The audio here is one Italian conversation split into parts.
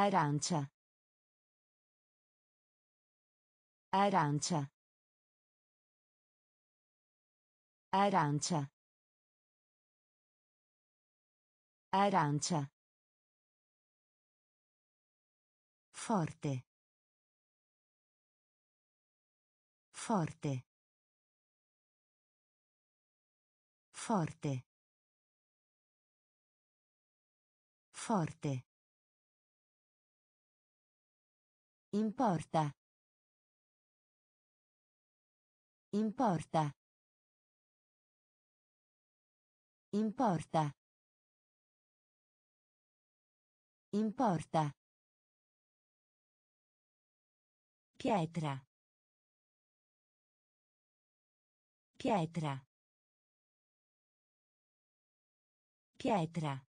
Arancia. Arancia. Arancia. Arancia. Forte. Forte. Forte. Forte. Importa. Importa. Importa. Importa. Pietra. Pietra. Pietra.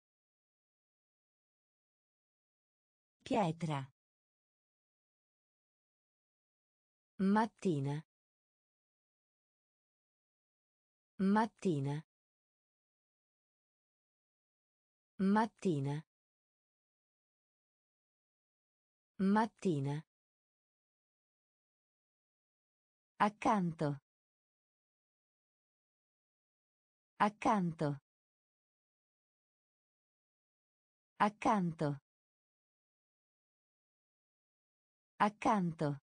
Pietra. Mattina. Mattina. Mattina. Mattina. Accanto. Accanto. Accanto. Accanto.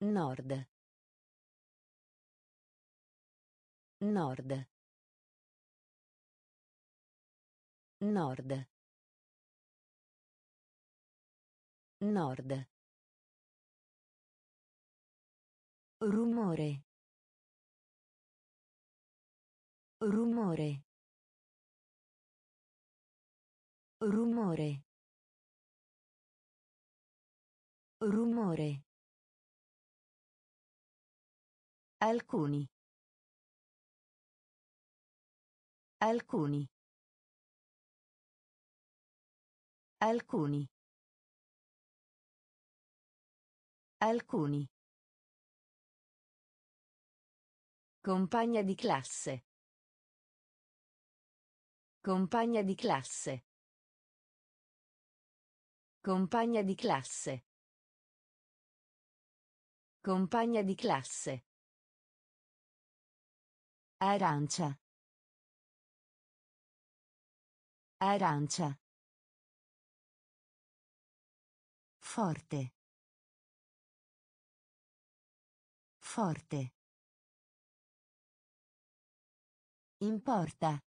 Nord. Nord. Nord. Nord. Rumore. Rumore. Rumore. Rumore. Alcuni. Alcuni. Alcuni. Alcuni. Compagna di classe. Compagna di classe. Compagna di classe. Compagna di classe. Arancia. Arancia. Forte. Forte. Importa.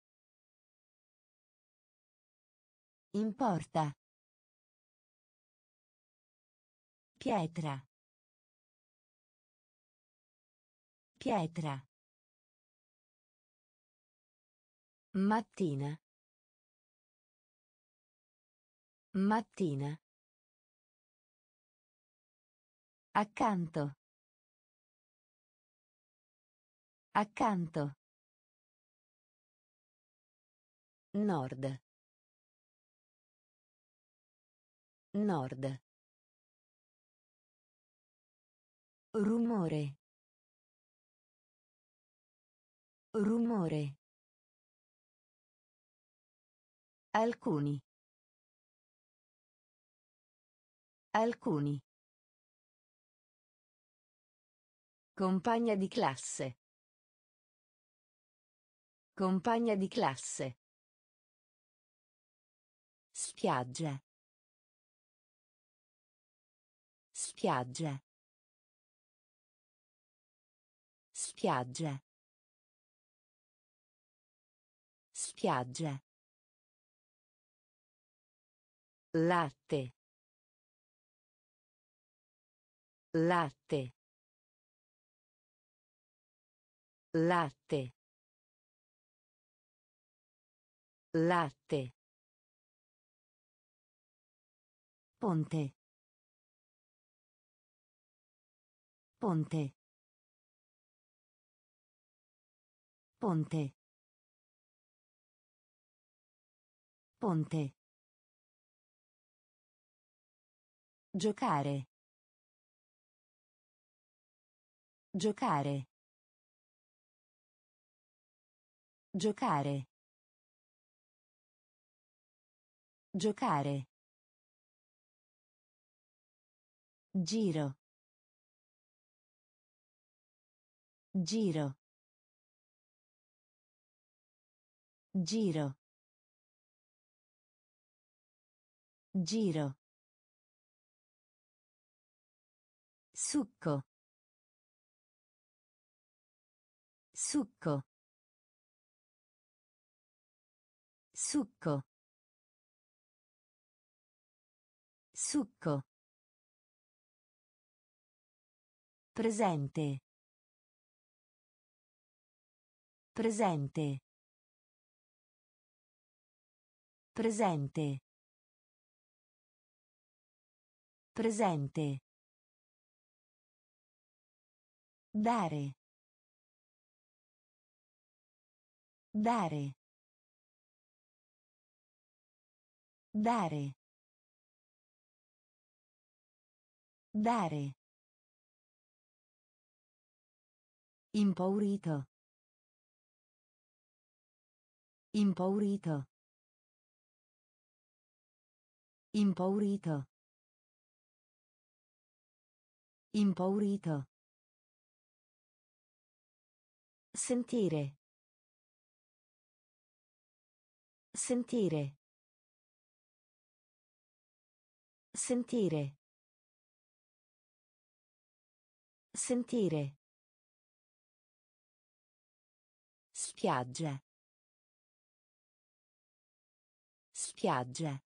Importa. Pietra. Pietra. Mattina. Mattina. Accanto. Accanto. Nord. Nord. Rumore. Rumore. Alcuni. Alcuni. Compagna di classe. Compagna di classe. Spiaggia. Spiaggia. Spiaggia. Spiaggia. Latte. Latte. Latte. Latte. Ponte. Ponte. Ponte. Ponte. Giocare. Giocare. Giocare. Giocare. Giro. Giro. Giro. Giro. Succo. Succo. Succo. Succo. Presente. Presente. Presente. Presente. Dare. Dare. Dare. Dare. Impaurito. Impaurito. Impaurito. Impaurito. Sentire. Sentire. Sentire. Sentire. Spiaggia. Spiaggia.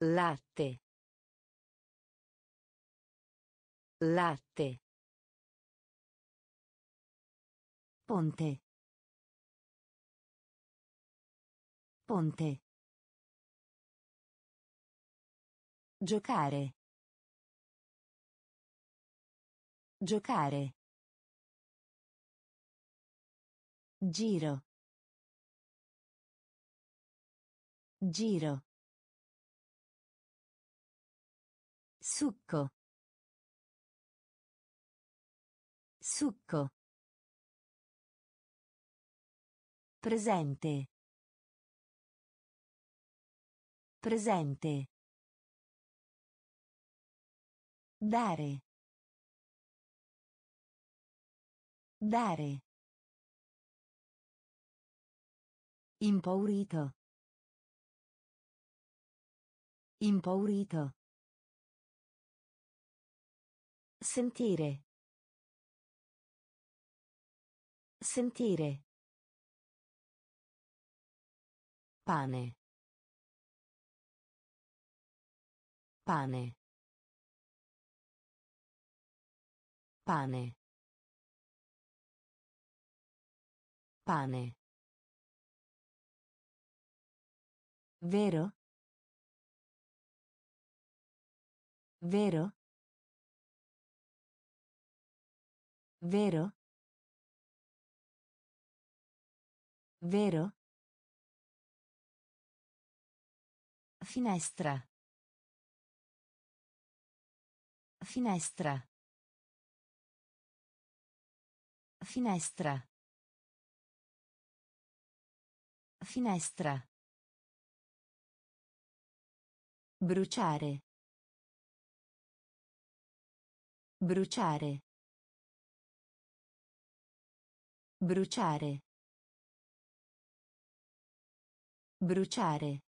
Latte. Latte. Ponte. Ponte. Giocare. Giocare. Giro. Giro. Succo. Succo. Presente. Presente. Dare. Dare. Impaurito. Impaurito. Sentire. Sentire. Pane. Pane. Pane. Pane. Vero? Vero? Vero? Vero? Finestra. Finestra. Finestra. Finestra. Bruciare. Bruciare. Bruciare. Bruciare.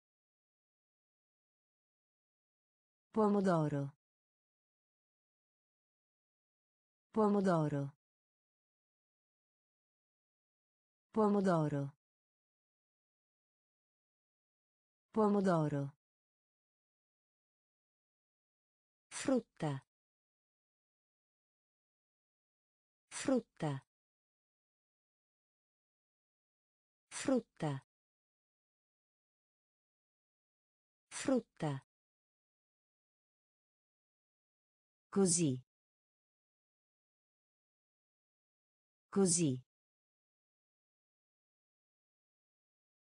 Pomodoro. Pomodoro. Pomodoro. Pomodoro. Frutta. Frutta. Frutta. Frutta. Così. Così.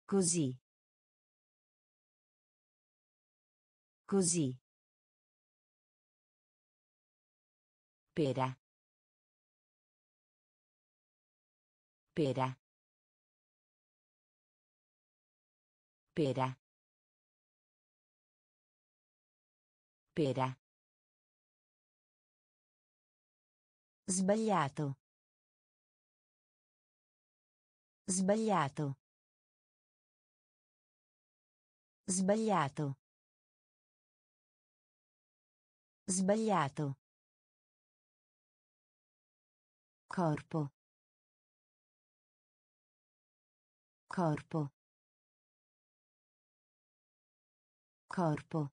Così. Così. Pera. Pera. Pera. Pera. Sbagliato. Sbagliato. Sbagliato. Sbagliato. Corpo. Corpo. Corpo.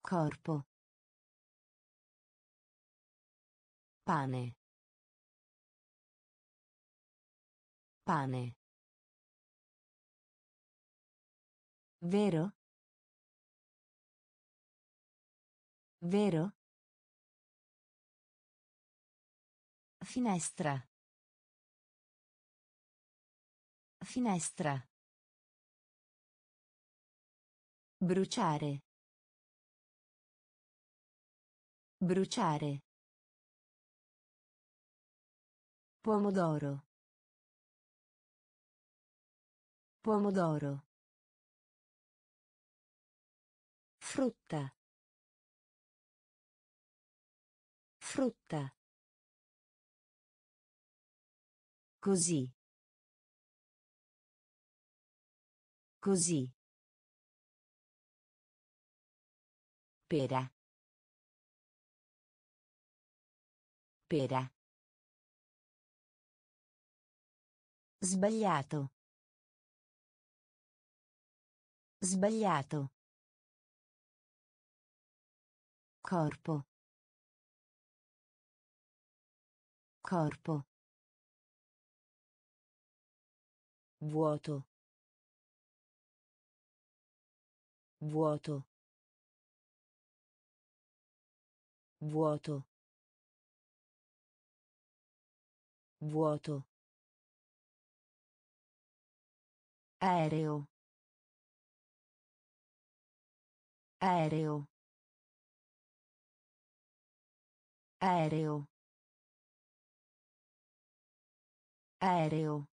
Corpo. Pane. Pane. Vero? Vero? Finestra. Finestra. Bruciare. Bruciare. Pomodoro. Pomodoro. Frutta. Frutta. Così. Così. Pera. Pera. Sbagliato. Sbagliato. Corpo. Corpo. Vuoto. Vuoto. Vuoto. Vuoto. Aereo. Aereo. Aereo. Aereo.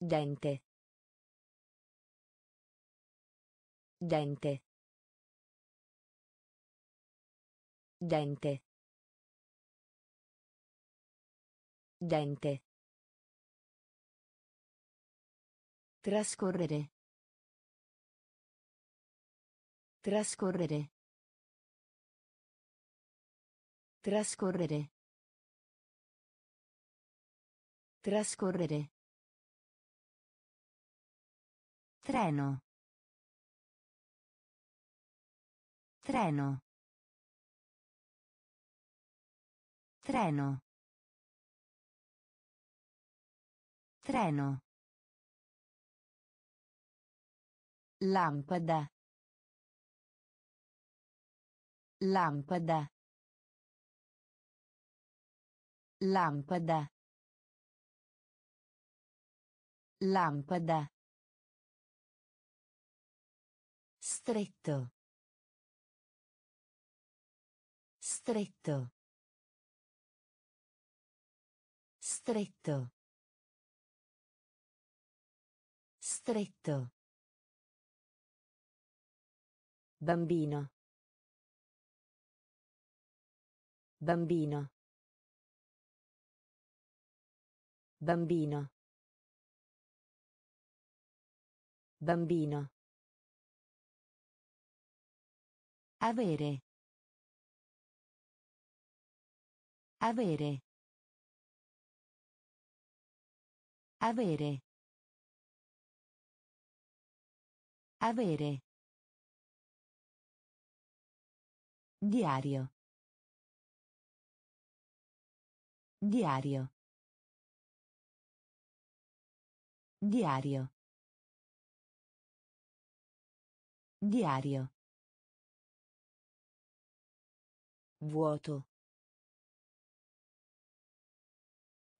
Dente. Dente. Dente. Dente. Trascorrere. Trascorrere. Trascorrere. Trascorrere. Treno. Treno. Treno. Treno. Lampada. Lampada. Lampada. Lampada. Stretto. Stretto. Stretto. Stretto. Bambino. Bambino. Bambino. Bambino. Avere. Avere. Avere. Avere. Diario. Diario. Diario. Diario. Vuoto.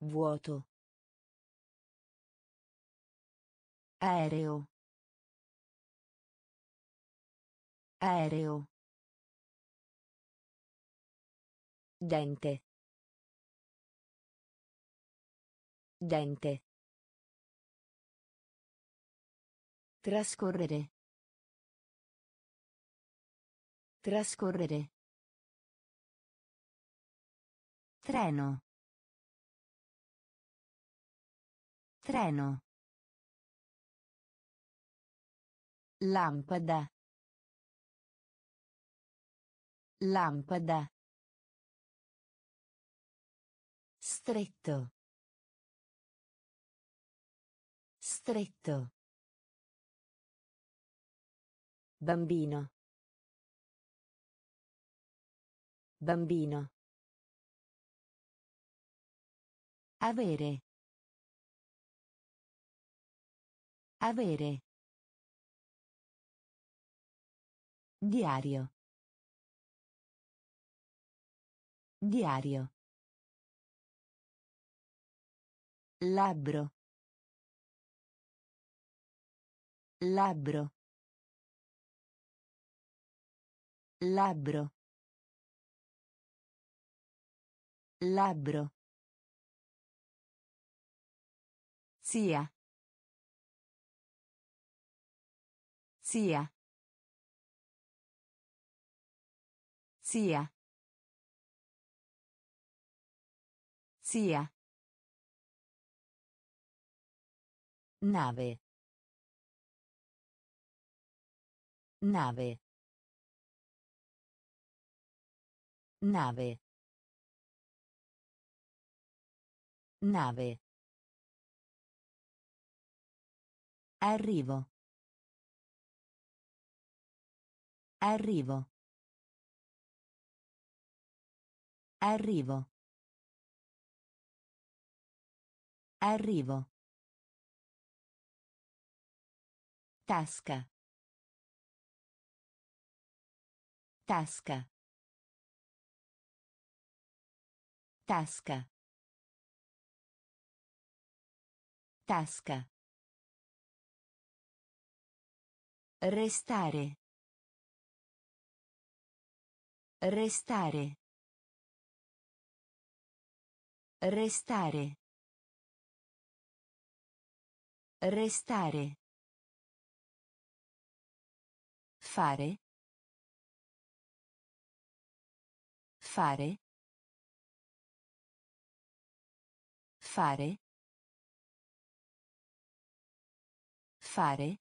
Vuoto. Aereo. Aereo. Dente. Dente. Trascorrere. Trascorrere. Treno. Treno. Lampada. Lampada. Stretto. Stretto. Bambino. Bambino. Avere. Avere. Diario. Diario. Labbro. Labbro. Labbro. Labbro. Zia. Zia. Zia. Zia. Nave. Nave. Nave. Nave. Arrivo. Arrivo. Arrivo. Arrivo. Tasca. Tasca. Tasca. Tasca. Restare. Restare. Restare. Restare. Fare. Fare. Fare. Fare.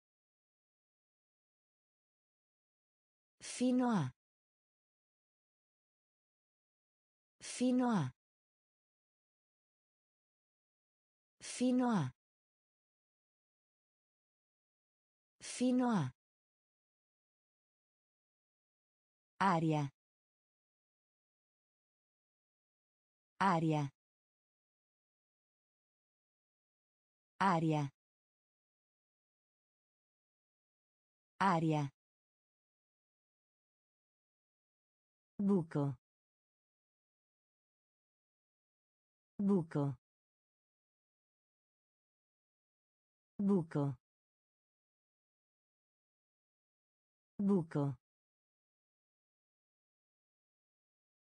Fino a. Fino a. Fino a. Fino a. Aria. Aria. Aria. Aria. Buco. Buco. Buco. Buco.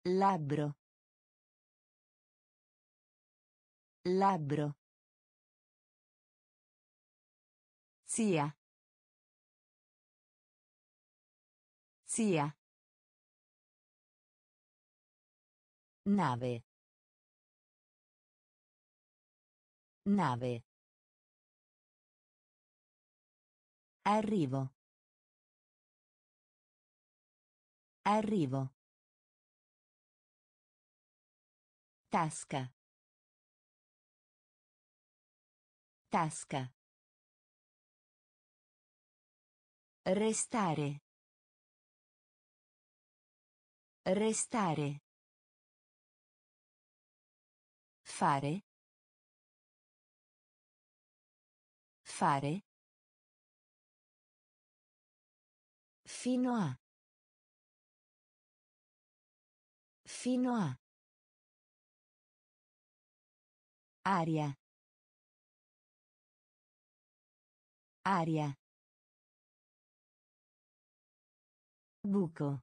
Labbro. Labbro. Zia. Zia. Nave. Nave. Arrivo. Arrivo. Tasca. Tasca. Restare. Restare. Fare. Fare. Fino a. Fino a. Aria. Aria. Buco.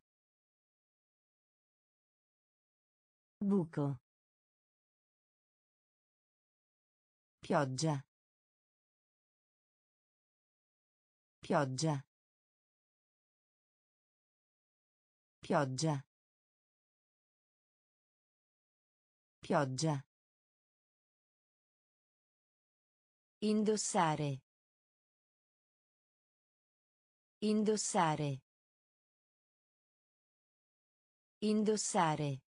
Buco. Pioggia. Pioggia. Pioggia. Pioggia. Indossare. Indossare. Indossare.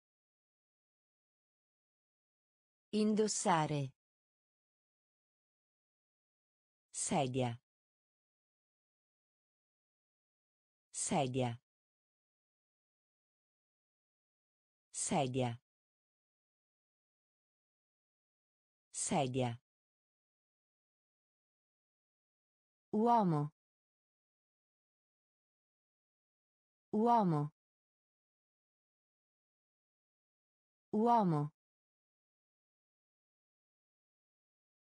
Indossare. Sedia. Sedia. Sedia. Sedia. Uomo. Uomo. Uomo.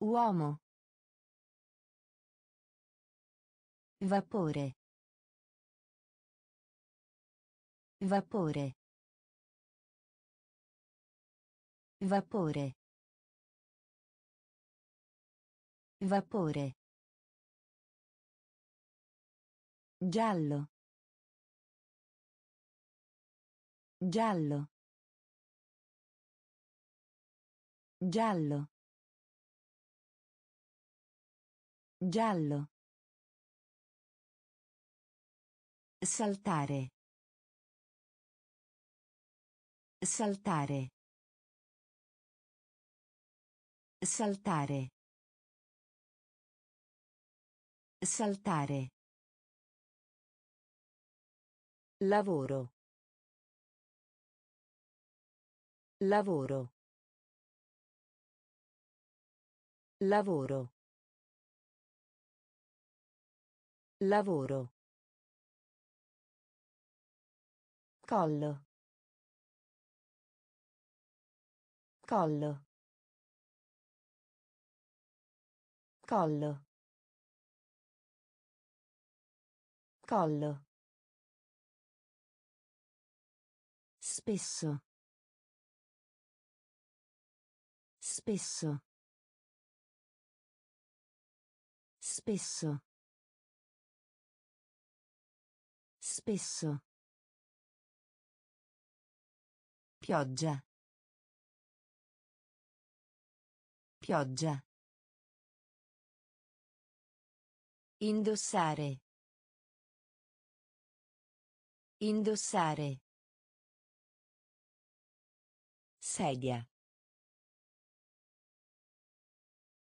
Uomo. Vapore. Vapore. Vapore. Vapore. Giallo. Giallo. Giallo. Giallo. Saltare. Saltare. Saltare. Saltare. Lavoro. Lavoro. Lavoro. Lavoro. Collo. Collo. Collo. Collo. Spesso. Spesso. Spesso. Spesso. Pioggia. Pioggia. Indossare. Indossare. Sedia.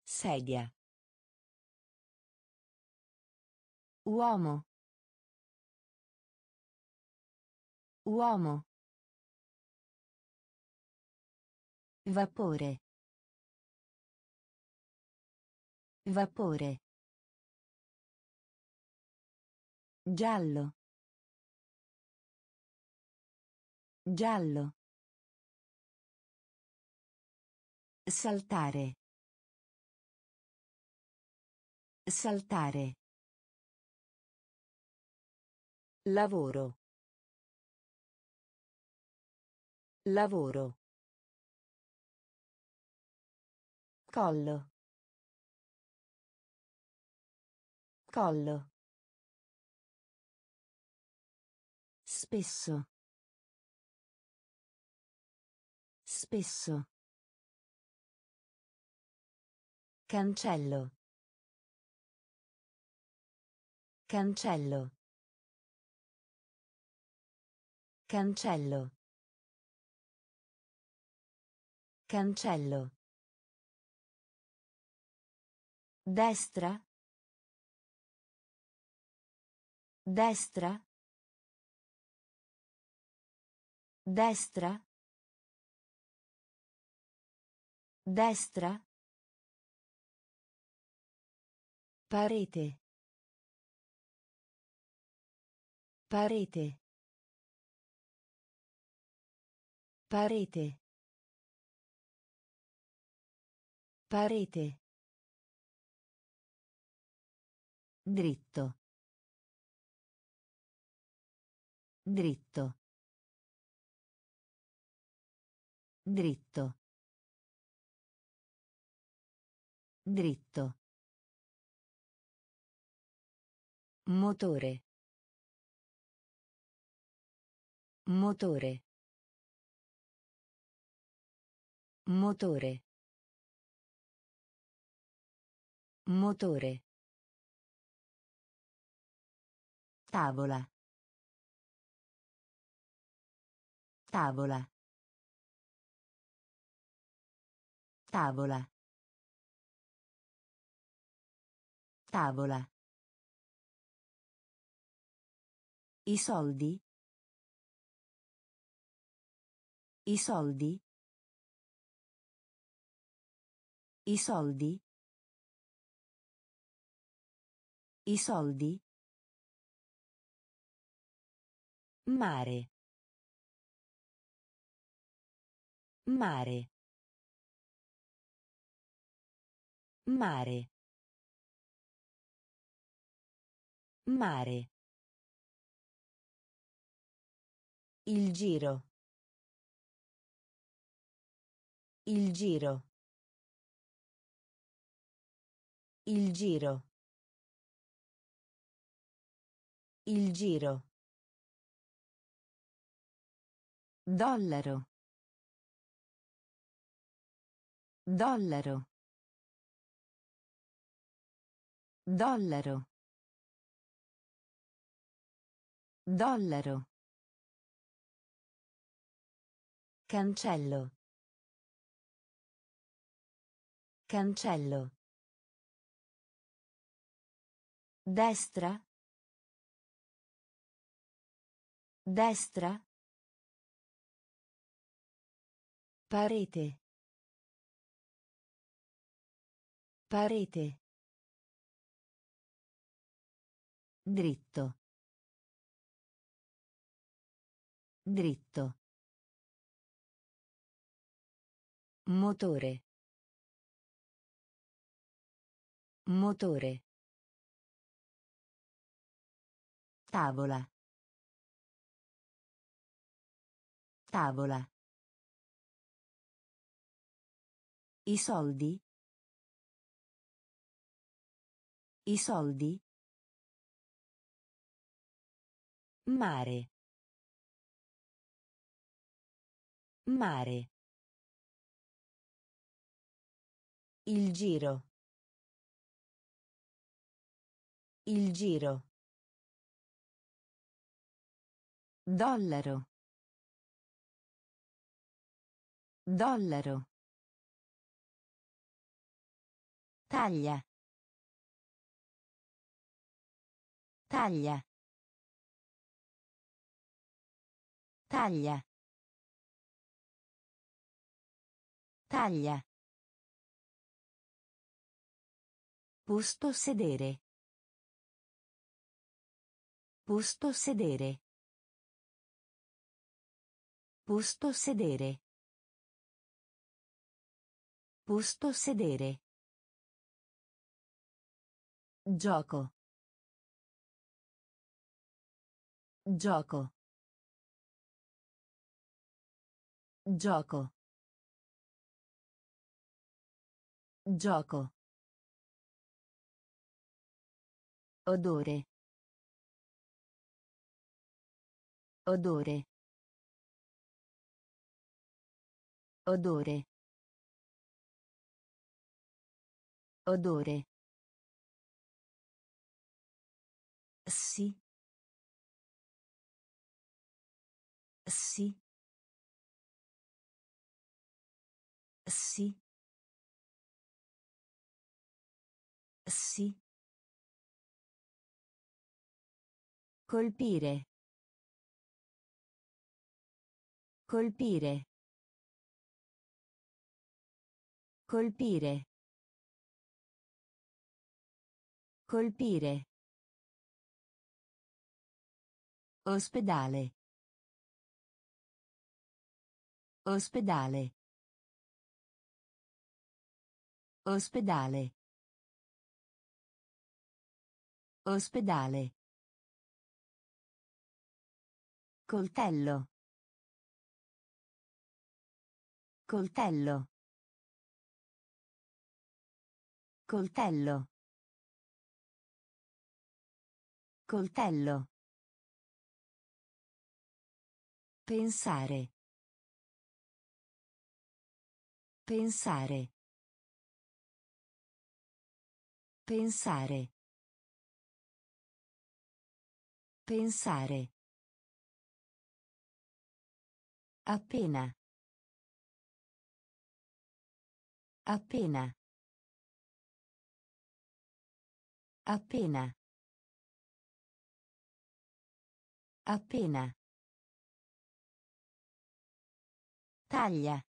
Sedia. Uomo. Uomo. Vapore. Vapore. Giallo. Giallo. Saltare. Saltare. Lavoro. Lavoro. Collo. Collo. Spesso. Spesso. Cancello. Cancello. Cancello. Cancello. Destra. Destra. Destra. Destra. Parete. Parete. Parete. Parete. Dritto. Dritto. Dritto. Dritto. Motore. Motore. Motore. Motore. Tavola. Tavola. Tavola. Tavola. I soldi? I soldi? I soldi? I soldi? Mare. Mare. Mare. Mare. Il giro. Il giro. Il giro. Il giro. Dollaro. Dollaro. Dollaro. Dollaro. Cancello. Cancello. Destra. Destra. Parete. Parete. Dritto. Dritto. Motore. Motore. Tavola. Tavola. I soldi? I soldi? Mare. Mare. Il giro. Il giro. Dollaro. Dollaro. Taglia. Taglia. Taglia. Taglia. Posto sedere. Posto sedere. Posto sedere. Posto sedere. Gioco. Gioco. Gioco. Gioco. Odore. Odore. Odore. Odore. Sì. Sì. Sì. Sì. Colpire. Colpire. Colpire. Colpire. Ospedale. Ospedale. Ospedale. Ospedale. Coltello. Coltello. Coltello. Coltello. Pensare. Pensare. Pensare. Pensare. Appena. Appena. Appena. Appena. Taglia.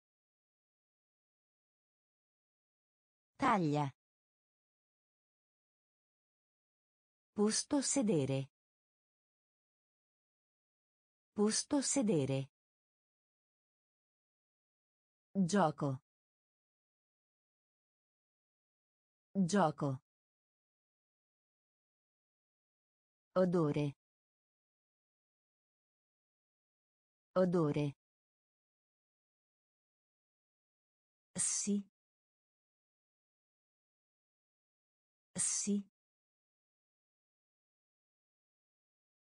Taglia. Posto sedere. Posto sedere. Gioco. Gioco. Odore. Odore. Sì. Sì.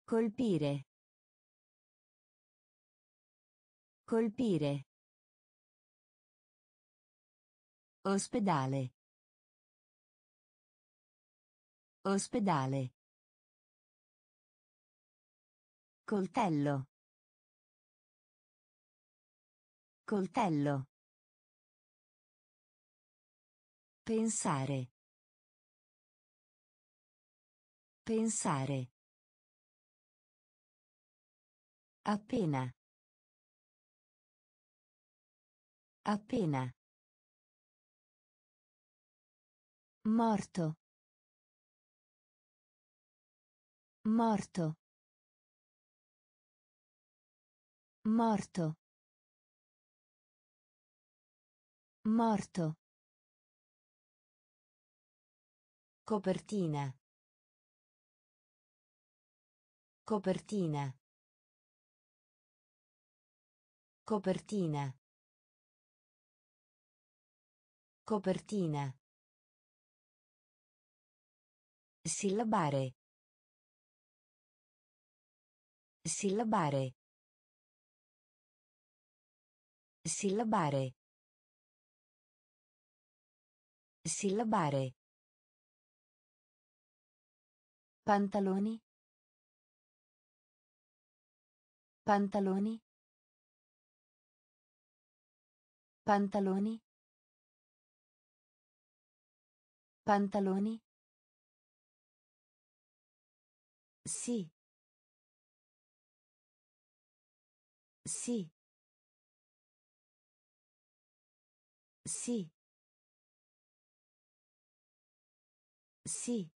Colpire. Colpire. Ospedale. Ospedale. Coltello. Coltello. Pensare. Pensare. Appena. Appena. Morto. Morto. Morto. Morto. Copertina. Copertina. Copertina. Copertina. Sillabare. Sillabare. Sillabare. Sillabare. Pantaloni. Pantaloni. Pantaloni. Pantaloni. Sì. Sì. Sì. Sì.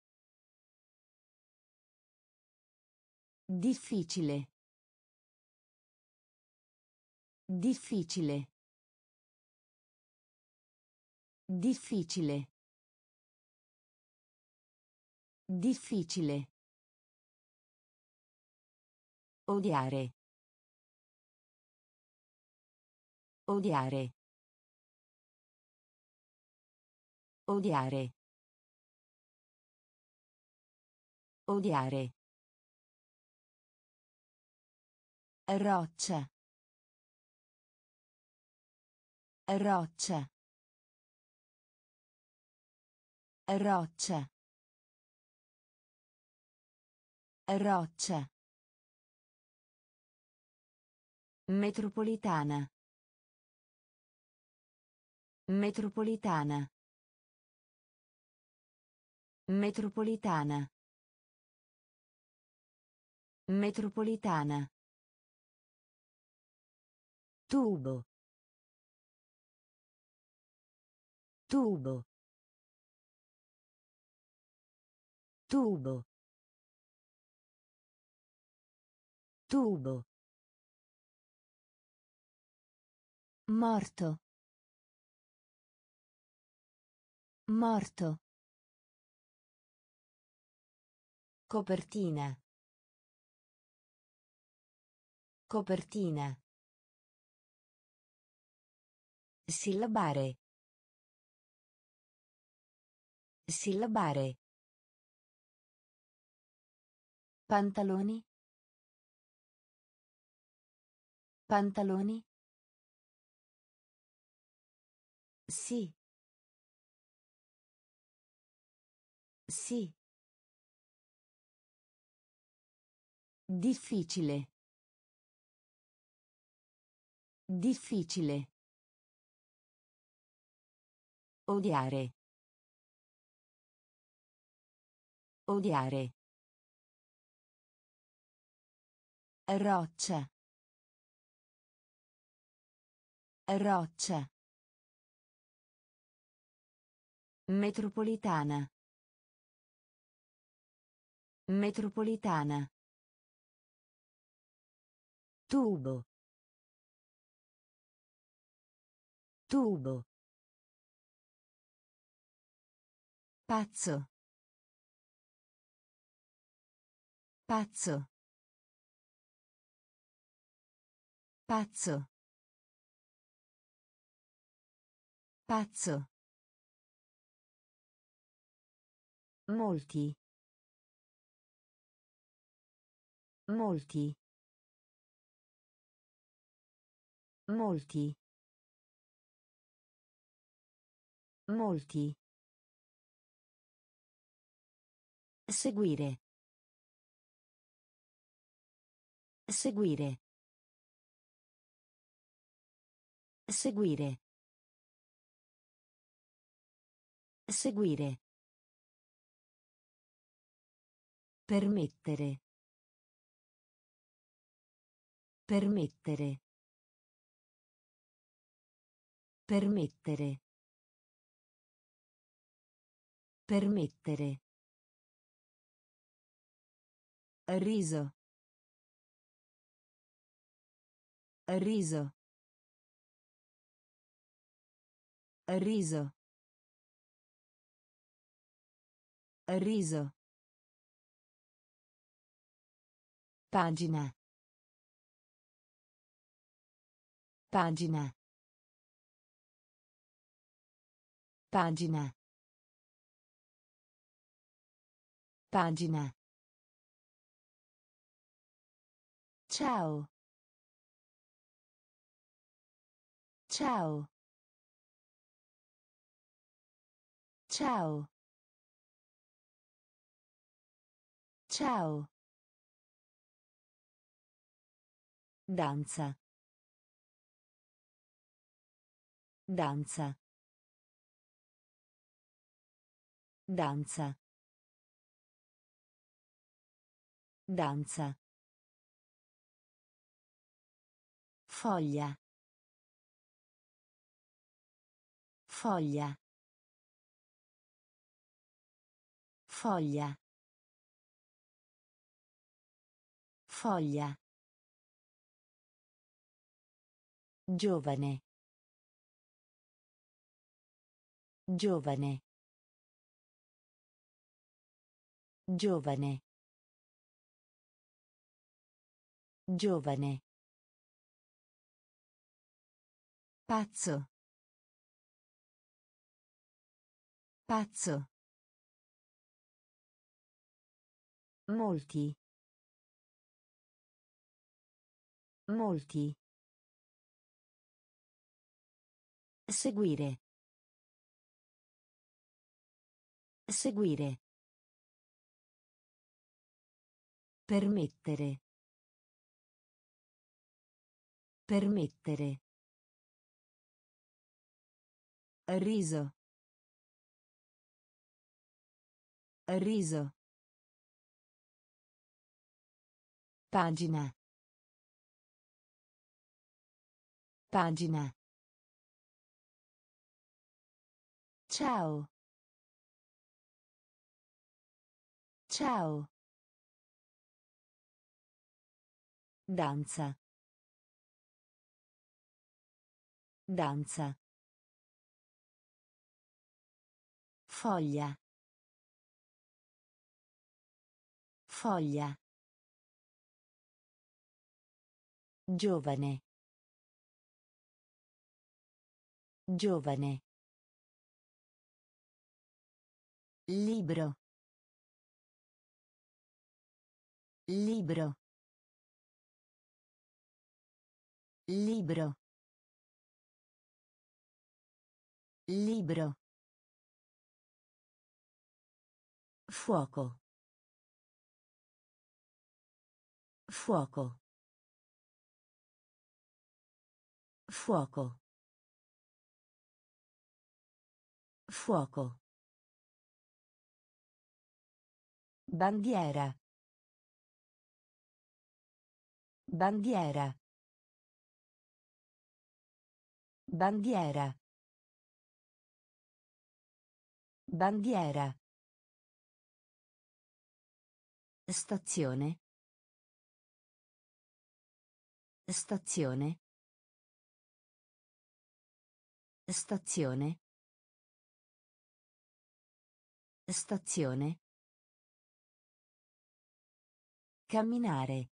Difficile. Difficile. Difficile. Difficile. Odiare. Odiare. Odiare. Odiare. Roccia. Roccia. Roccia. Roccia. Metropolitana. Metropolitana. Metropolitana. Metropolitana. Tubo. Tubo. Tubo. Tubo. Morto. Morto. Copertina. Copertina. Sillabare. Sillabare. Pantaloni. Pantaloni. Sì. Sì. Difficile. Difficile. Odiare. Odiare. Roccia. Roccia. Metropolitana. Metropolitana. Tubo. Tubo. Pazzo. Pazzo. Pazzo. Pazzo. Molti. Molti. Molti. Molti. Seguire. Seguire. Seguire. Seguire. Permettere. Permettere. Permettere. Permettere. Riso. Riso. Riso. Riso. Pagina. Pagina. Pagina. Pagina. Ciao. Ciao. Ciao. Ciao. Danza. Danza. Danza. Danza. Foglia. Foglia. Foglia. Foglia. Giovane. Giovane. Giovane. Giovane. Pazzo. Pazzo. Molti. Molti. Seguire. Seguire. Permettere. Permettere. Riso. Riso. Pagina. Pagina. Ciao. Ciao. Danza. Danza. Foglia. Foglia. Giovane. Giovane. Libro. Libro. Libro. Libro. Fuoco. Fuoco. Fuoco. Fuoco. Bandiera. Bandiera. Bandiera. Bandiera. Stazione. Stazione. Stazione. Stazione. Camminare.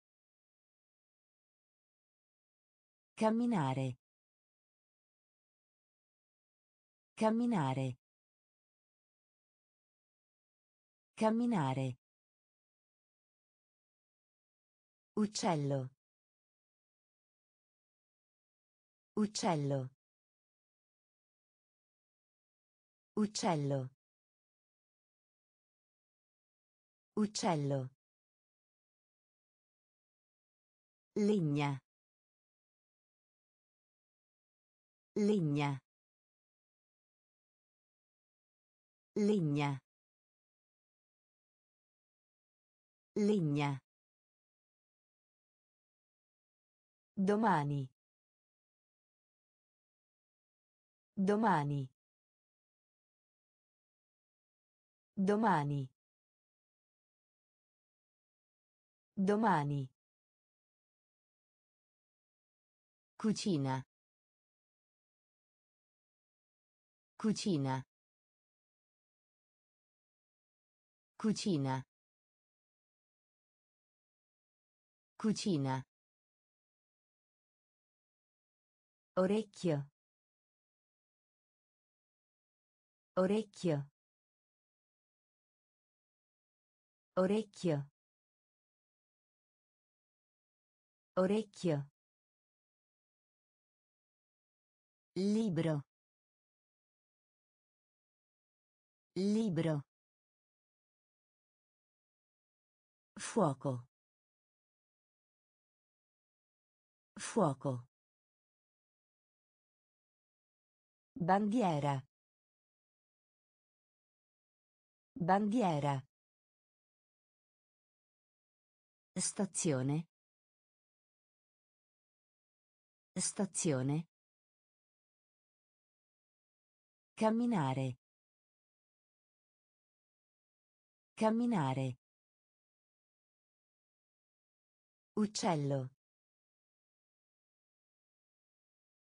Camminare. Camminare. Camminare. Uccello. Uccello. Uccello. Uccello. Legna. Legna. Legna. Legna. Domani. Domani. Domani. Domani. Cucina. Cucina. Cucina. Cucina. Orecchio. Orecchio. Orecchio. Orecchio. Libro. Libro. Fuoco. Fuoco. Bandiera. Bandiera. Stazione. Stazione. Camminare. Camminare. Uccello.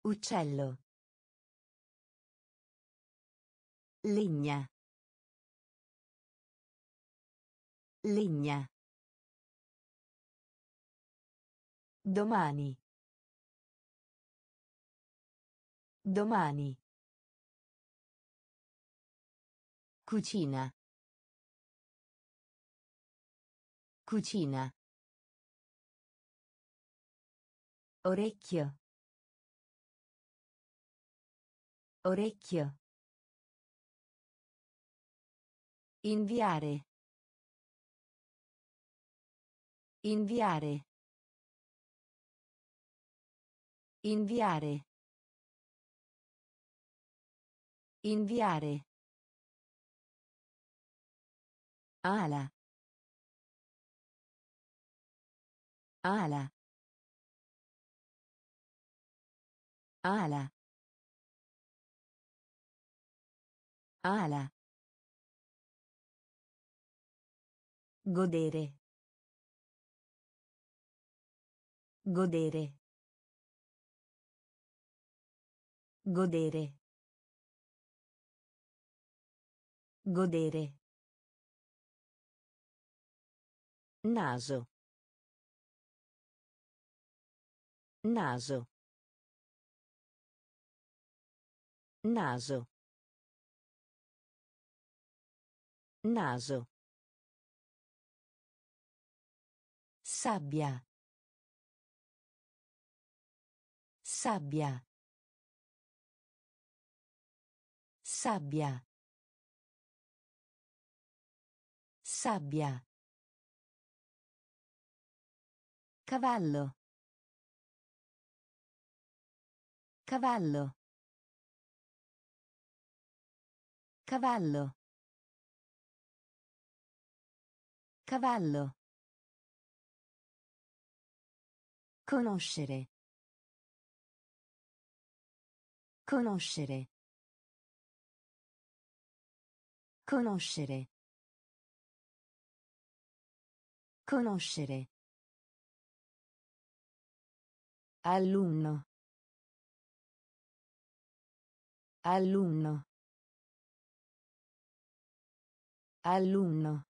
Uccello. Legna. Legna. Domani. Domani. Cucina. Cucina. Orecchio. Orecchio. Inviare. Inviare. Inviare. Inviare. Ala. Ala. Ala. Ala. Godere. Godere. Godere. Godere. Naso. Naso. Naso. Naso. Sabbia. Sabbia. Sabbia. Sabbia. Cavallo. Cavallo. Cavallo. Cavallo. Conoscere. Conoscere. Conoscere. Conoscere. Alunno. Alunno. Alunno.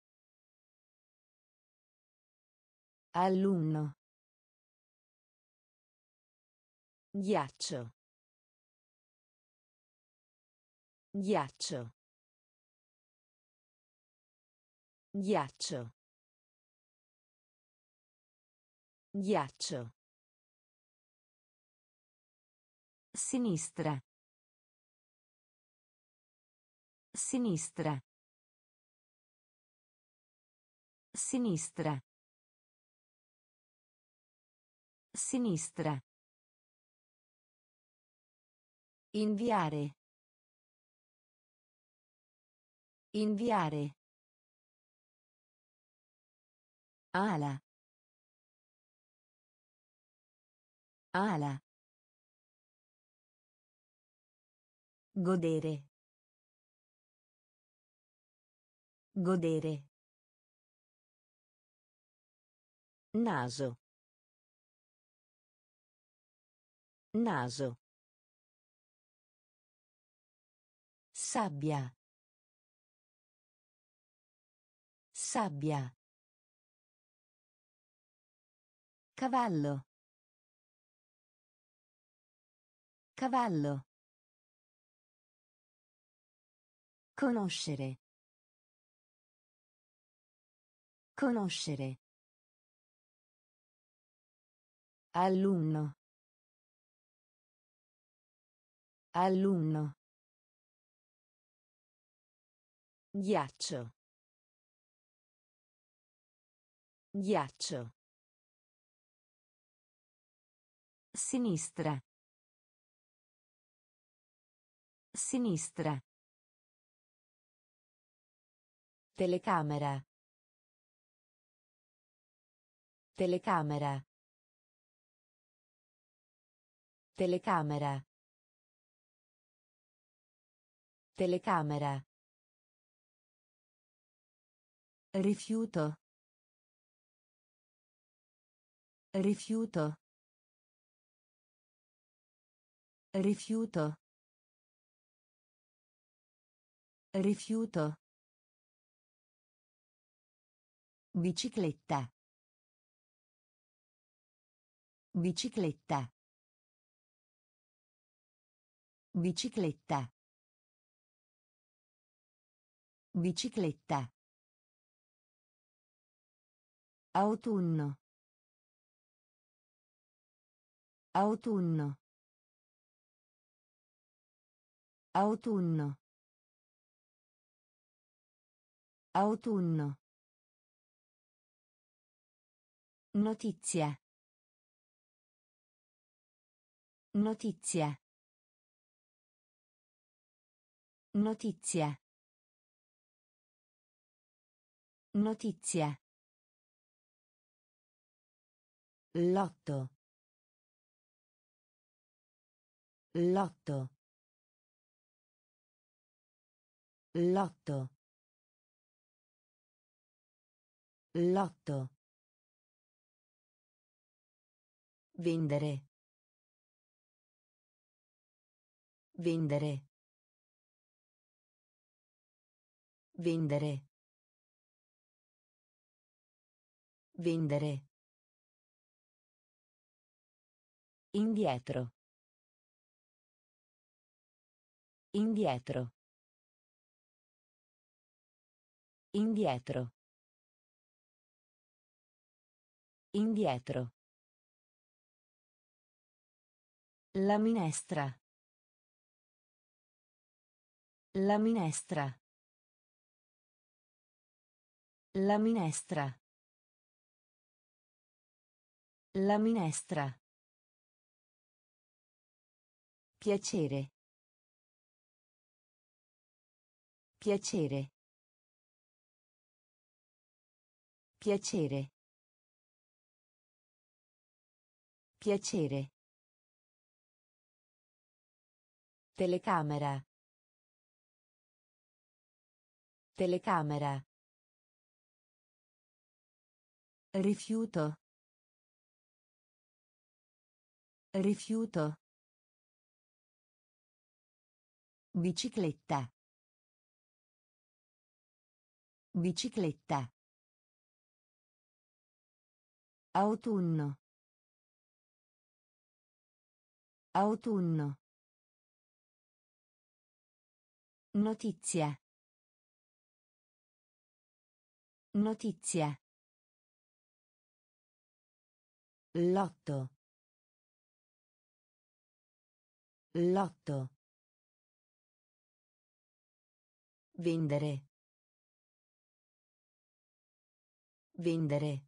Alunno. Ghiaccio. Ghiaccio. Ghiaccio. Ghiaccio. Sinistra. Sinistra. Sinistra. Sinistra. Inviare. Inviare. Ala. Ala. Godere. Godere. Naso. Naso. Sabbia. Sabbia. Cavallo. Cavallo. Conoscere. Conoscere. Alunno. Alunno. Ghiaccio. Ghiaccio. Sinistra. Sinistra. Telecamera. Telecamera. Telecamera. Telecamera. Rifiuto. Rifiuto. Rifiuto. Rifiuto. Bicicletta. Bicicletta. Bicicletta. Bicicletta. Autunno. Autunno. Autunno. Autunno. Notizia. Notizia. Notizia. Notizia. Lotto. Lotto. Lotto. Lotto. Vendere. Vendere. Vendere. Vendere. Indietro. Indietro. Indietro. Indietro. La minestra. La minestra. La minestra. La minestra. Piacere. Piacere. Piacere. Piacere. Telecamera. Telecamera. Rifiuto. Rifiuto. Bicicletta. Bicicletta. Autunno. Autunno. Notizia. Notizia. Lotto. Lotto. Vendere. Vendere.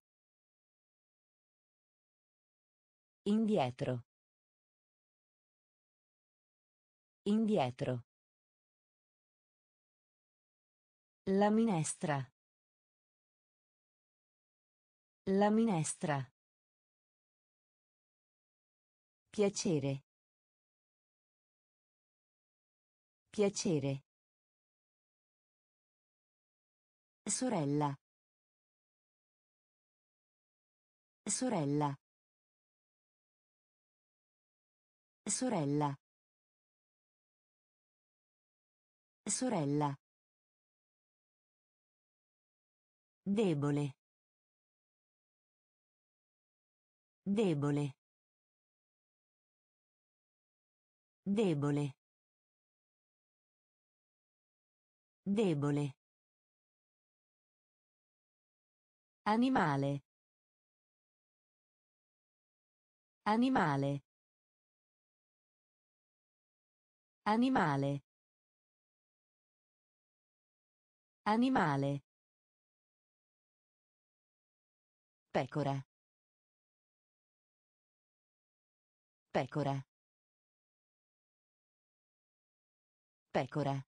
Indietro. Indietro. La minestra. La minestra. Piacere. Piacere. Sorella. Sorella. Sorella. Sorella. Debole. Debole. Debole. Debole. Animale. Animale. Animale. Animale. Pecora. Pecora. Pecora.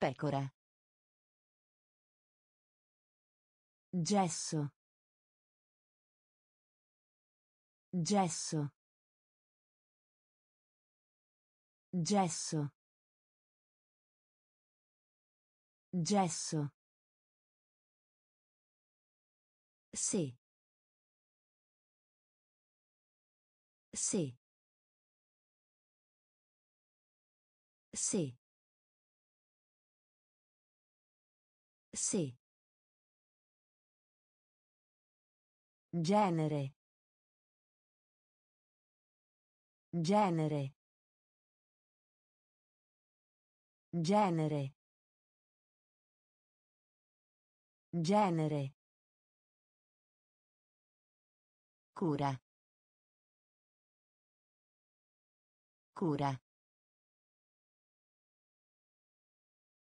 Pecora. Gesso. Gesso. Gesso. Gesso. Sì. Sì. Sì. Sì. Genere. Genere. Genere. Genere. Cura. Cura.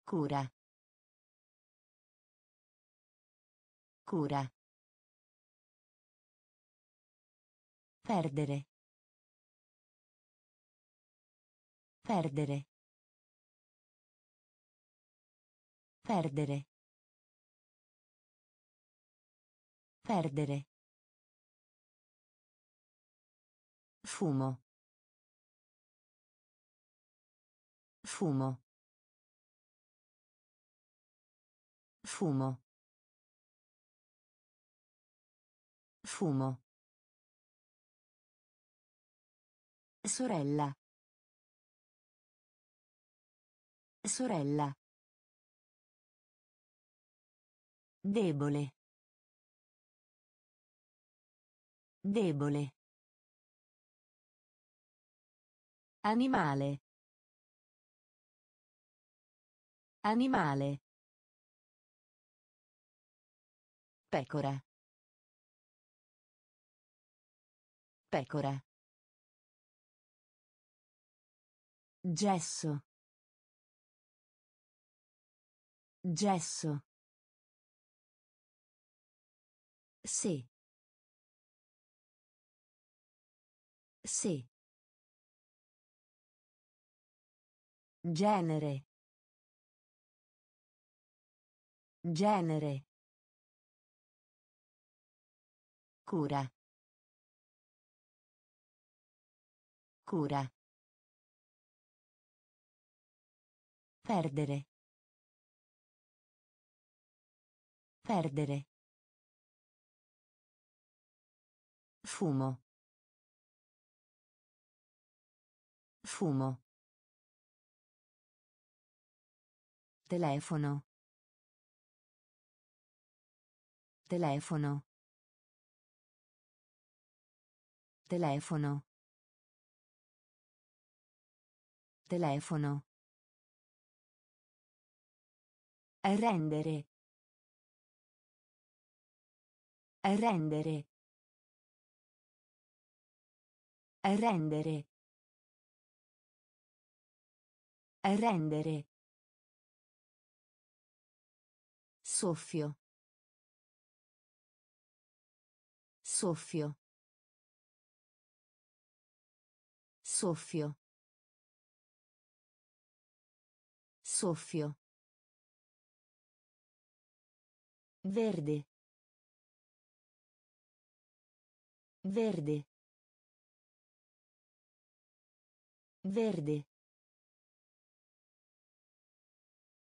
Cura. Cura. Perdere. Perdere. Perdere. Perdere. Fumo. Fumo. Fumo. Fumo. Sorella. Sorella. Debole. Debole. Animale. Animale. Pecora. Pecora. Gesso. Gesso. Sì. Sì. Genere. Genere. Cura. Cura. Perdere. Perdere. Fumo. Fumo. Telefono. Telefono. Telefono. Telefono. Rendere. Rendere. Rendere. Rendere. Soffio. Soffio. Soffio. Soffio. Verde. Verde. Verde.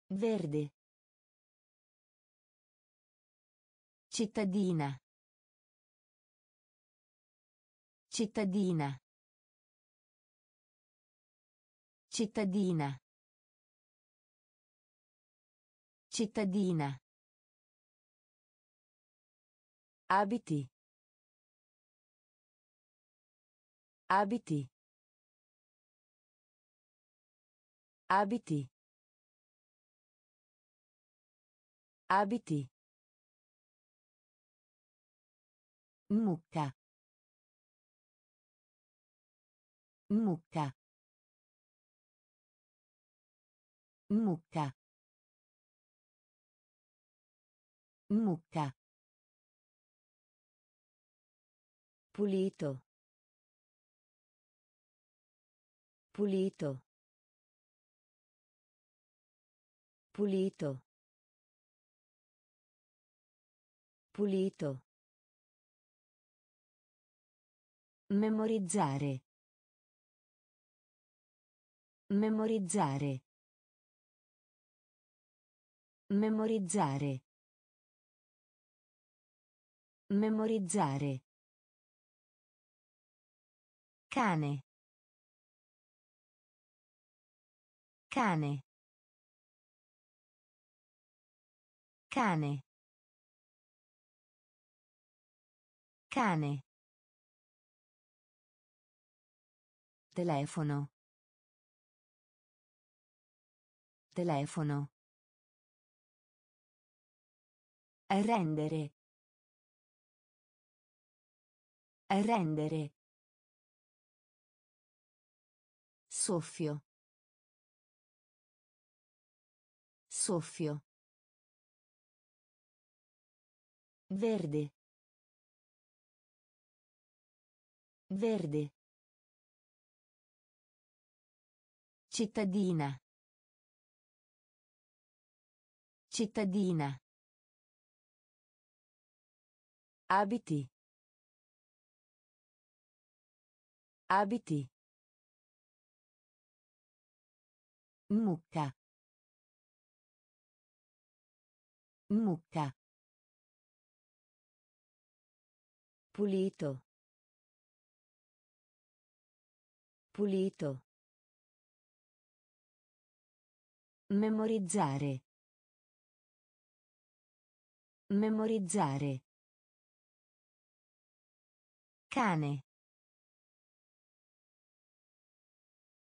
Verde. Cittadina. Cittadina. Cittadina. Cittadina. Abiti. Abiti. Abiti. Abiti. Mucca. Mucca. Mucca. Mucca. Pulito. Pulito. Pulito. Pulito. Memorizzare. Memorizzare. Memorizzare. Memorizzare. Cane. Cane. Cane. Cane. Telefono. Telefono. Rendere. Rendere. Soffio. Soffio. Verde. Verde. Cittadina. Cittadina. Abiti. Abiti. Mucca. Mucca. Pulito. Pulito. Memorizzare. Memorizzare. Cane.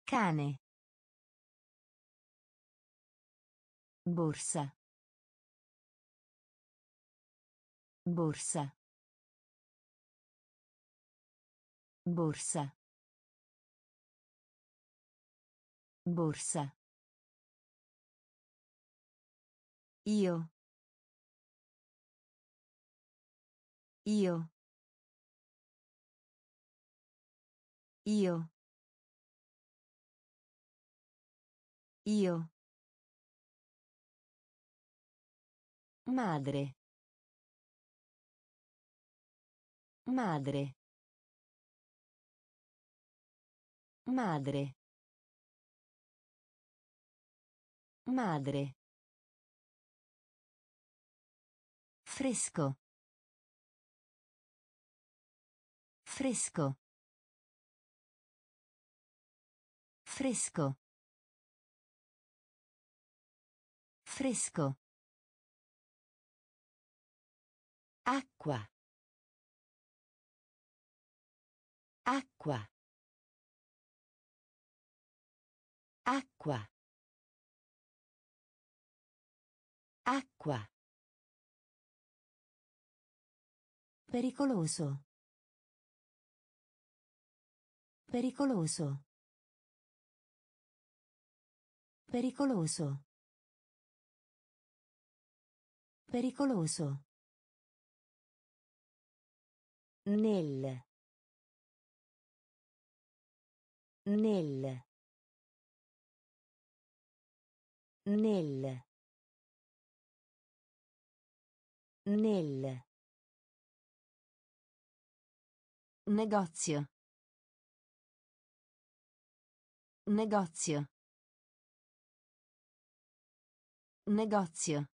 Cane. Borsa. Borsa. Borsa. Borsa. Io. Io. Io. Io. Madre. Madre. Madre. Madre. Fresco. Fresco. Fresco. Fresco. Acqua. Acqua. Acqua. Acqua. Pericoloso. Pericoloso. Pericoloso. Pericoloso. Nel. Nel. Nel. Nel. Negozio. Negozio. Negozio.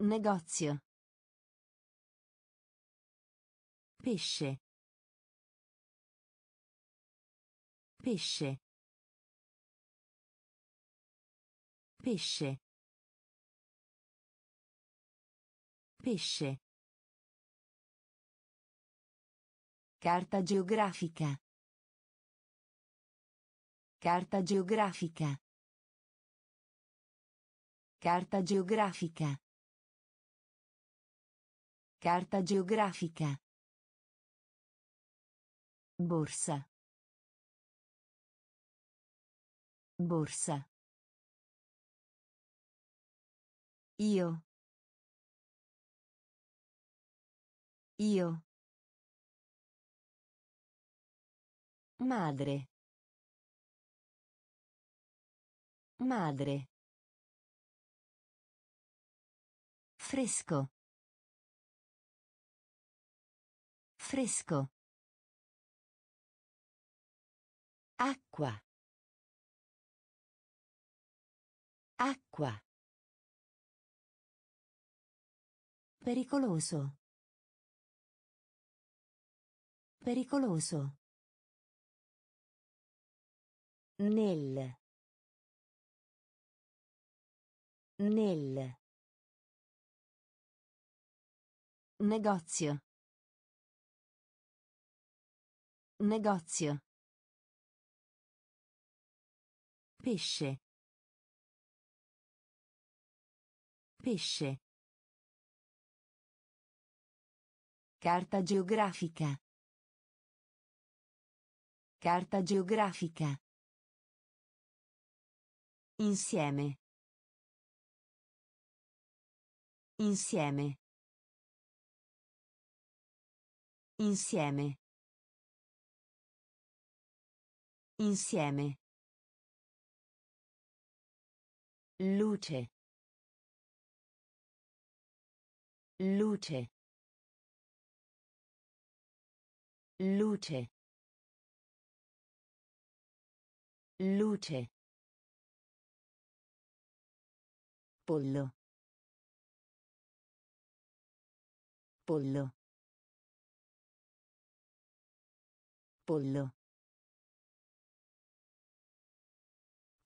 Negozio. Pesce. Pesce. Pesce. Pesce. Carta geografica. Carta geografica. Carta geografica. Carta geografica. Borsa. Borsa. Io. Io. Madre. Madre. Fresco. Fresco. Acqua. Acqua. Pericoloso. Pericoloso. Nel. Nel. Negozio. Negozio. Pesce. Pesce. Carta geografica. Carta geografica. Insieme. Insieme. Insieme. Insieme. Luce. Luce. Luce. Luce. Pollo. Pollo. Pollo.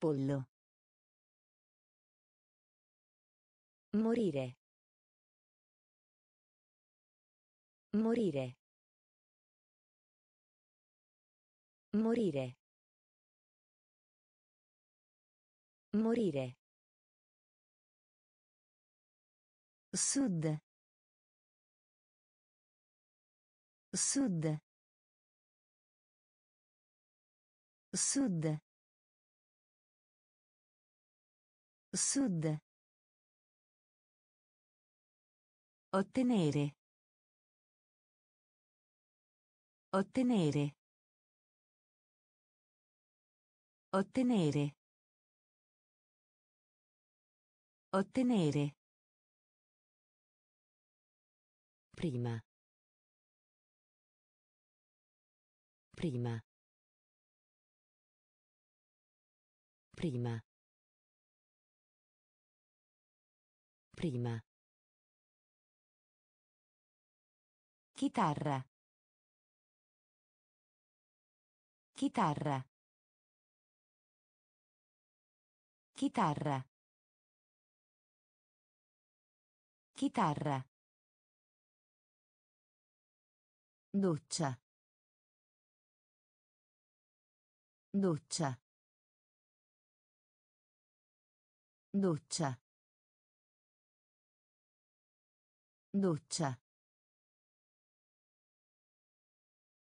Pollo. Morire. Morire. Morire. Morire. Sud. Sud. Sud. Sud. Ottenere. Ottenere. Ottenere. Ottenere. Prima. Prima. Prima. Prima. Chitarra. Chitarra. Chitarra. Chitarra. Doccia. Doccia. Doccia. Doccia.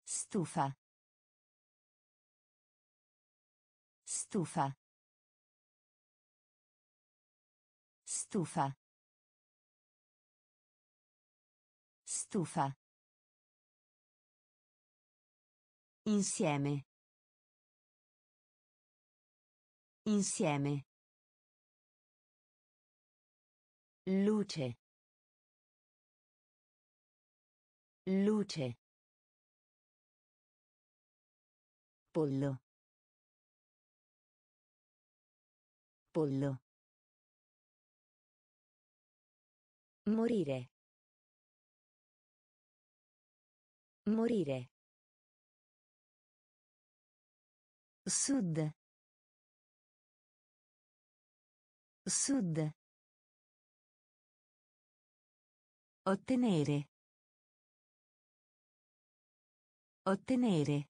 Stufa. Stufa. Stufa. Stufa. Insieme. Insieme. Luce. Luce. Pollo. Pollo. Morire. Morire. Sud. Sud. Ottenere. Ottenere.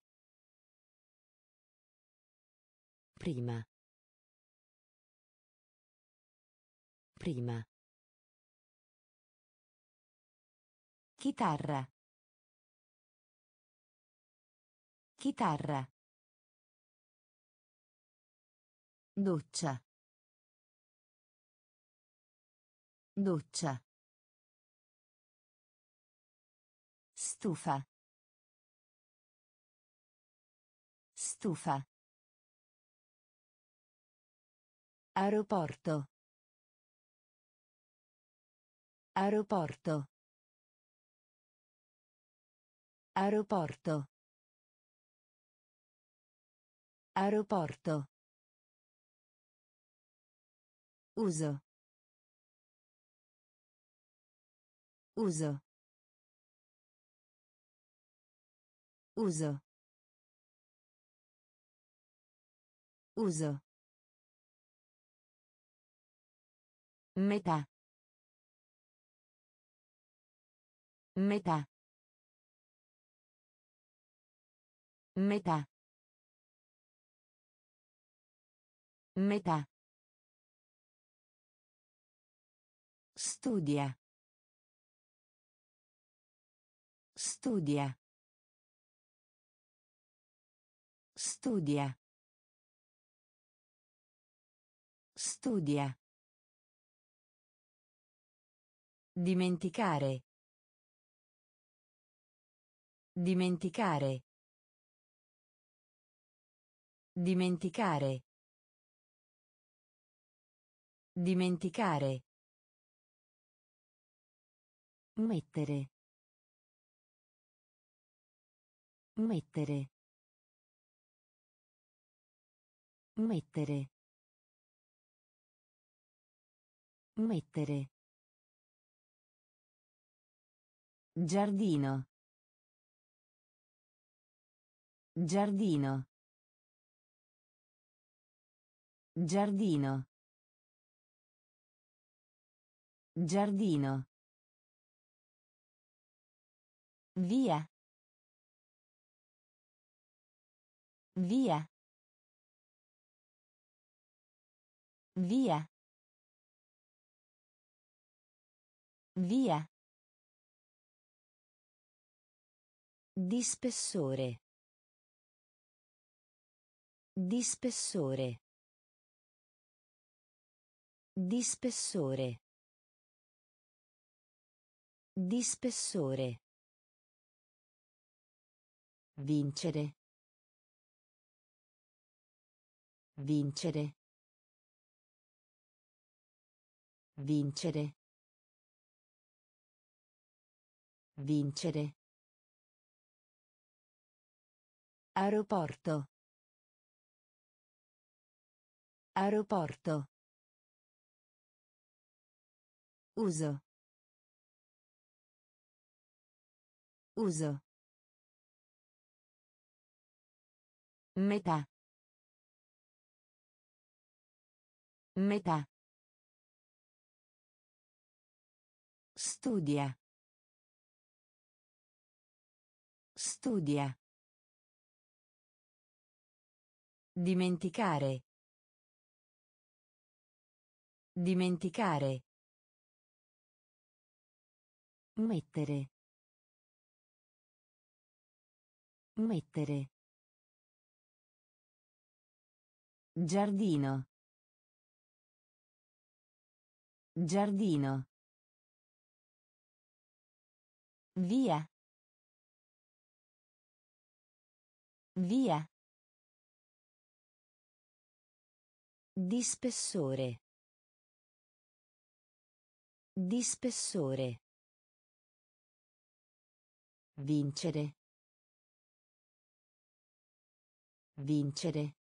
Prima. Prima. Chitarra. Chitarra. Doccia. Doccia. Stufa. Stufa. Aeroporto. Aeroporto. Aeroporto. Aeroporto. Uso. Uso. Uso. Uso. Metà. Metà. Metà. Metà. Studia. Studia. Studia. Studia. Dimenticare. Dimenticare. Dimenticare. Dimenticare. Mettere. Mettere. Mettere. Mettere. Giardino. Giardino. Giardino. Giardino. Via. Via. Via. Via. Di spessore. Di spessore. Di spessore. Di spessore. Vincere. Vincere. Vincere. Vincere. Aeroporto. Aeroporto. Uso. Uso. Metà. Metà. Studia. Studia. Dimenticare. Dimenticare. Mettere. Mettere. Giardino. Giardino. Via. Via. Di spessore. Di spessore. Vincere. Vincere.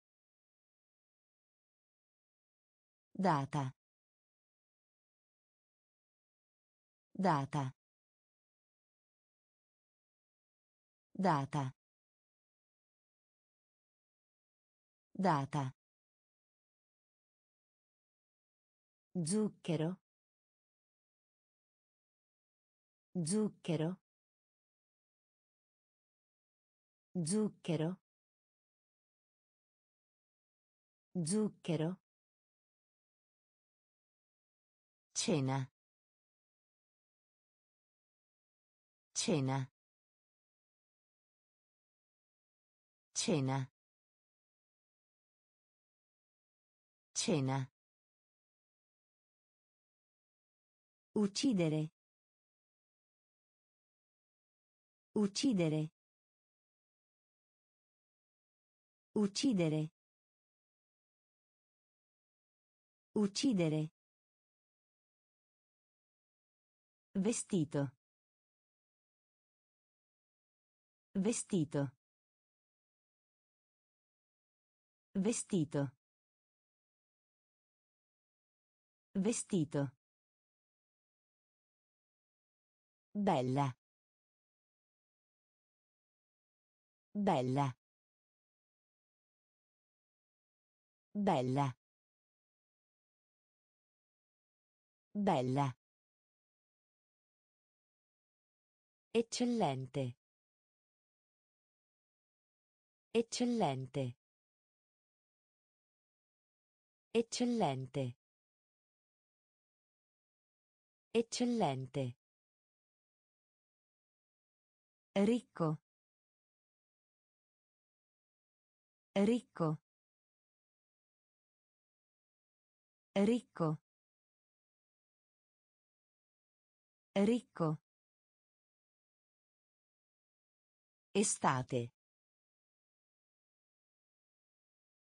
Data. Data. Data. Data. Zucchero. Zucchero. Zucchero. Zucchero. Cena. Cena. Cena. Cena. Uccidere. Uccidere. Uccidere. Uccidere. Vestito. Vestito. Vestito. Vestito. Bella. Bella. Bella. Bella. Eccellente. Eccellente. Eccellente. Eccellente. Ricco. Ricco. Ricco. Ricco. Estate.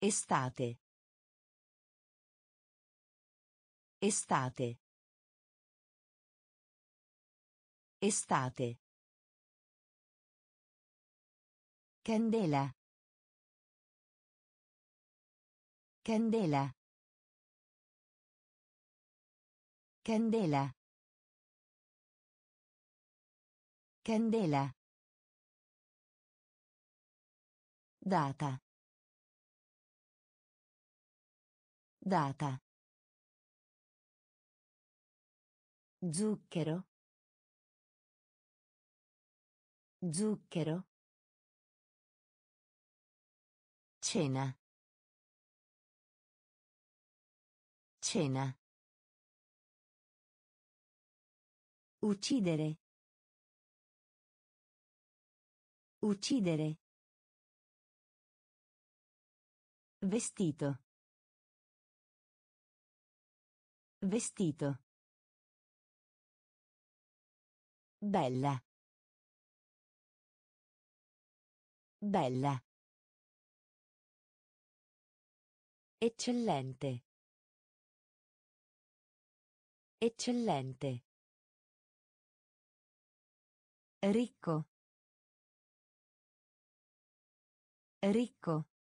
Estate. Estate. Estate. Candela. Candela. Candela. Candela. Data. Data. Zucchero. Zucchero. Cena. Cena. Uccidere. Uccidere. Vestito. Vestito. Bella. Bella. Eccellente. Eccellente. Ricco. Ricco.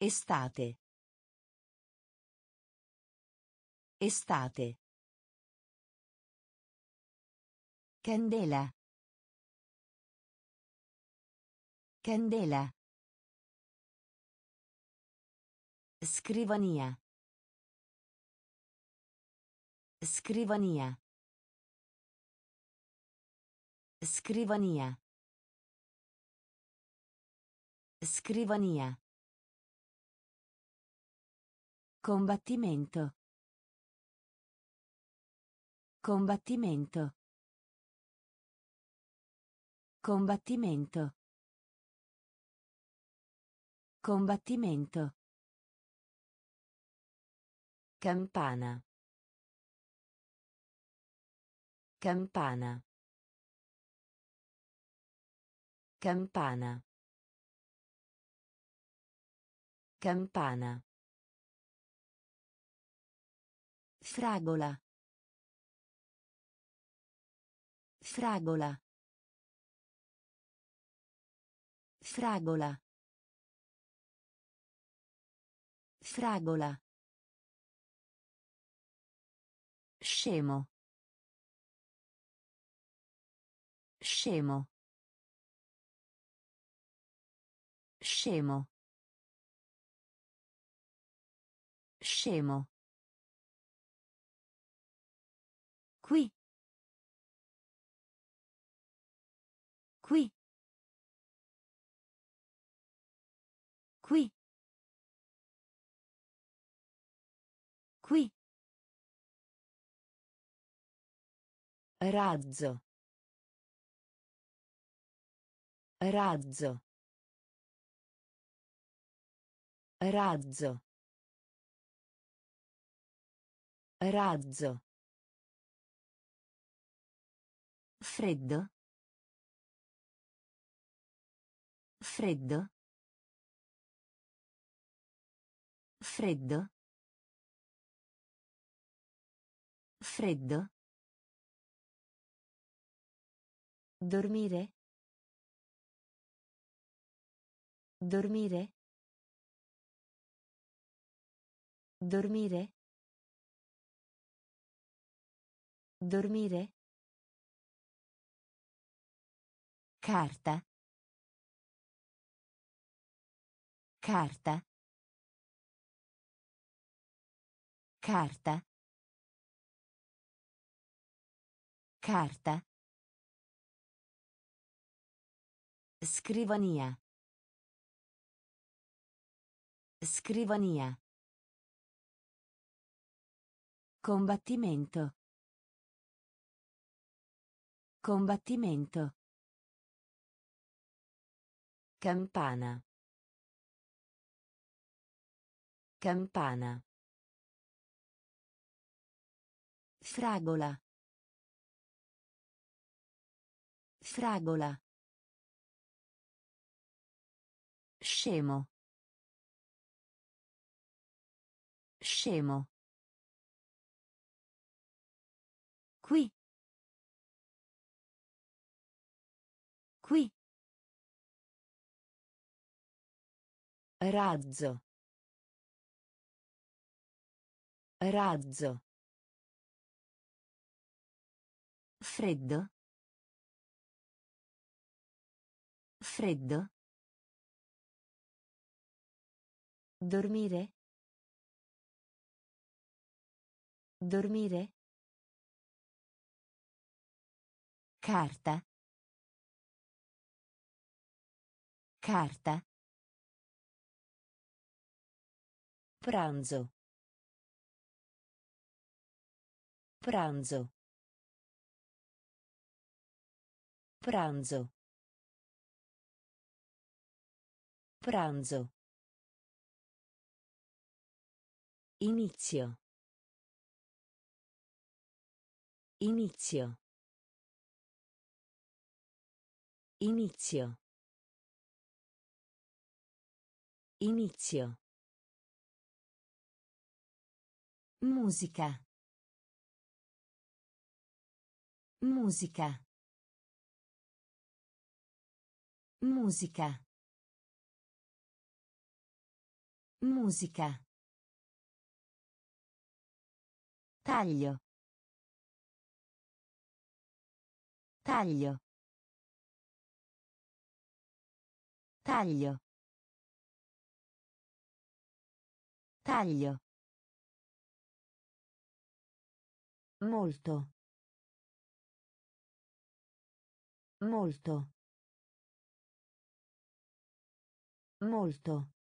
Estate. Estate. Candela. Candela. Scrivania. Scrivania. Scrivania. Scrivania. Combattimento. Combattimento. Combattimento. Combattimento. Campana. Campana. Campana. Campana. Fragola. Fragola. Fragola. Fragola. Scemo. Scemo. Scemo. Scemo. Razzo. Razzo. Razzo. Razzo. Freddo. Freddo. Freddo. Freddo. Dormire. Dormire. Dormire. Dormire. Carta. Carta. Carta. Carta. Scrivania. Scrivania. Combattimento. Combattimento. Campana. Campana. Fragola. Fragola. Scemo. Scemo. Qui. Qui. Razzo. Razzo. Freddo. Freddo. Dormire. Dormire. Carta. Carta. Pranzo. Pranzo. Pranzo. Pranzo. Inizio. Inizio. Inizio. Inizio. Musica. Musica. Musica. Musica. Taglio. Taglio. Taglio. Taglio. Molto. Molto. Molto.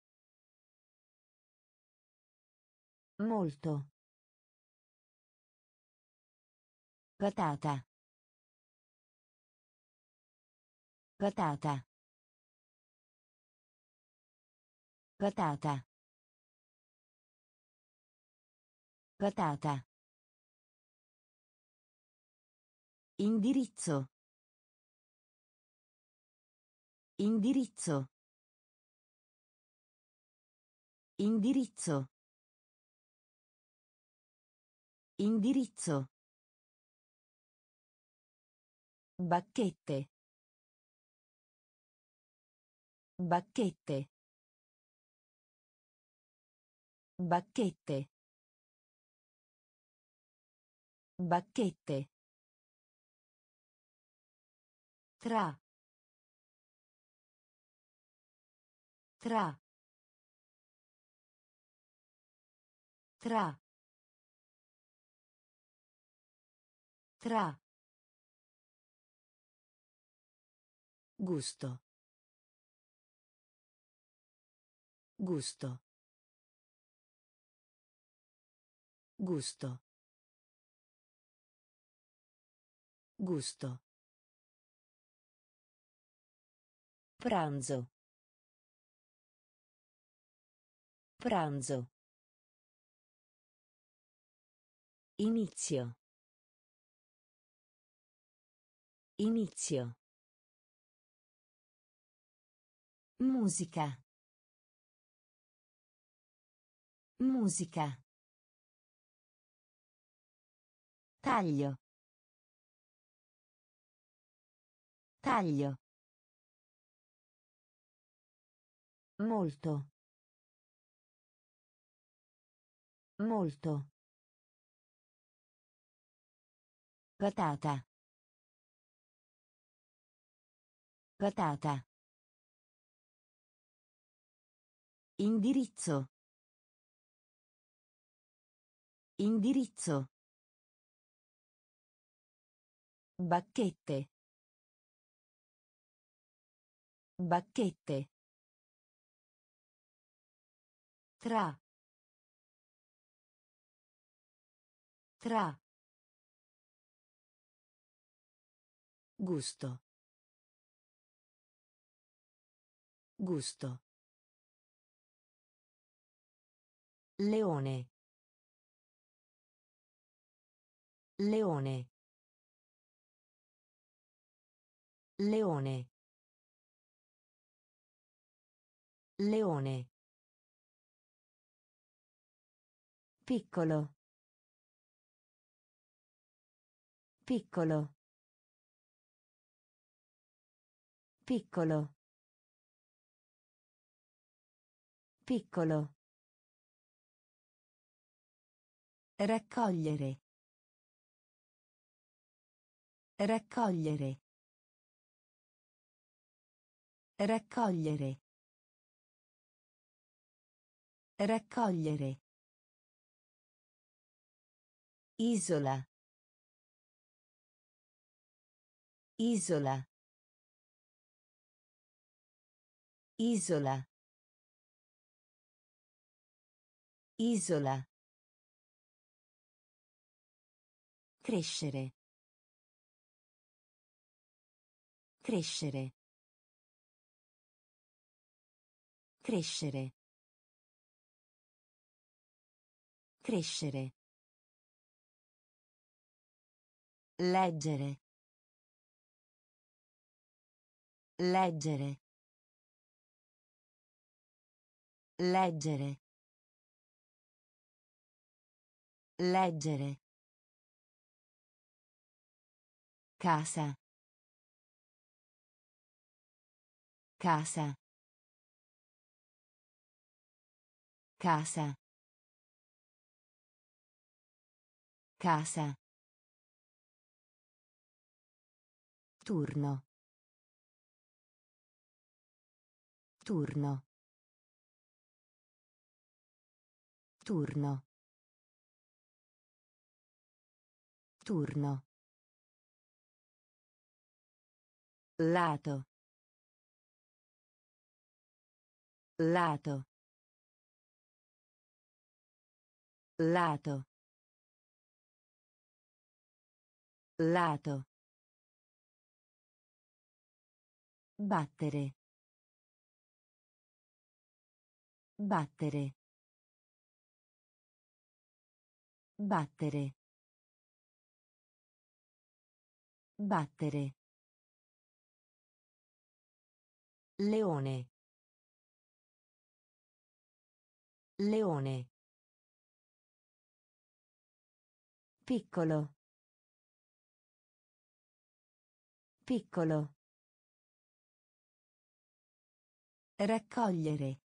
Molto. Patata. Patata. Patata. Patata. Indirizzo. Indirizzo. Indirizzo. Indirizzo. Bacchette. Bacchette. Bacchette. Bacchette. Tra. Tra. Tra. Tra. Gusto. Gusto. Gusto. Gusto. Pranzo. Pranzo. Inizio. Inizio. Musica. Musica. Taglio. Taglio. Molto. Molto. Patata. Patata. Indirizzo. Indirizzo. Bacchette. Bacchette. Tra. Tra. Gusto. Gusto. Leone. Leone. Leone. Leone. Piccolo. Piccolo. Piccolo. Piccolo. Raccogliere. Raccogliere. Raccogliere. Raccogliere. Isola. Isola. Isola. Isola. Crescere. Crescere. Crescere. Crescere. Leggere. Leggere. Leggere. Leggere. Casa. Casa. Casa. Casa. Turno. Turno. Turno. Turno. Lato. Lato. Lato. Lato. Battere. Battere. Battere. Battere. Leone. Leone. Piccolo. Piccolo. Raccogliere.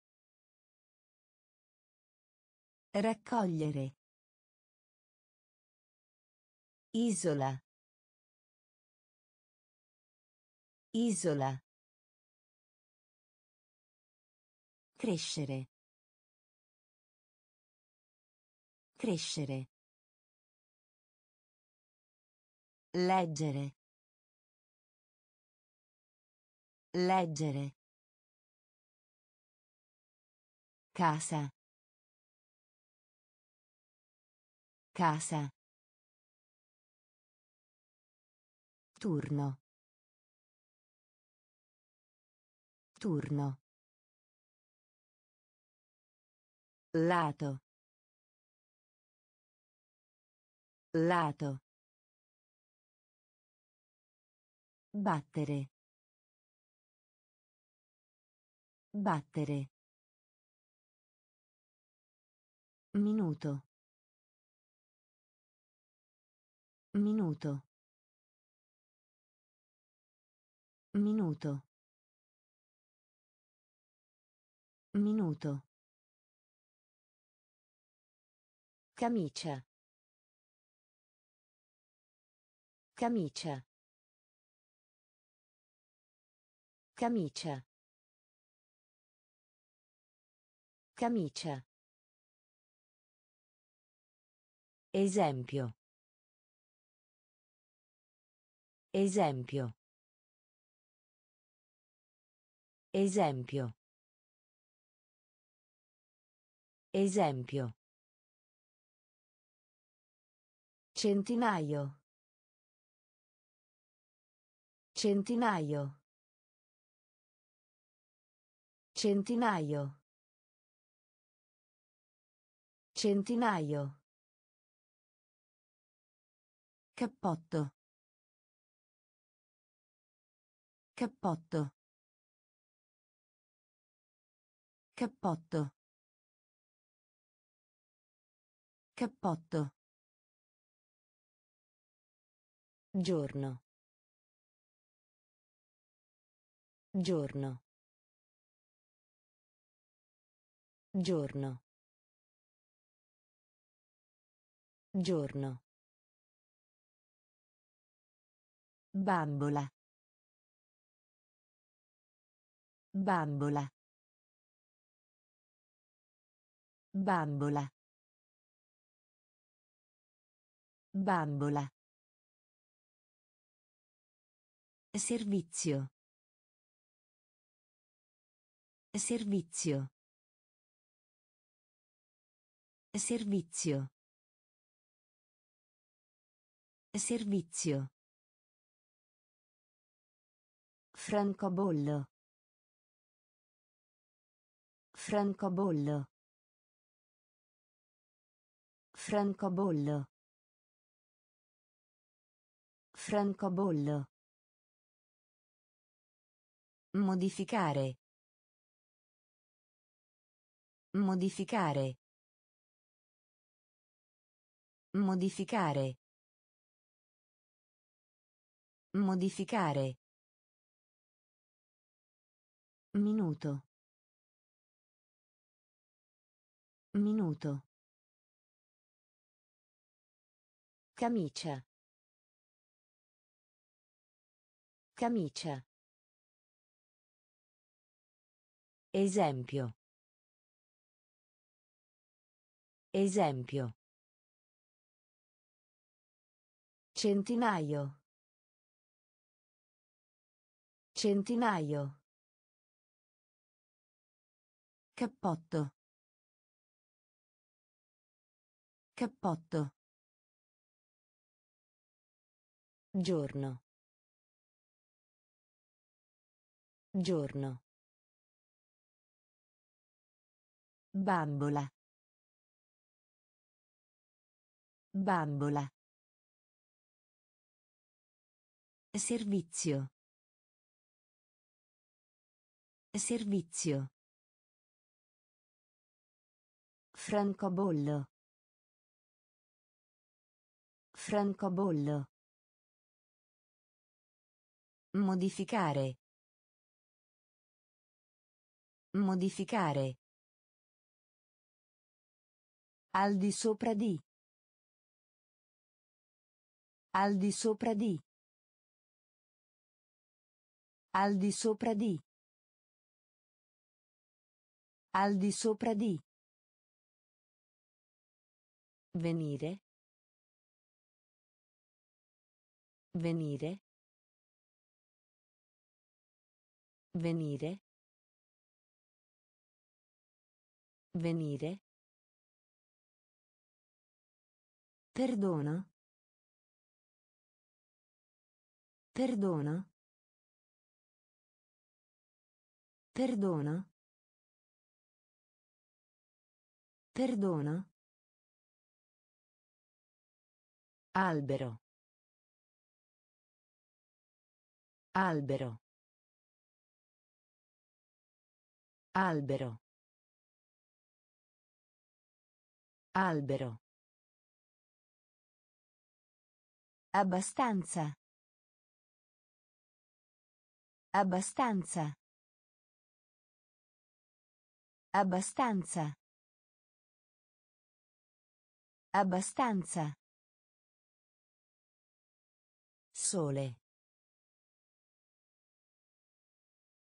Raccogliere. Isola. Isola. Crescere. Crescere. Leggere. Leggere. Casa. Casa. Turno. Turno. Lato. Lato. Battere. Battere. Minuto. Minuto. Minuto. Minuto. Camicia. Camicia. Camicia. Camicia. Esempio. Esempio. Esempio. Esempio. Centinaio. Centinaio. Centinaio. Centinaio. Cappotto. Cappotto. Cappotto. Cappotto. Giorno. Giorno. Giorno. Giorno. Bambola. Bambola. Bambola. Bambola. Servizio. Servizio. Servizio. Servizio. Francobollo. Francobollo. Francobollo. Francobollo. Modificare. Modificare. Modificare. Modificare. Minuto. Minuto. Camicia. Camicia. Esempio. Esempio. Centinaio. Centinaio. Cappotto. Cappotto. Giorno. Giorno. Bambola. Bambola. Servizio. Servizio. Francobollo. Francobollo. Modificare. Modificare. Al di sopra di. Al di sopra di. Al di sopra di. Al di sopra di. Venire. Venire. Venire. Venire. Perdono. Perdono. Perdono. Perdono. Albero. Albero. Albero. Albero. Abbastanza. Abbastanza. Abbastanza. Abbastanza. Sole.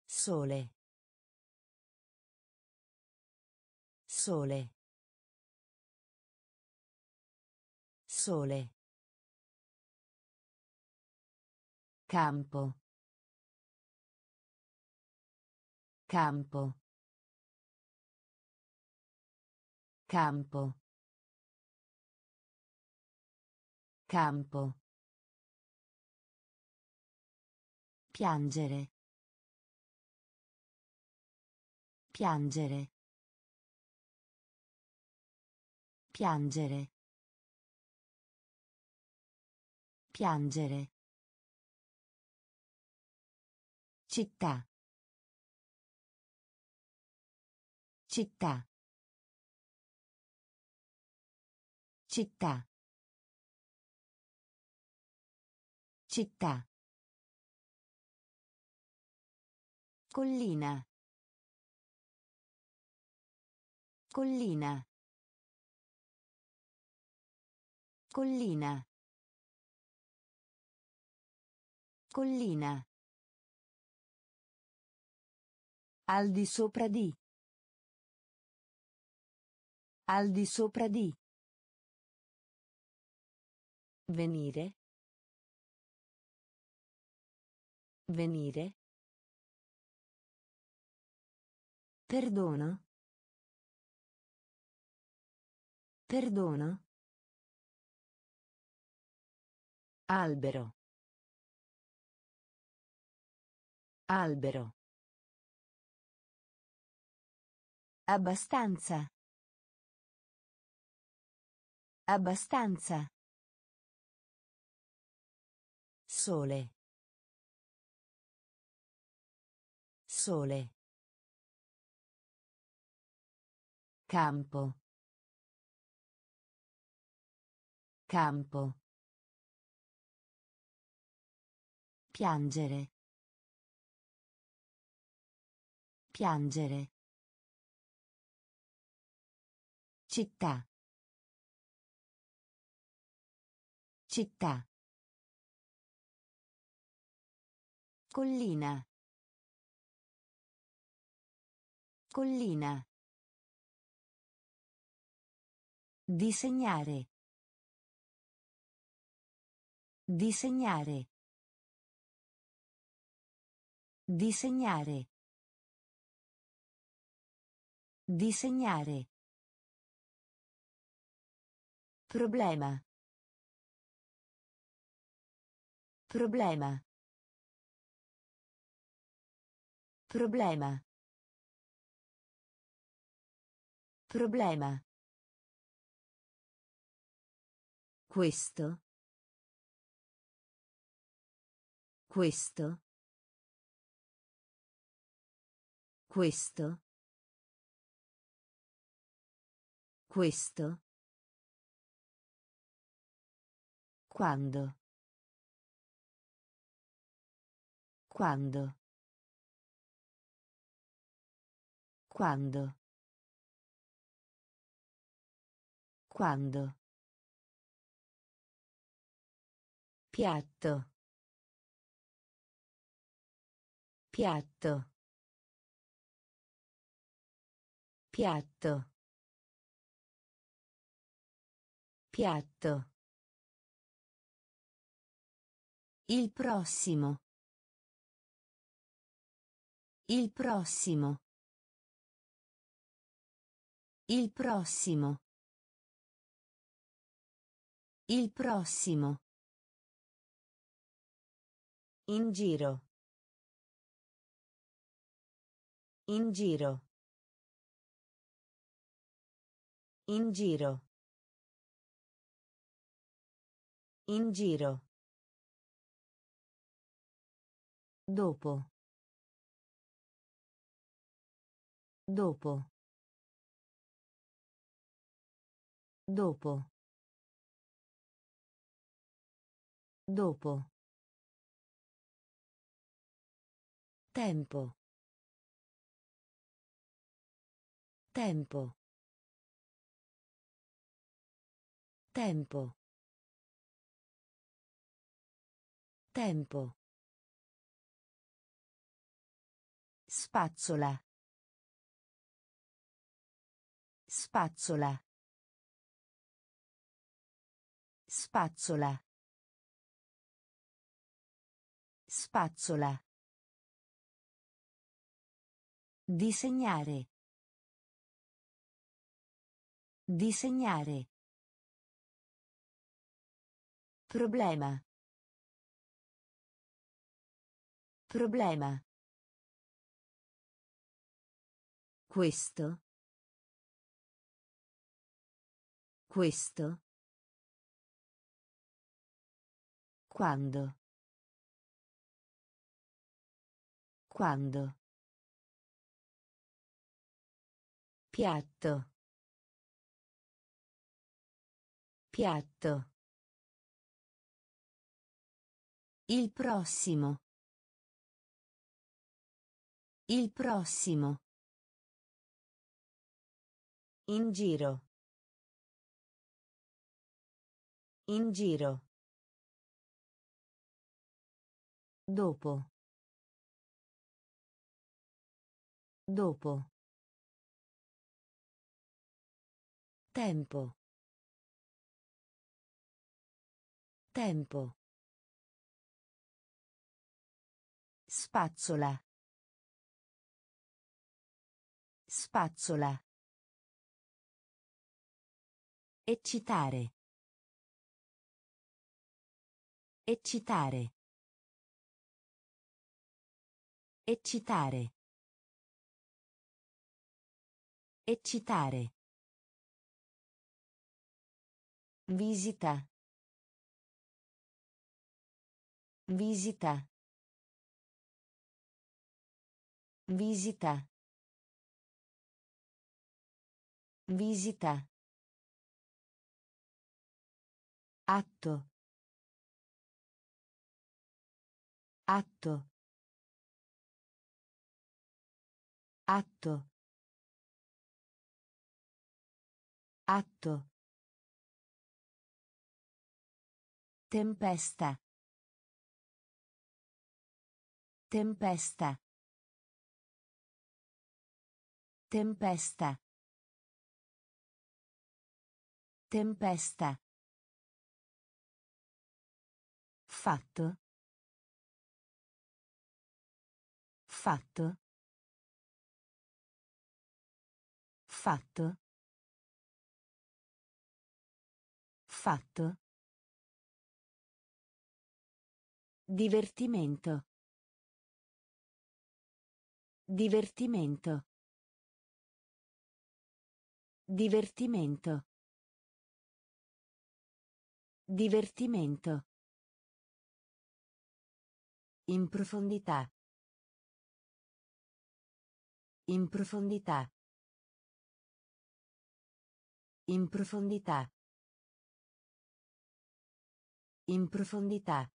Sole. Sole. Sole. Campo. Campo. Campo. Campo. Piangere. Piangere. Piangere. Piangere. Città. Città. Città. Città. Collina. Collina. Collina. Collina. Al di sopra di. Al di sopra di. Venire. Venire. Perdono. Perdono. Albero. Albero. Abbastanza. Abbastanza. Sole. Sole. Campo. Campo. Piangere. Piangere. Città. Città. Collina. Collina. Disegnare. Disegnare. Disegnare. Disegnare. Problema. Problema. Problema. Problema. Questo. Questo. Questo. Questo. Quando. Quando. Quando. Quando. Piatto. Piatto. Piatto. Piatto. Il prossimo. Il prossimo. Il prossimo. Il prossimo. In giro. In giro. In giro. In giro. Dopo. Dopo. Dopo. Dopo. Tempo. Tempo. Tempo. Tempo. Spazzola. Spazzola. Spazzola. Spazzola. Disegnare. Disegnare. Problema. Problema. Questo. Questo. Quando. Quando. Piatto. Piatto. Il prossimo. Il prossimo. In giro. In giro. Dopo. Dopo. Tempo. Tempo. Spazzola. Spazzola. Eccitare. Eccitare. Eccitare. Eccitare. Visita. Visita. Visita. Visita. Atto. Atto. Atto. Atto. Tempesta. Tempesta. Tempesta. Tempesta. Fatto. Fatto. Fatto. Fatto. Divertimento. Divertimento. Divertimento. Divertimento. In profondità. In profondità. In profondità. In profondità.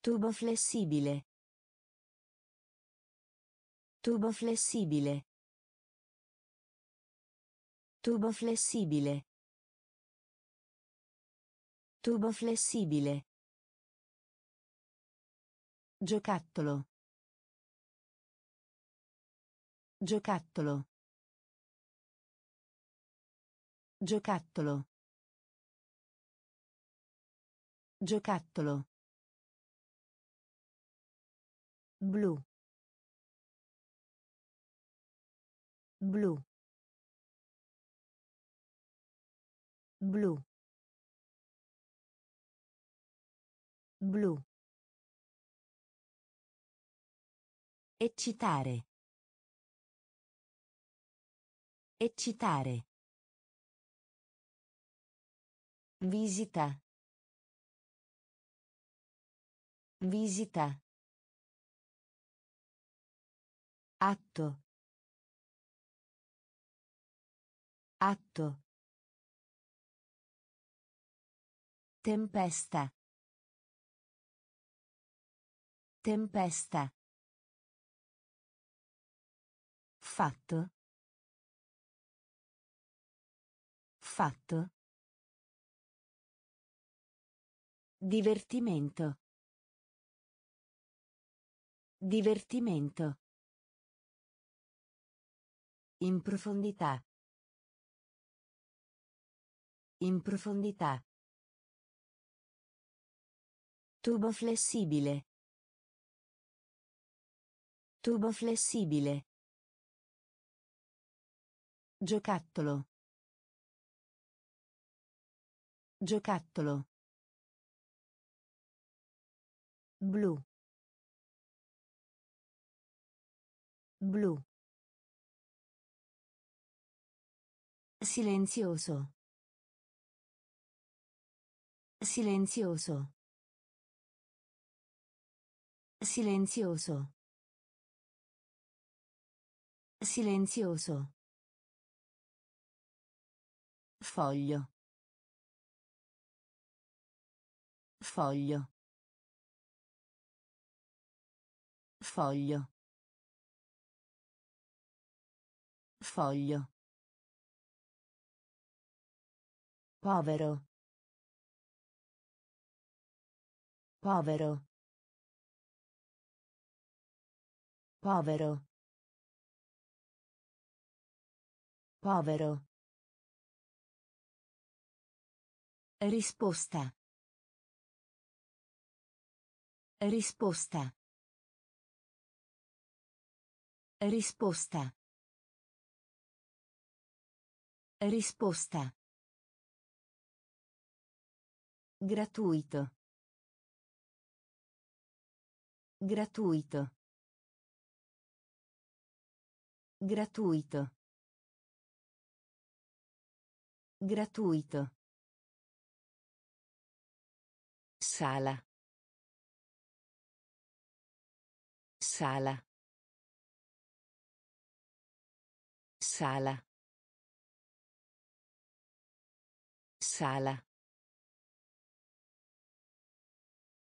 Tubo flessibile. Tubo flessibile. Tubo flessibile. Tubo flessibile. Giocattolo. Giocattolo. Giocattolo. Giocattolo. Blu. Blu. Blu. Blu. Eccitare. Eccitare. Visita. Visita. Atto. Atto. Tempesta. Tempesta. Fatto. Fatto. Divertimento. Divertimento. In profondità. In profondità. Tubo flessibile. Tubo flessibile. Giocattolo. Giocattolo. Blu. Blu. Silenzioso. Silenzioso. Silenzioso. Silenzioso. Foglio. Foglio. Foglio. Foglio. Povero. Povero. Povero. Povero. Risposta. Risposta. Risposta. Risposta. Gratuito. Gratuito. Gratuito. Gratuito. Sala. Sala. Sala. Sala.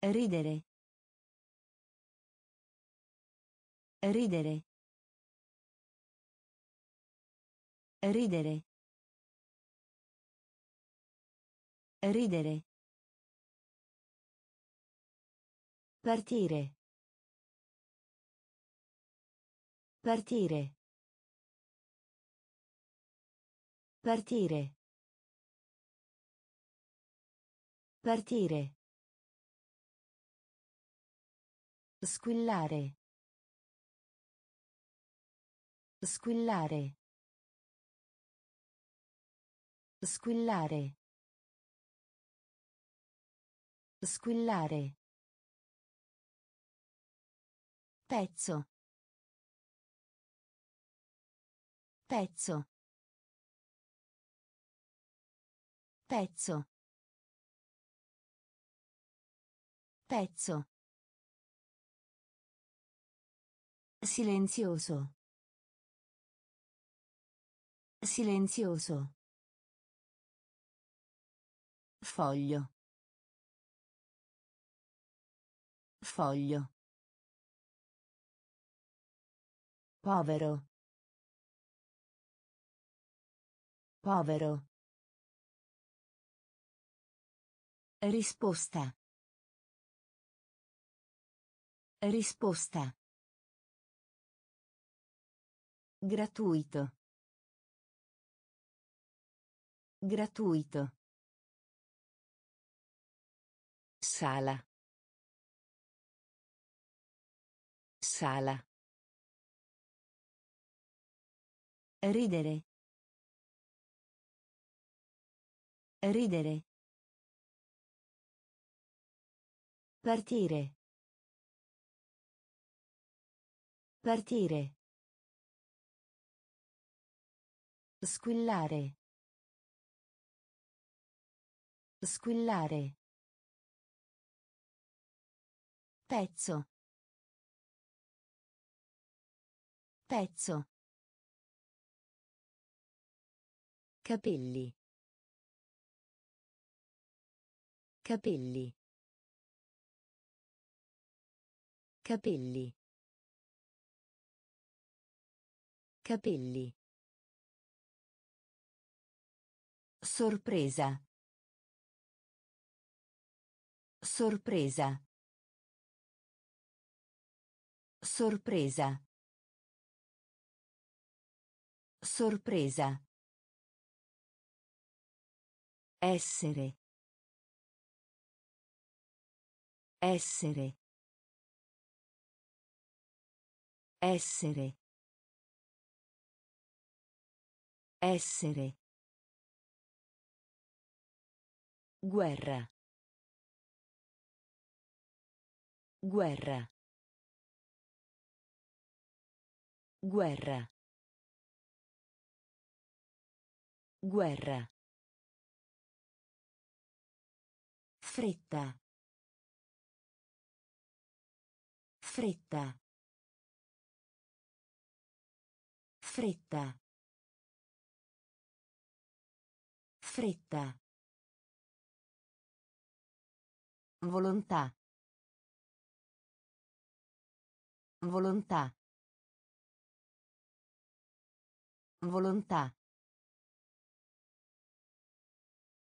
Ridere. Ridere. Ridere. Ridere. Partire. Partire. Partire. Partire. Squillare. Squillare. Squillare. Squillare. Pezzo. Pezzo. Pezzo. Pezzo. Silenzioso. Silenzioso. Foglio. Foglio. Povero. Povero. Risposta. Risposta. Gratuito. Gratuito. Sala. Sala. Ridere. Ridere. Partire. Partire. Squillare. Squillare. Pezzo. Pezzo. Capelli. Capelli. Capelli. Capelli. Sorpresa. Sorpresa. Sorpresa. Sorpresa. Essere. Essere. Essere. Essere. Guerra. Guerra. Guerra. Guerra. Fretta. Fretta. Fretta. Fretta. Volontà. Volontà. Volontà.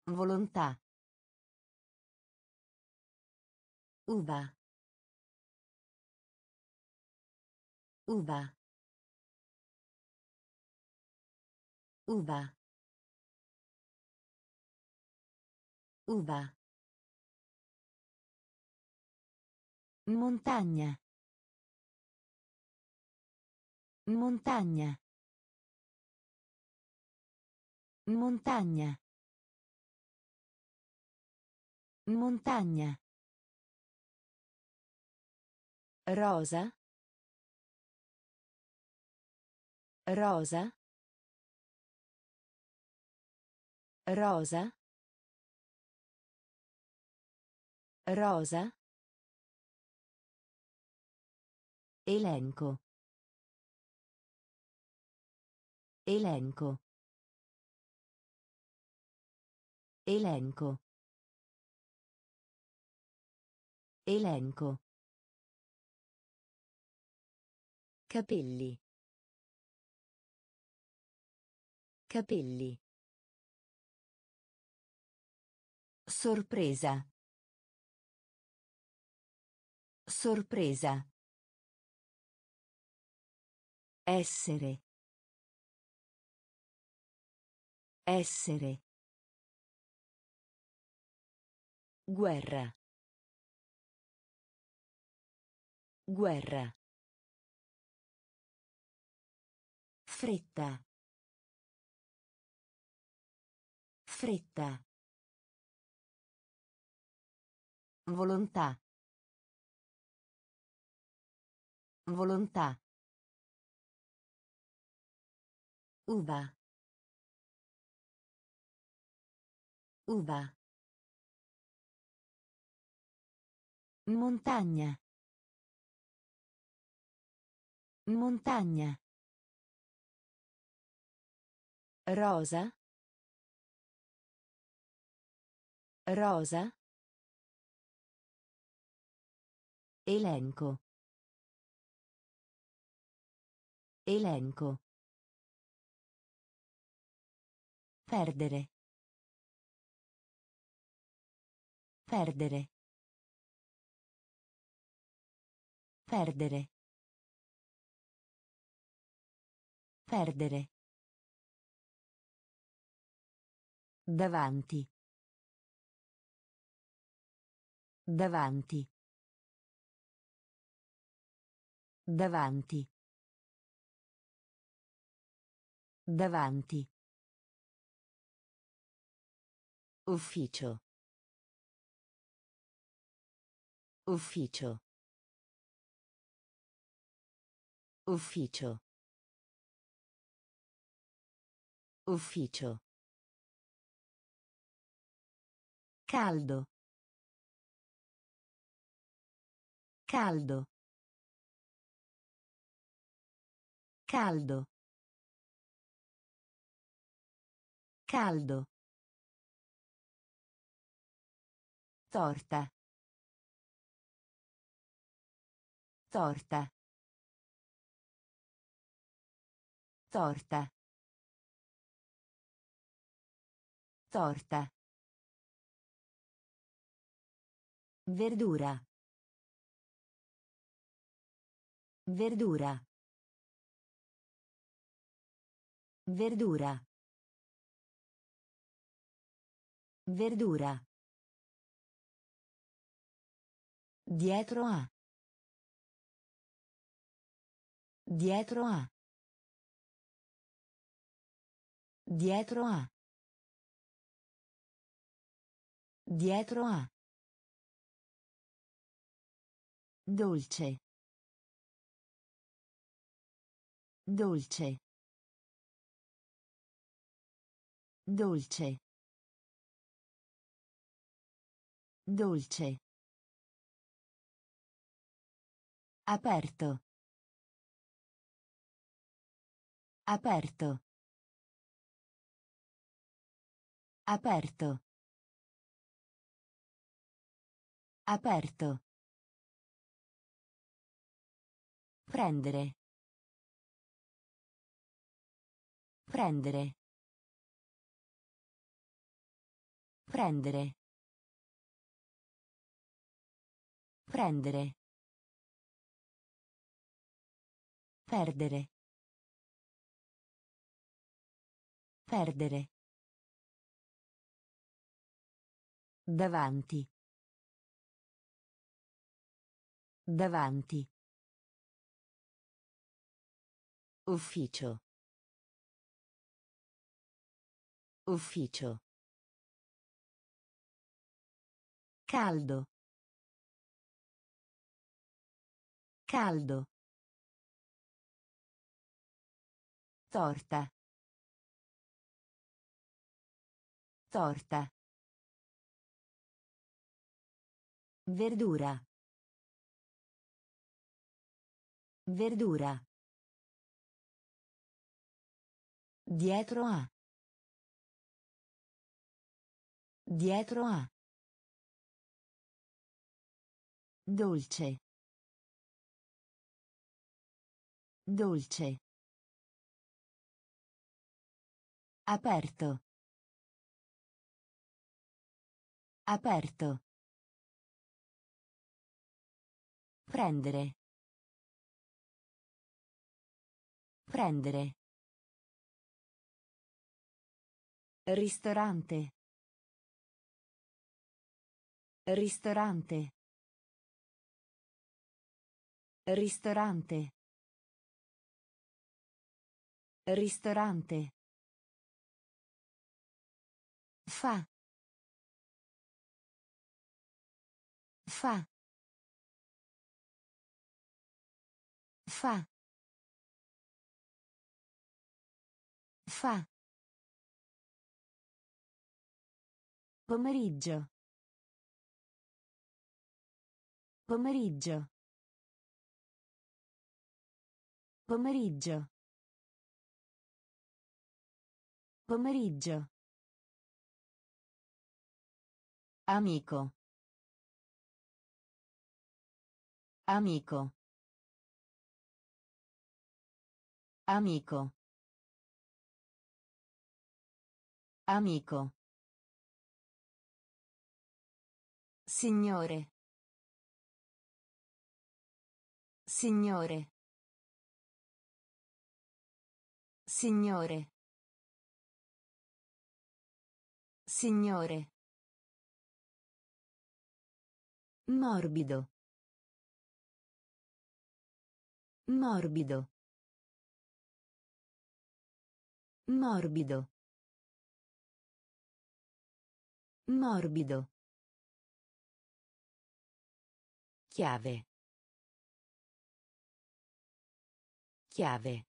Volontà. Uva. Uva. Uva. Uva. Montagna. Montagna. Montagna. Montagna. Rosa. Rosa. Rosa. Rosa. Elenco. Elenco. Elenco. Elenco. Capelli. Capelli. Sorpresa. Sorpresa. Essere. Essere. Guerra. Guerra. Fretta. Fretta. Volontà. Volontà. Uva. Uva. Montagna. Montagna. Rosa. Rosa. Elenco. Elenco. Perdere. Perdere. Perdere. Perdere. Davanti. Davanti. Davanti. Davanti. Ufficio. Ufficio. Ufficio. Ufficio. Caldo. Caldo. Caldo. Caldo. Torta. Torta. Torta. Torta. Verdura. Verdura. Verdura. Verdura. Dietro a. Dietro a. Dietro a. Dietro a. Dolce. Dolce. Dolce. Dolce. Aperto. Aperto. Aperto. Aperto. Prendere. Prendere. Prendere. Prendere. Perdere. Perdere. Davanti. Davanti. Ufficio. Ufficio. Caldo. Caldo. Torta. Torta. Verdura. Verdura. Dietro a. Dietro a. Dolce. Dolce. Aperto. Aperto. Prendere. Prendere. Ristorante. Ristorante. Ristorante. Ristorante. Fa. Fa. Fa. Fa. Pomeriggio. Pomeriggio. Pomeriggio. Pomeriggio. Amico. Amico. Amico. Amico. Signore. Signore. Signore. Signore. Morbido. Morbido. Morbido. Morbido. Chiave. Chiave.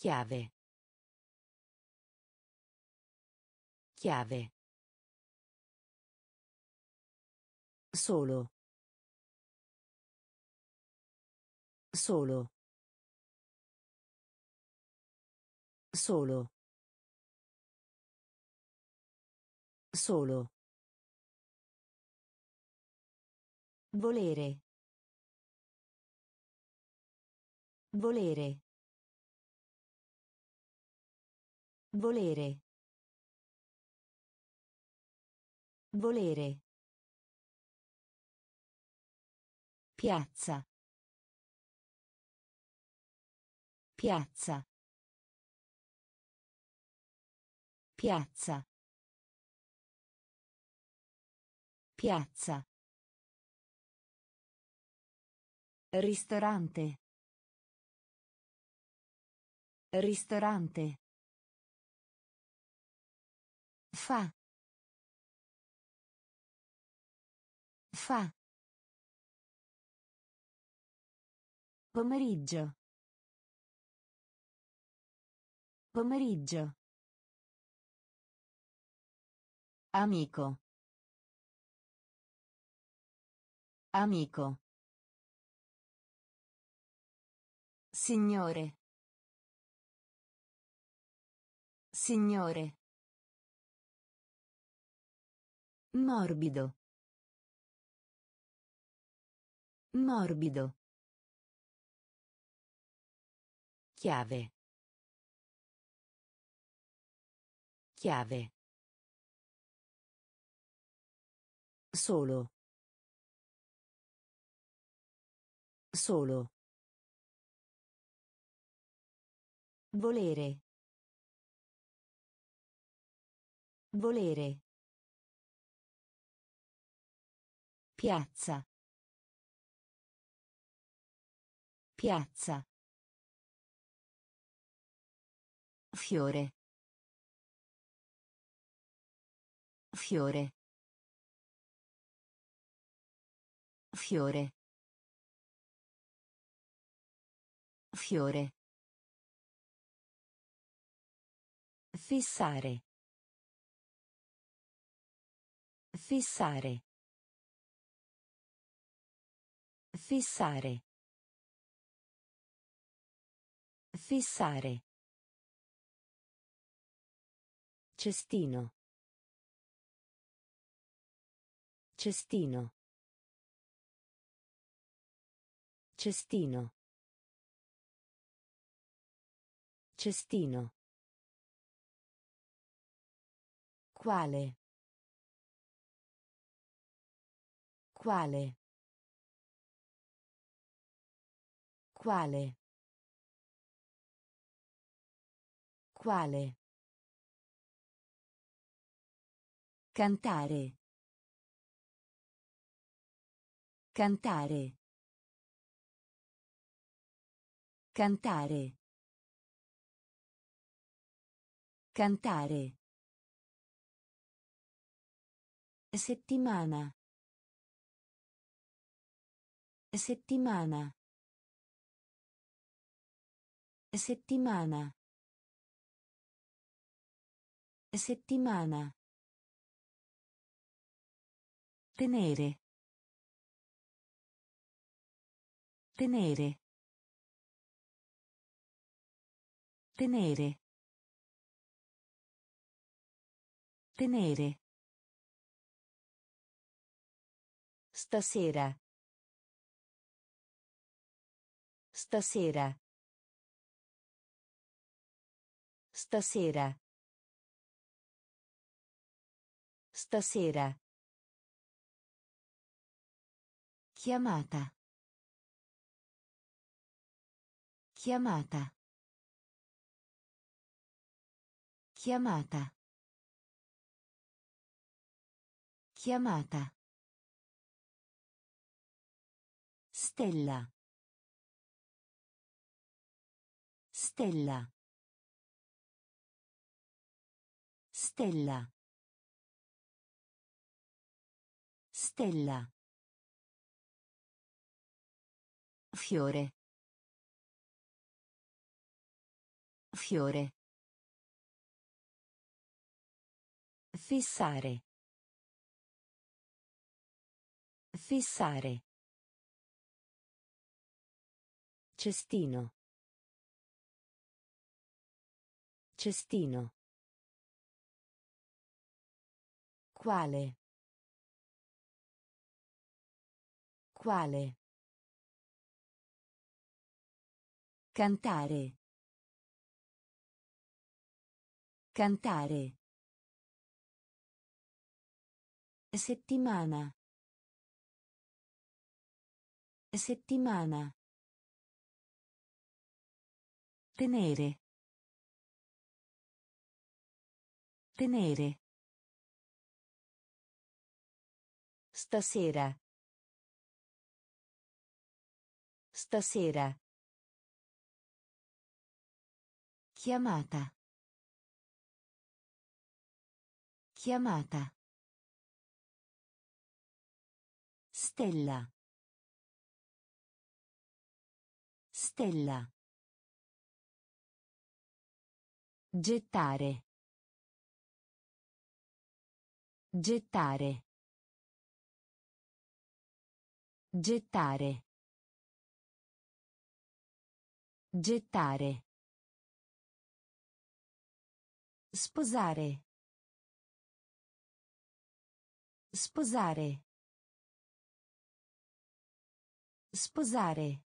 Chiave. Chiave. Solo. Solo. Solo. Solo. Volere. Volere. Volere. Volere. Piazza. Piazza. Piazza. Piazza. Ristorante. Ristorante. Fa. Fa. Pomeriggio. Pomeriggio. Amico. Amico. Signore. Signore. Morbido. Morbido. Chiave. Chiave. Solo. Solo. Volere. Volere. Piazza. Piazza. Fiore. Fiore. Fiore. Fiore. Fissare. Fissare. Fissare. Fissare. Cestino. Cestino. Cestino. Cestino. Quale? Quale? Quale? Quale? Cantare. Cantare. Cantare. Cantare. Settimana. Settimana. Settimana. Settimana. Tenere. Tenere. Tenere. Tenere. Stasera. Stasera. Stasera. Stasera. Chiamata. Chiamata. Chiamata. Chiamata. Stella. Stella. Stella. Stella. Fiore. Fiore. Fissare. Fissare. Cestino. Cestino. Quale? Quale? Cantare. Cantare. Settimana. Settimana. Tenere. Tenere. Stasera. Stasera. Chiamata. Chiamata. Stella. Stella. Gettare. Gettare. Gettare. Gettare. Sposare. Sposare. Sposare.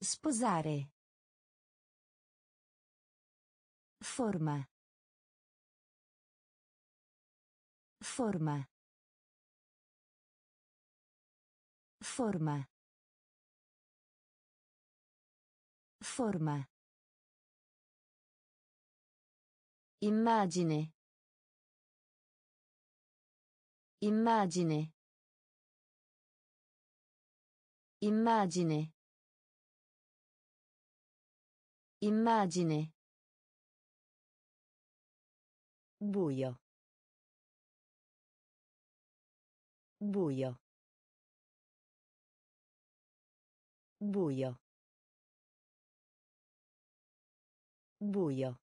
Sposare. Forma. Forma. Forma. Forma. Immagine. Immagine. Immagine. Immagine. Buio. Buio. Buio. Buio.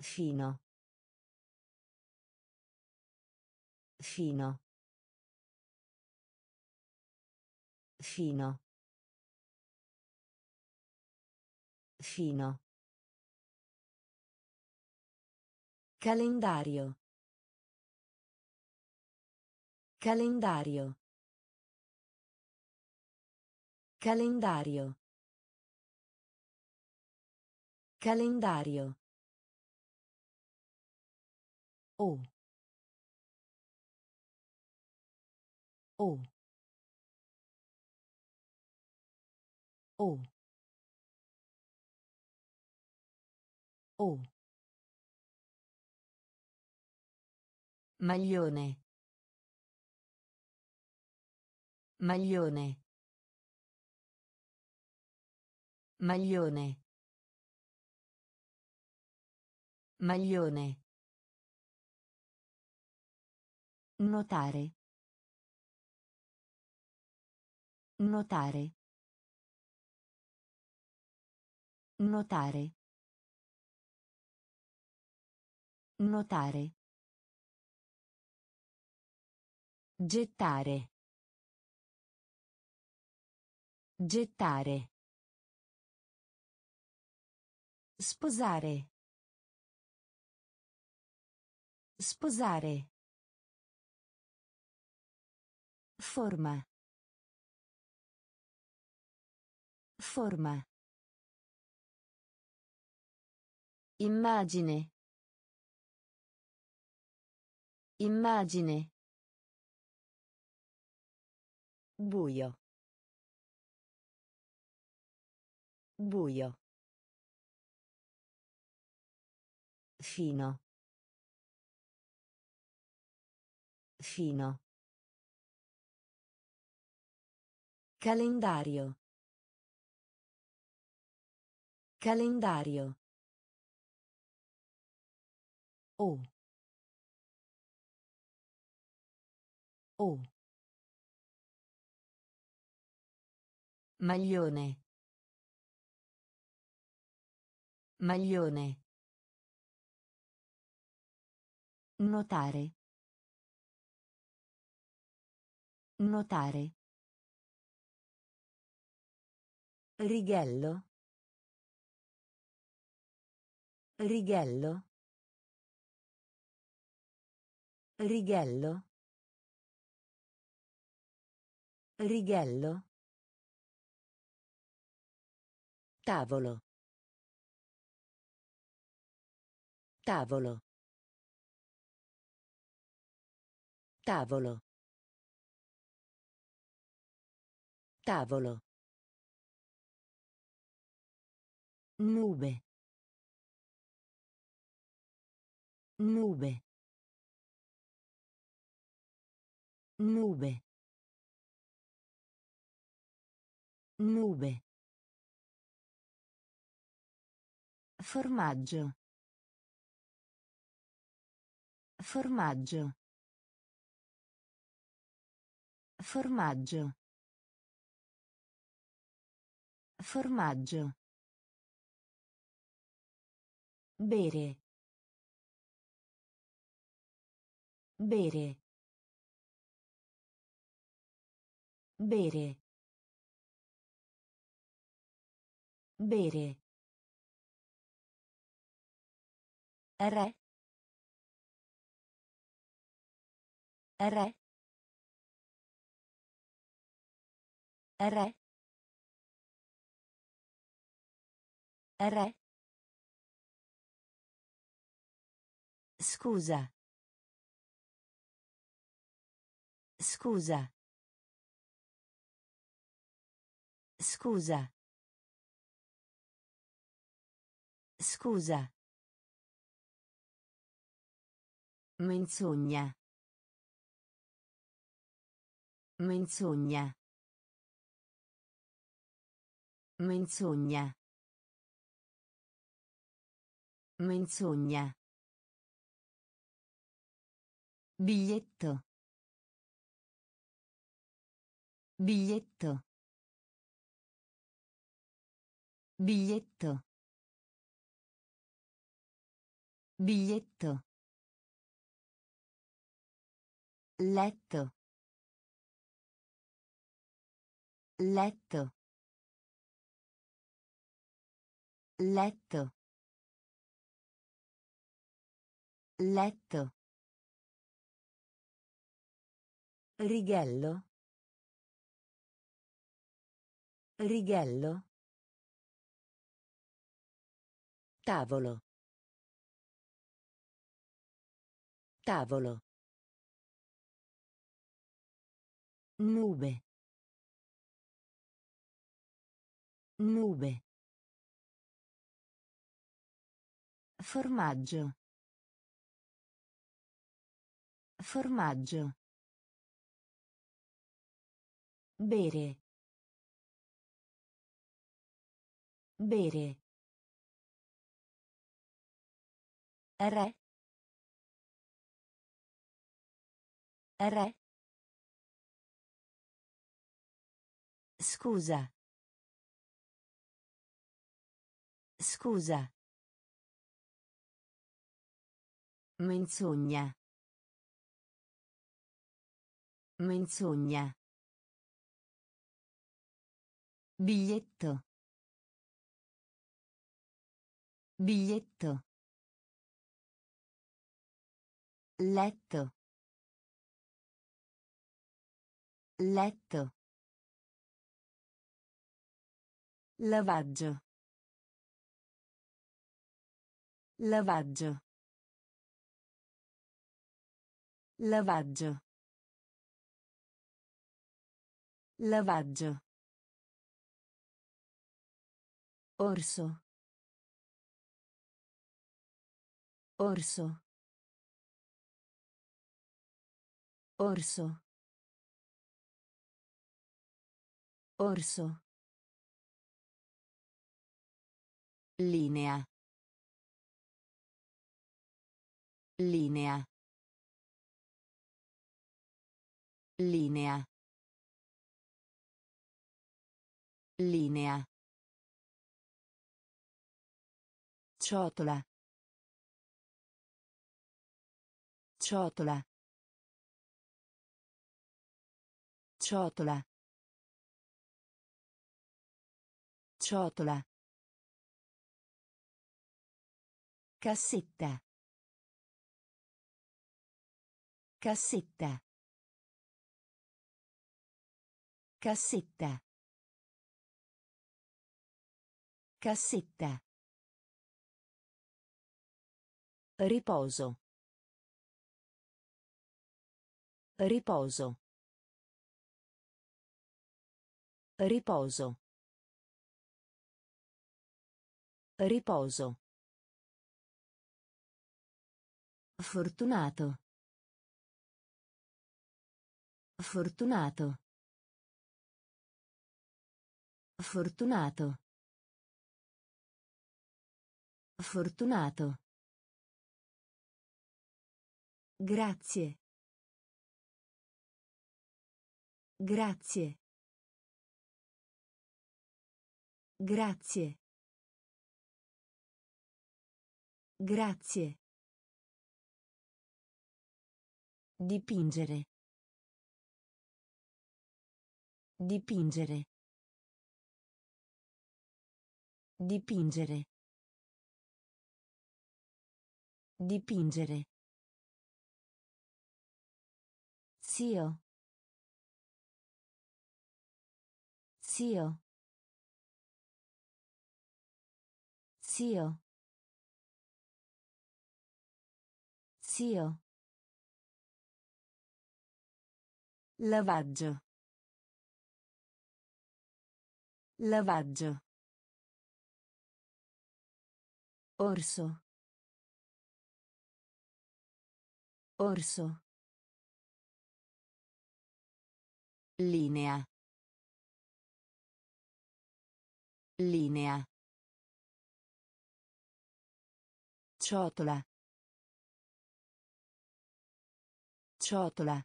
Fino. Fino. Fino. Fino. Calendario. Calendario. Calendario. Calendario. O. O. O. O. Maglione. Maglione. Maglione. Maglione. Notare. Notare. Notare. Notare. Gettare. Gettare. Sposare. Sposare. Forma. Forma. Immagine. Immagine. Buio. Buio. Fino. Fino. Calendario. Calendario. O. O. Maglione. Maglione. Notare. Notare. Righello. Righello. Righello. Righello. Tavolo. Tavolo. Tavolo. Tavolo. Nube. Nube. Nube. Nube. Formaggio. Formaggio. Formaggio. Formaggio. Bere. Bere. Bere. Bere. Re. Re. Re. Re. Scusa. Scusa. Scusa. Scusa. Menzogna. Menzogna. Menzogna. Menzogna. Biglietto. Biglietto. Biglietto. Biglietto. Letto. Letto. Letto. Letto. Righello. Righello. Tavolo. Tavolo. Nube. Nube. Formaggio. Formaggio. Bere. Bere. Re. Re. Scusa. Scusa. Menzogna. Menzogna. Biglietto. Biglietto. Letto. Letto. Lavaggio. Lavaggio. Lavaggio. Lavaggio. Orso. Orso. Orso. Orso. Linea. Linea. Linea. Linea. Ciotola. Ciotola. Ciotola. Ciotola. Cassetta. Cassetta. Cassetta. Cassetta. Riposo. Riposo. Riposo. Riposo. Fortunato. Fortunato. Fortunato. Fortunato. Grazie. Grazie. Grazie. Grazie. Dipingere. Dipingere. Dipingere. Dipingere. Zio. Zio. Zio. Zio. Lavaggio. Lavaggio. Orso. Orso. Linea. Linea. Ciotola. Ciotola.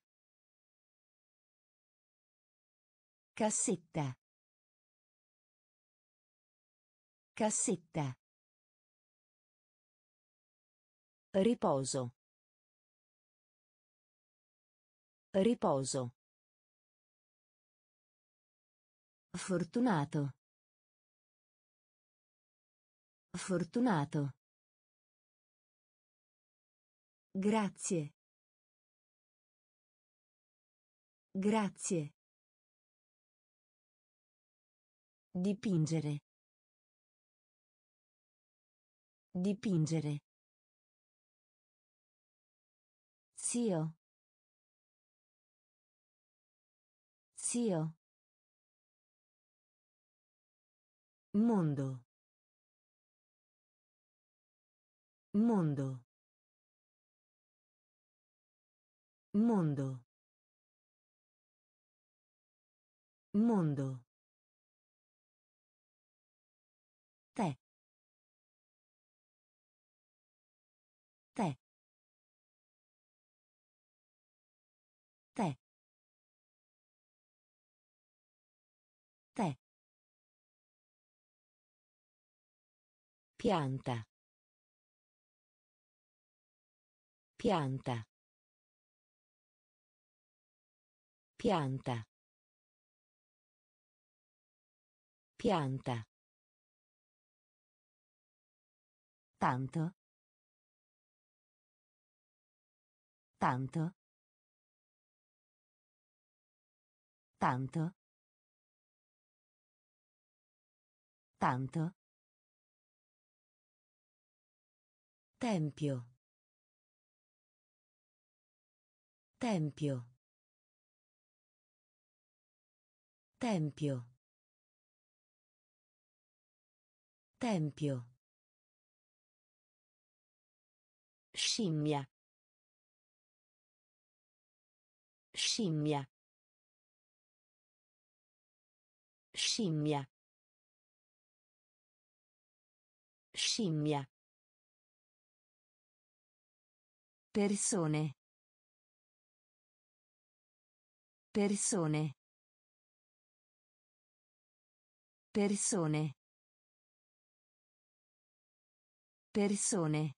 Cassetta. Cassetta. Riposo. Riposo. Fortunato. Fortunato. Grazie. Grazie. Dipingere. Dipingere. Zio. Zio. Mondo. Mondo. Mondo. Mondo. Pianta. Pianta. Pianta. Pianta. Tanto. Tanto. Tanto. Tanto. Tempio. Tempio. Tempio. Tempio. Scimmia. Scimmia. Scimmia. Scimmia. Persone. Persone. Persone. Persone.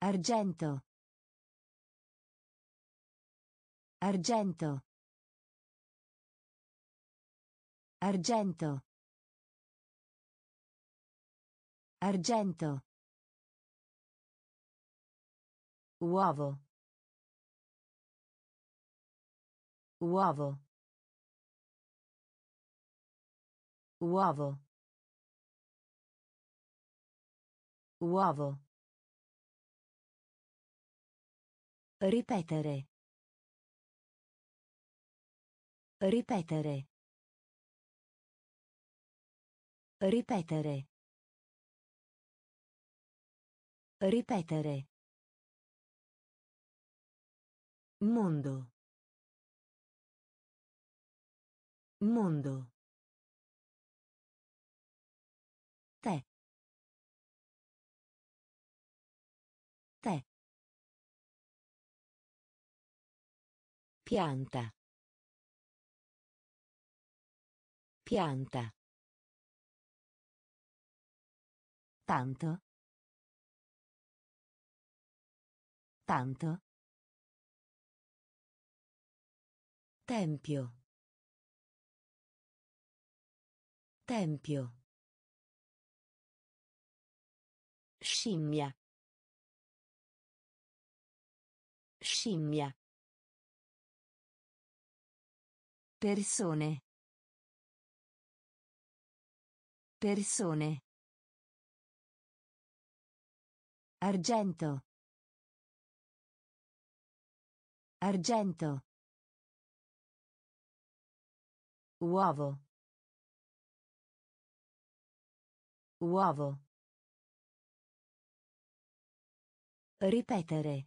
Argento. Argento. Argento. Argento. Uovo. Uovo. Uovo. Uovo. Ripetere. Ripetere. Ripetere. Ripetere. Mondo. Mondo. Te. Te. Pianta. Pianta. Tanto. Tanto. Tempio. Tempio. Scimmia. Scimmia. Persone. Persone. Argento. Argento. Uovo. Uovo. Ripetere.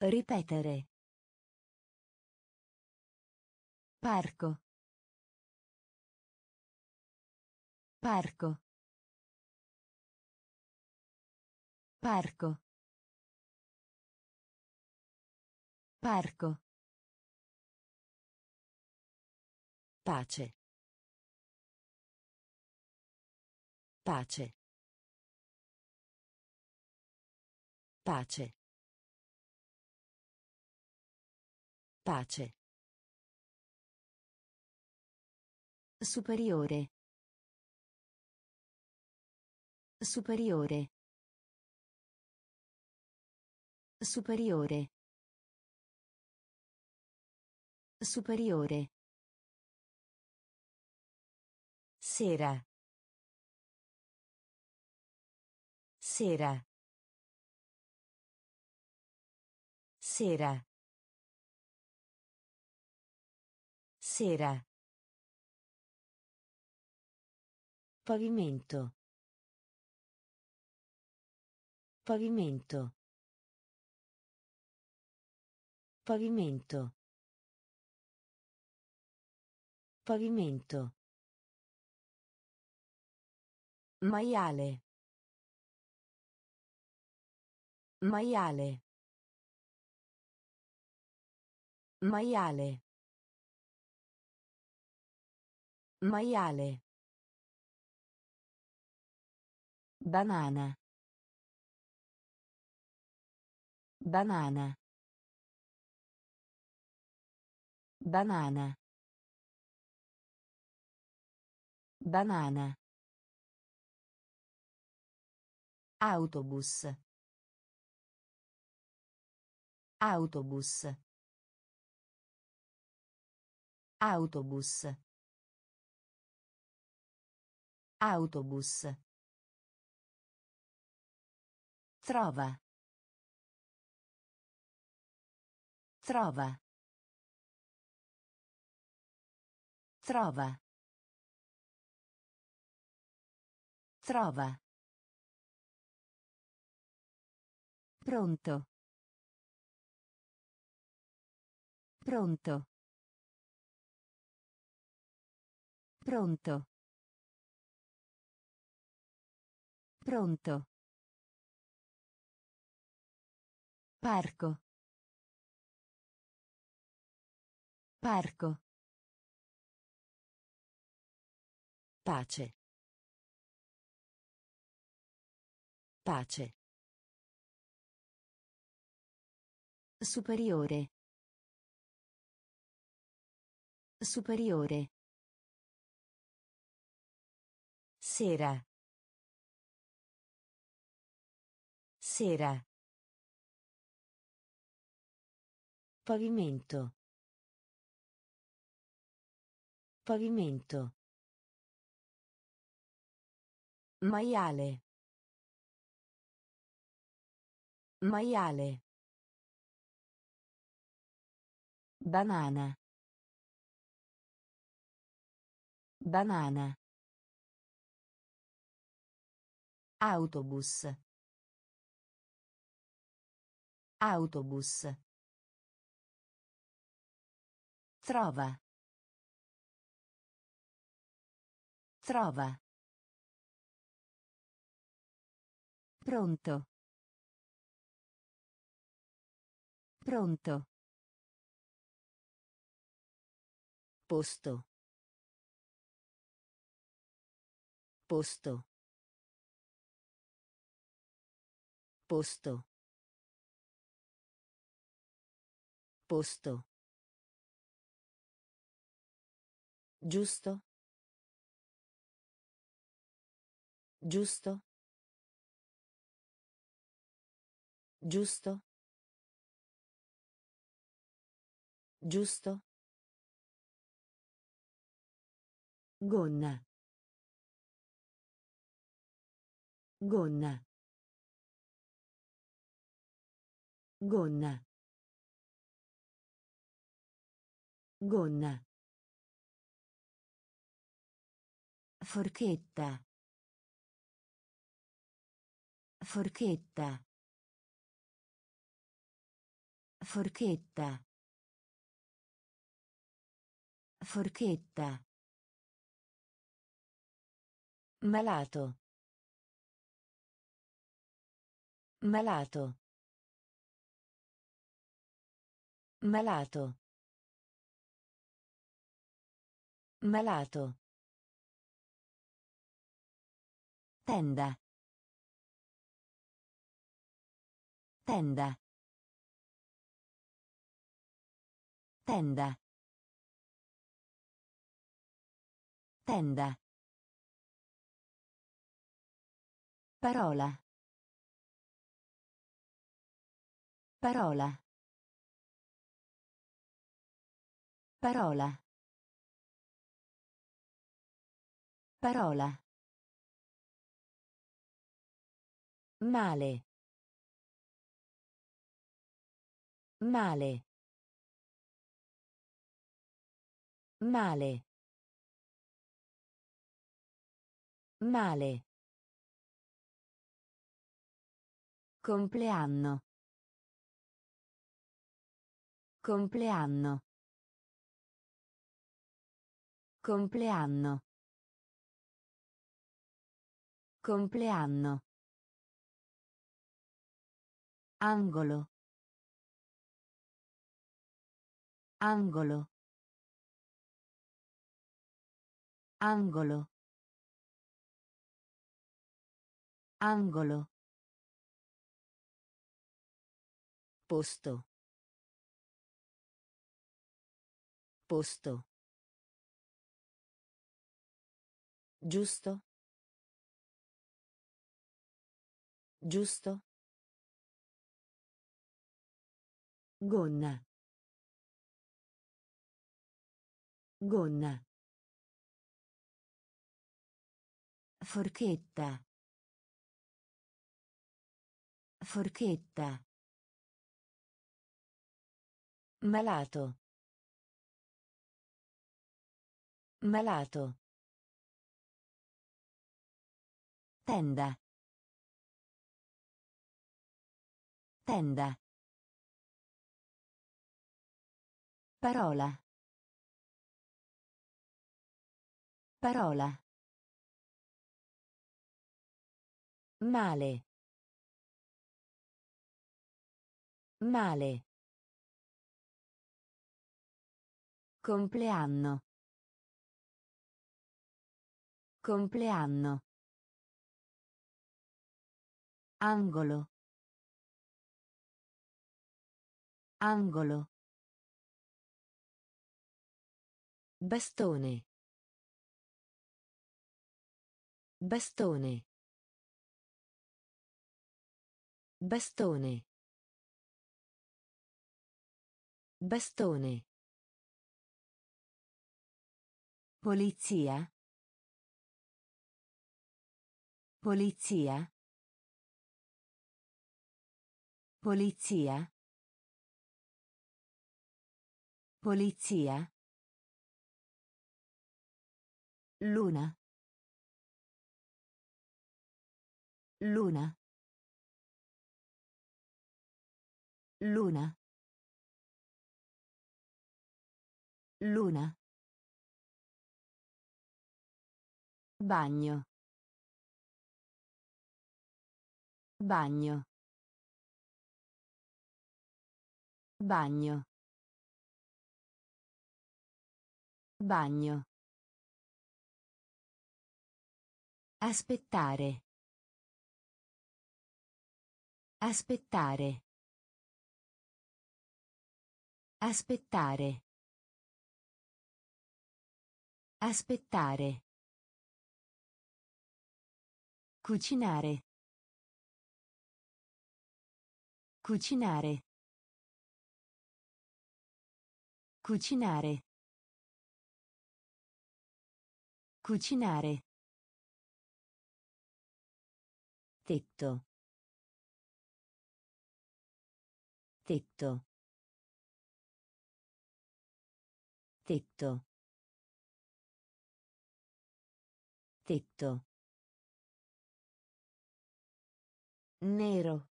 Ripetere. Parco. Parco. Parco. Parco. Pace. Pace. Pace. Pace. Superiore. Superiore. Superiore. Superiore. Sera. Sera. Sera. Sera. Pavimento. Pavimento. Pavimento. Pavimento. Maiale. Maiale. Maiale. Maiale. Banana. Banana. Banana. Banana. Autobus. Autobus. Autobus. Autobus. Trova. Trova. Trova. Trova. Pronto. Pronto. Pronto. Pronto. Parco. Parco. Pace. Pace. Superiore. Superiore. Sera. Sera. Pavimento. Pavimento. Maiale. Maiale. Banana. Banana. Autobus. Autobus. Trova. Trova. Pronto. Pronto. Posto. Posto. Posto. Posto. Giusto. Giusto. Giusto. Giusto. Gonna. Gonna. Gonna. Gonna. Forchetta. Forchetta. Forchetta. Forchetta. Malato. Malato. Malato. Malato. Tenda. Tenda. Tenda. Tenda. Parola. Parola. Parola. Parola. Male. Male. Male. Male. Compleanno. Compleanno. Compleanno. Compleanno. Angolo. Angolo. Angolo. Angolo. Posto. Posto. Giusto. Giusto. Gonna. Gonna. Forchetta. Forchetta. Malato. Malato. Tenda. Tenda. Parola. Parola. Male. Male. Compleanno. Compleanno. Angolo. Angolo. Bastone. Bastone. Bastone. Bastone. Polizia. Polizia. Polizia. Polizia. Luna. Luna. Luna. Luna. Bagno. Bagno. Bagno. Bagno. Aspettare. Aspettare. Aspettare. Aspettare. Cucinare. Cucinare. Cucinare. Cucinare. Tetto. Tetto. Tetto. Tetto. Nero.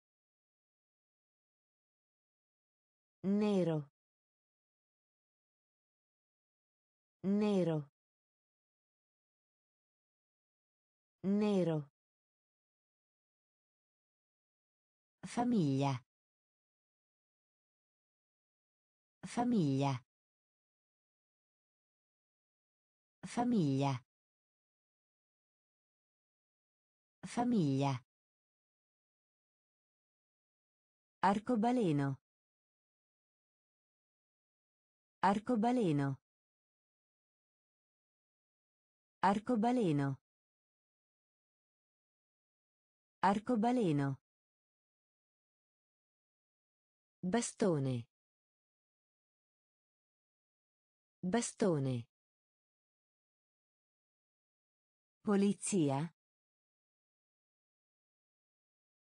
Nero. Nero. Nero. Famiglia. Famiglia. Famiglia. Famiglia. Arcobaleno. Arcobaleno. Arcobaleno. Arcobaleno. Bastone. Bastone. Polizia.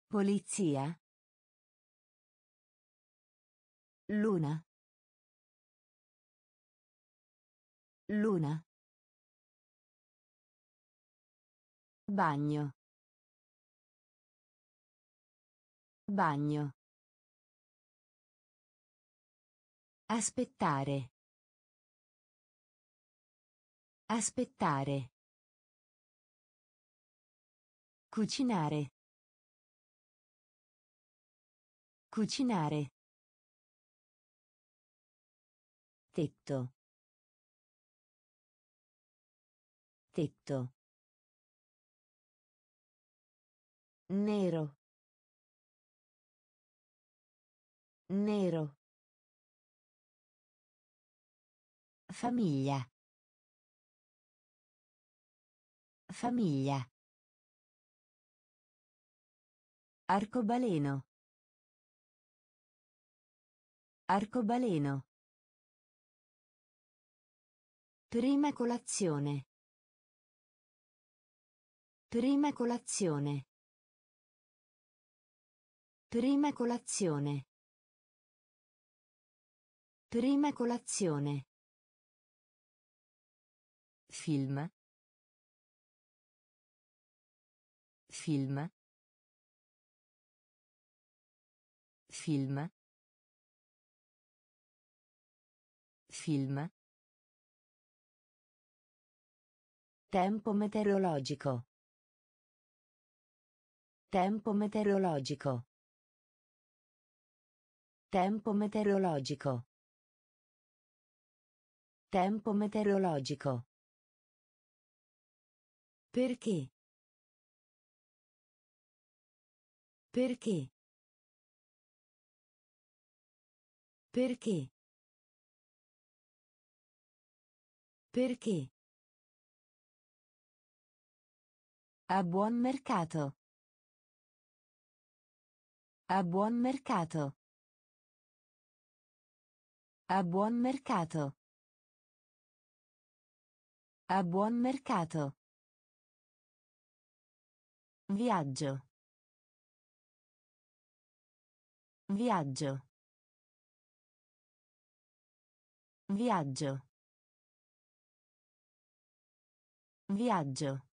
Polizia. Luna. Luna. Bagno. Bagno. Aspettare. Aspettare. Cucinare. Cucinare. Tetto. Tetto. Nero. Nero. Famiglia. Famiglia. Arcobaleno. Arcobaleno. Prima colazione. Prima colazione. Prima colazione. Prima colazione. Film. Film. Film. Film. Tempo meteorologico. Tempo meteorologico. Tempo meteorologico. Tempo meteorologico. Perché? Perché? Perché? Perché? A buon mercato. A buon mercato. A buon mercato. A buon mercato. Viaggio. Viaggio. Viaggio. Viaggio.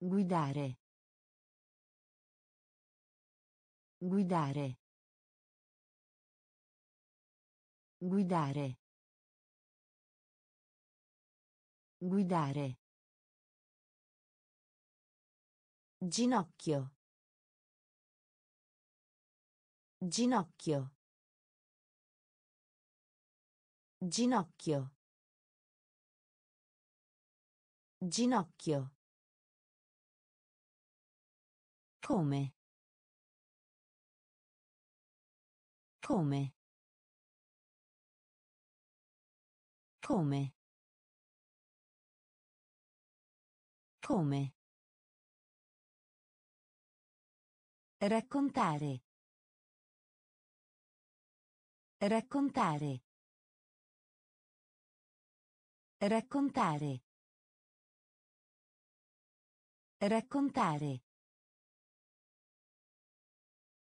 Guidare. Guidare. Guidare. Guidare. Ginocchio. Ginocchio. Ginocchio. Ginocchio. Come? Come? Come? Come? Raccontare. Raccontare. Raccontare. Raccontare.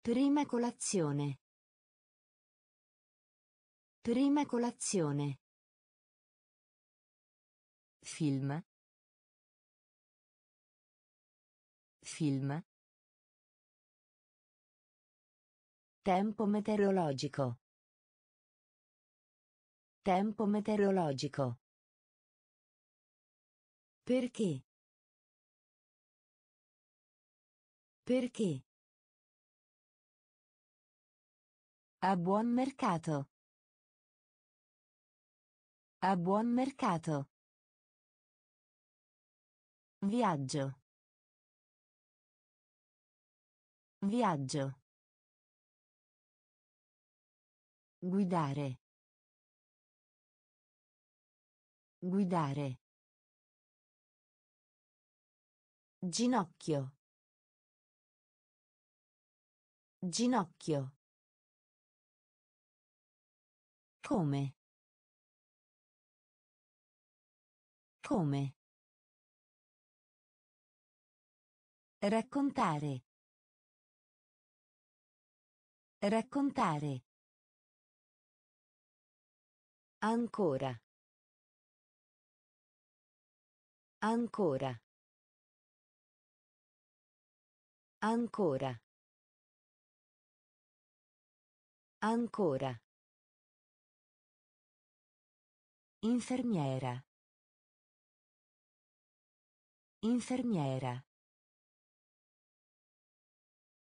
Prima colazione. Prima colazione. Film. Film. Tempo meteorologico. Tempo meteorologico. Perché? Perché? A buon mercato. A buon mercato. Viaggio. Viaggio. Guidare. Guidare. Ginocchio. Ginocchio. Come? Come? Raccontare. Raccontare. Ancora. Ancora. Ancora. Ancora. Infermiera. Infermiera.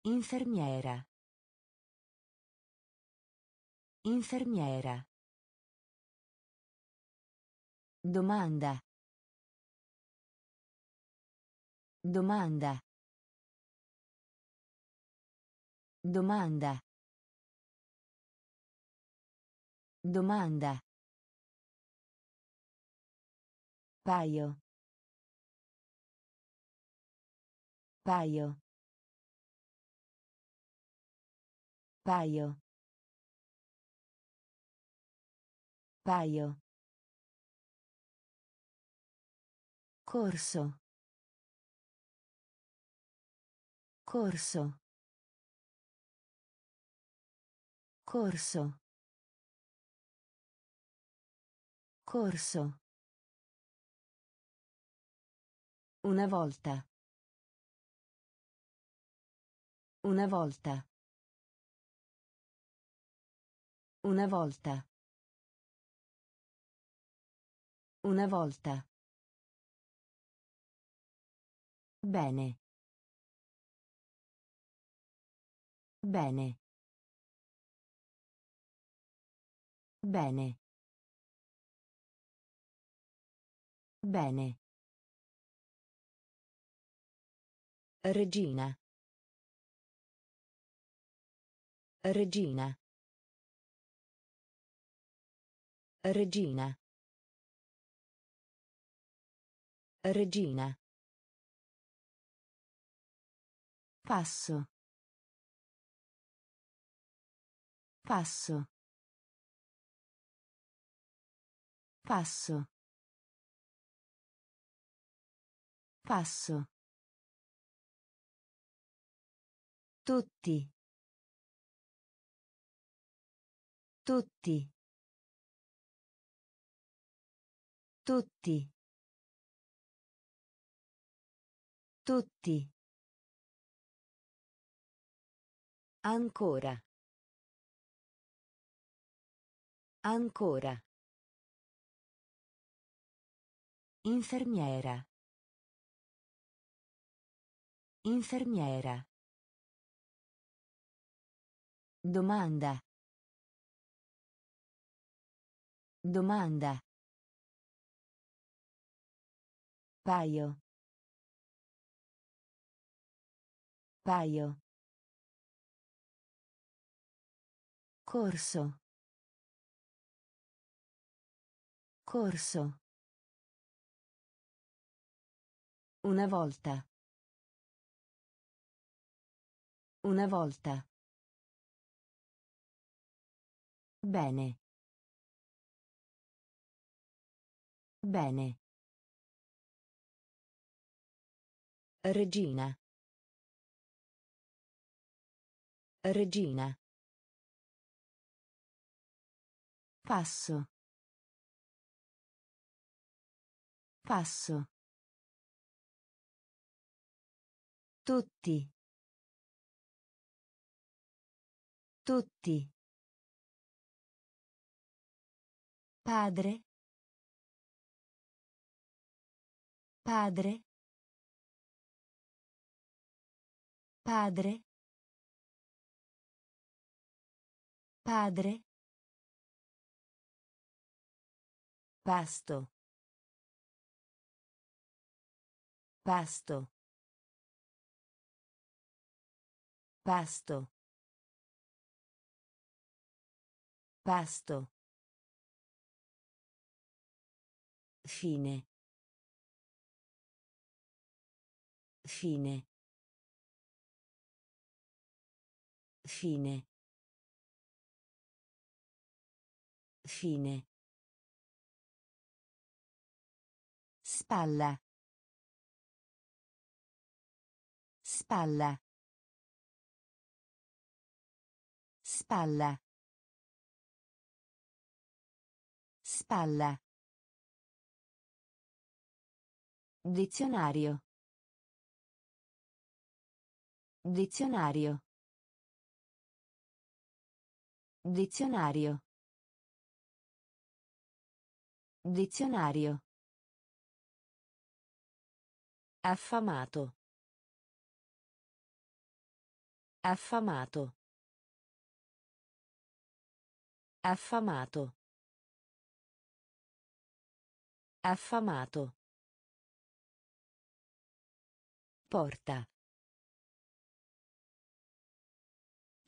Infermiera. Infermiera. Domanda. Domanda. Domanda. Domanda. Paio. Paio. Paio. Paio. Corso. Corso. Corso. Corso. Una volta. Una volta. Una volta. Una volta. Bene. Bene. Bene. Bene. Regina. Regina. Regina. Regina. Passo. Passo. Passo. Passo. Tutti. Tutti. Tutti. Tutti. Ancora. Ancora. Infermiera. Infermiera. Domanda. Domanda. Paio. Paio. Corso. Corso. Una volta. Una volta. Bene. Bene. Regina. Regina. Passo. Passo. Tutti. Tutti. Padre. Padre. Padre. Padre. Pasto. Pasto. Pasto. Pasto. Fine. Fine. Fine. Fine. Spalla. Spalla. Spalla. Spalla. Dizionario. Dizionario. Dizionario. Dizionario. Affamato. Affamato. Affamato. Affamato. Porta.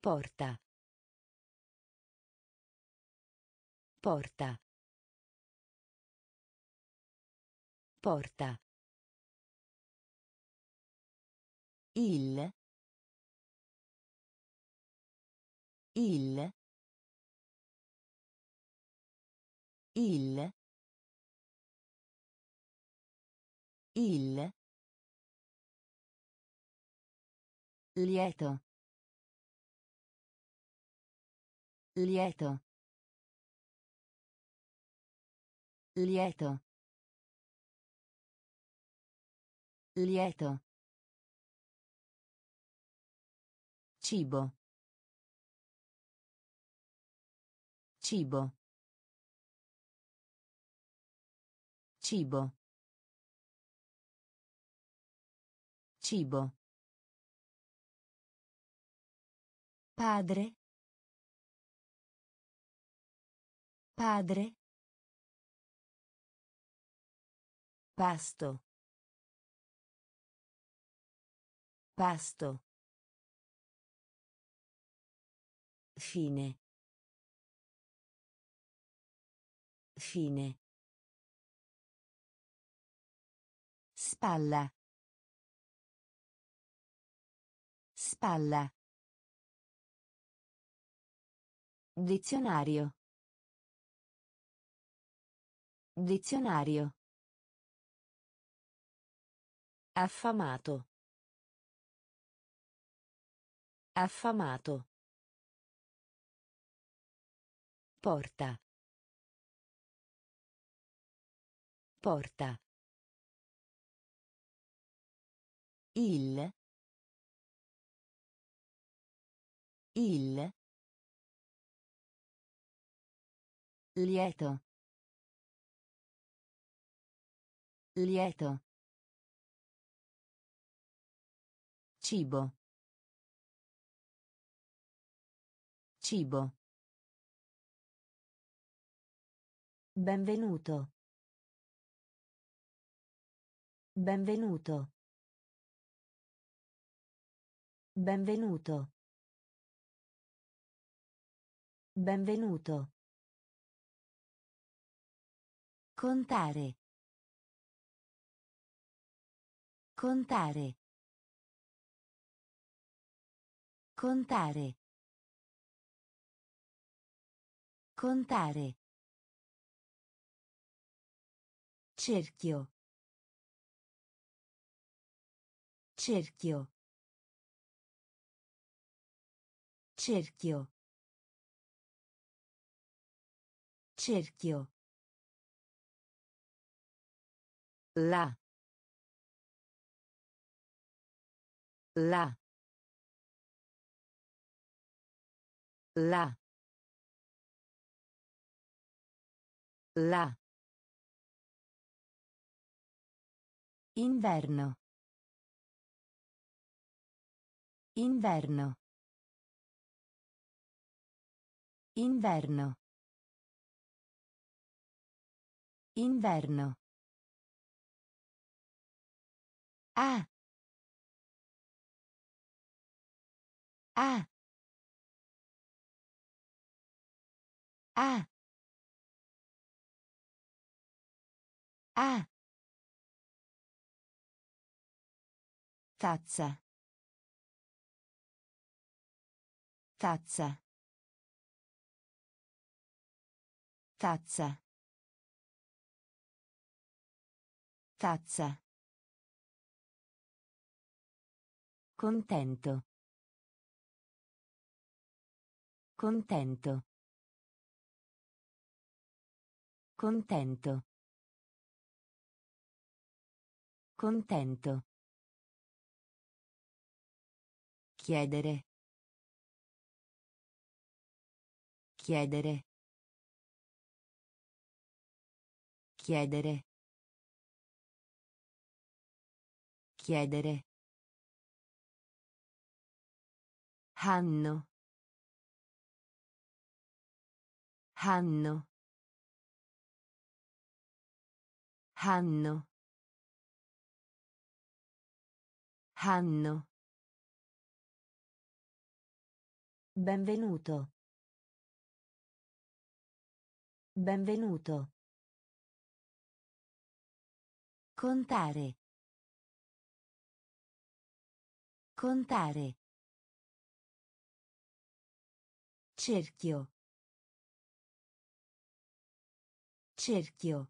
Porta. Porta. Porta. Il. Il. Il. Il. Lieto. Lieto. Lieto. Lieto. Cibo. Cibo. Cibo. Cibo. Padre. Padre. Pasto. Pasto. Fine. Fine. Spalla. Spalla. Dizionario. Dizionario. Affamato. Affamato. Porta. Porta. Il. Il. Lieto. Lieto. Cibo. Cibo. Benvenuto. Benvenuto. Benvenuto. Benvenuto. Contare. Contare. Contare. Contare. Cerchio. Cerchio. Cerchio. Cerchio. La. La. La. La. Inverno. Inverno. Inverno. Inverno. Ah. Ah. Ah. Ah. Tazza. Tazza. Tazza. Tazza. Contento. Contento. Contento. Contento. Chiedere. Chiedere. Chiedere. Chiedere. Hanno. Hanno. Hanno. Hanno. Benvenuto. Benvenuto. Contare. Contare. Cerchio. Cerchio.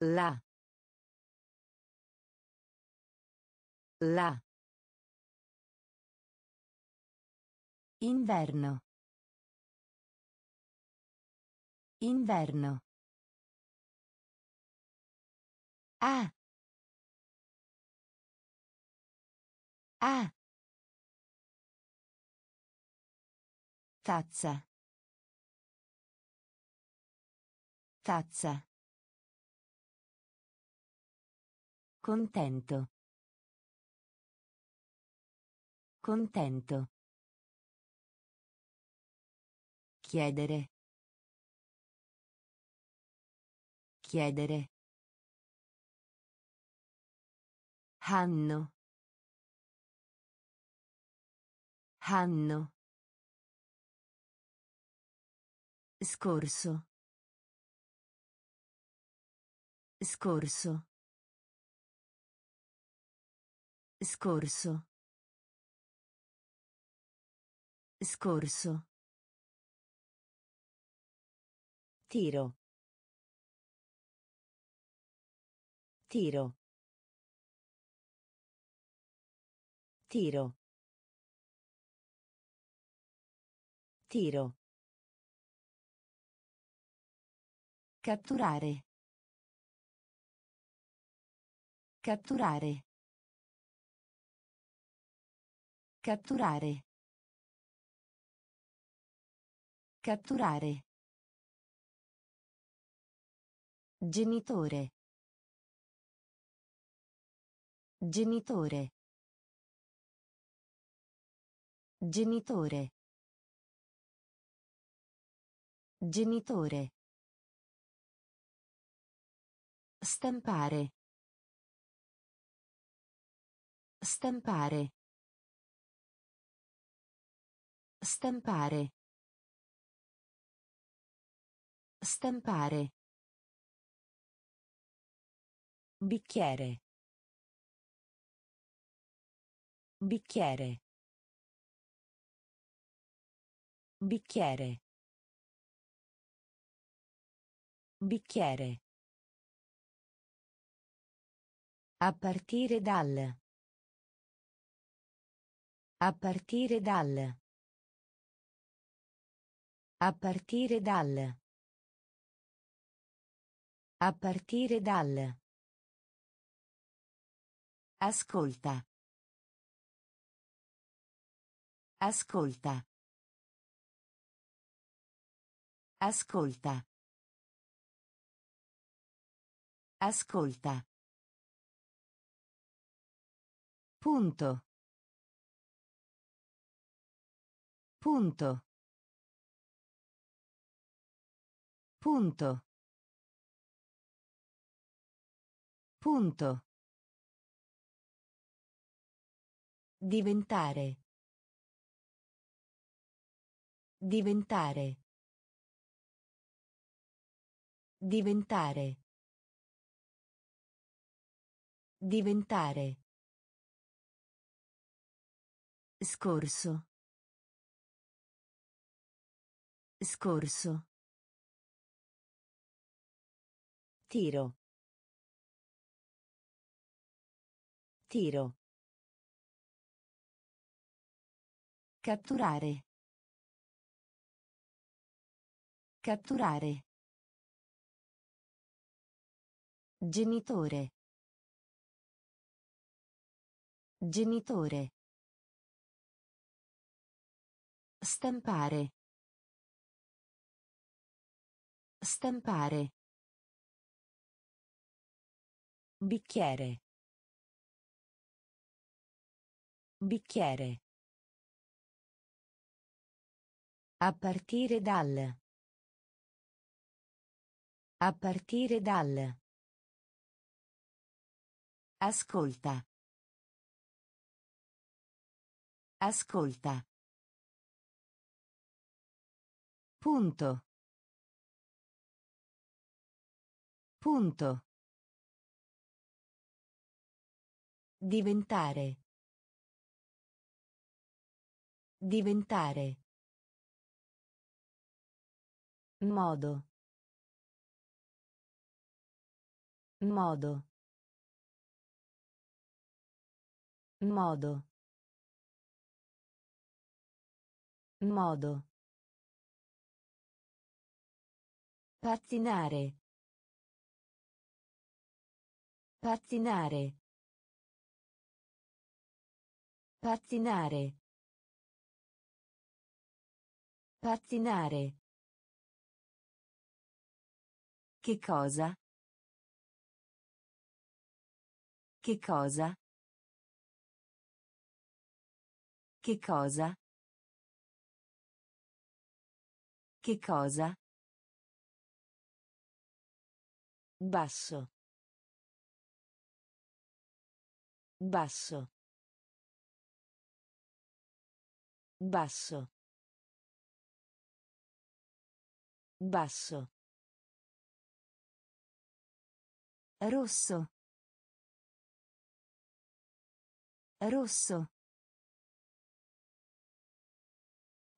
La. La. Inverno. Inverno. Ah. Ah. Tazza. Tazza. Contento. Contento. Chiedere. Chiedere. Hanno. Hanno. Scorso. Scorso. Scorso. Scorso. Tiro. Tiro. Tiro. Tiro. Catturare. Catturare. Catturare. Catturare. Genitore. Genitore. Genitore. Genitore. Stampare. Stampare. Stampare. Stampare. Bicchiere. Bicchiere. Bicchiere. Bicchiere. A partire dal. A partire dal. A partire dal. A partire dal. Ascolta. Ascolta. Ascolta. Ascolta. Punto. Punto. Punto. Punto. Diventare. Diventare. Diventare. Diventare. Scorso. Scorso. Tiro. Tiro. Catturare. Catturare. Genitore. Genitore. Stampare. Stampare. Bicchiere. Bicchiere. A partire dal. A partire dal. Ascolta. Ascolta. Punto. Punto. Diventare. Diventare. Modo. Modo. Modo. Modo. Pattinare. Pattinare. Pattinare. Pattinare. Che cosa? Che cosa? Che cosa? Che cosa? Basso. Basso. Basso. Basso. Rosso. Rosso.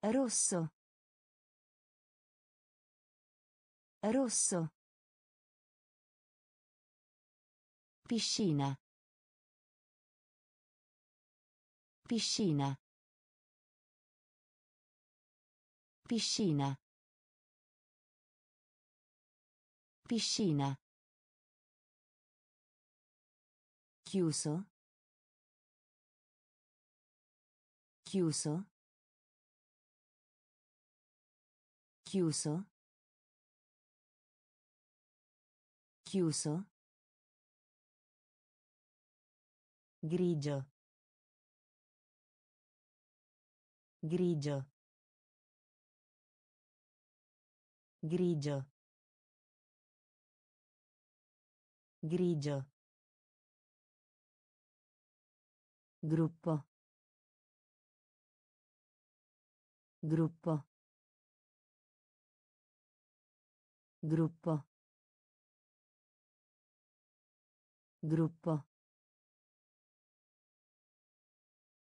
Rosso. Rosso. Piscina. Piscina. Piscina. Piscina. Chiuso. Chiuso. Chiuso. Chiuso. Grigio. Grigio. Grigio. Grigio. Gruppo. Gruppo. Gruppo. Gruppo.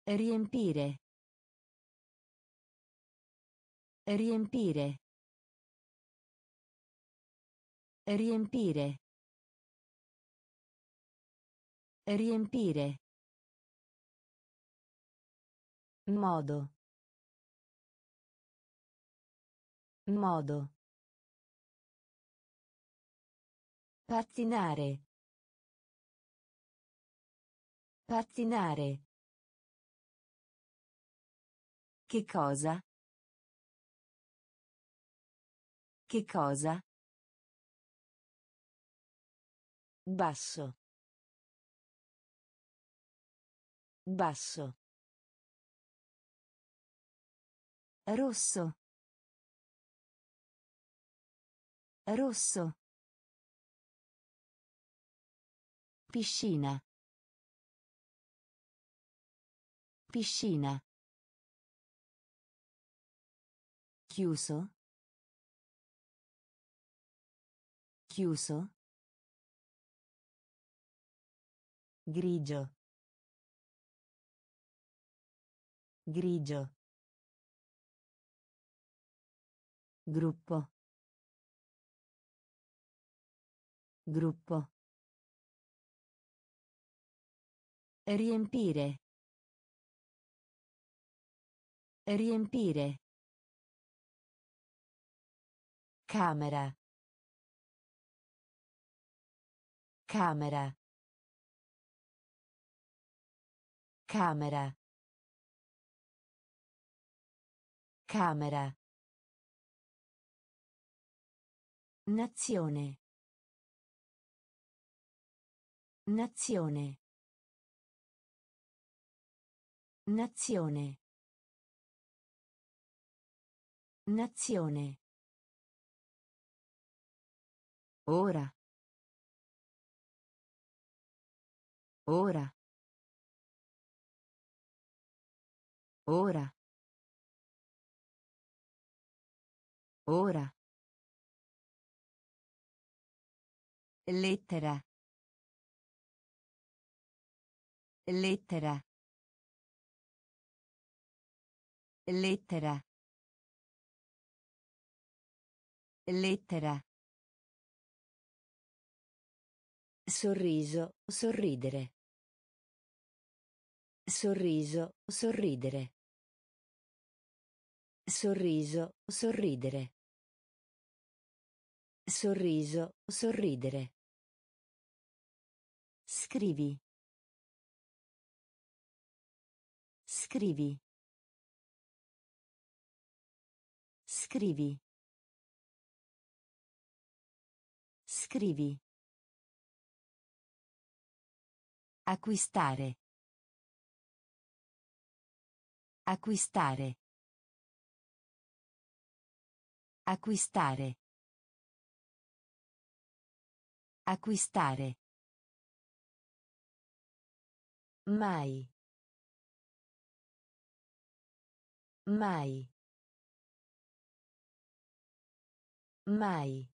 Riempire. Riempire. Riempire. Riempire. Modo. Modo. Pattinare. Pattinare. Che cosa? Che cosa? Basso. Basso. Rosso. Rosso. Piscina. Piscina. Chiuso. Chiuso. Grigio. Grigio. Gruppo. Gruppo. Riempire. Riempire. Camera. Camera. Camera. Camera. Nazione. Nazione. Nazione. Nazione. Ora. Ora. Ora. Ora. Lettera. Lettera. Lettera. Lettera. Sorriso, sorridere. Sorriso, sorridere. Sorriso, sorridere. Sorriso, sorridere. Scrivi. Scrivi. Scrivi. Scrivi. Acquistare. Acquistare. Acquistare. Acquistare. Mai. Mai. Mai.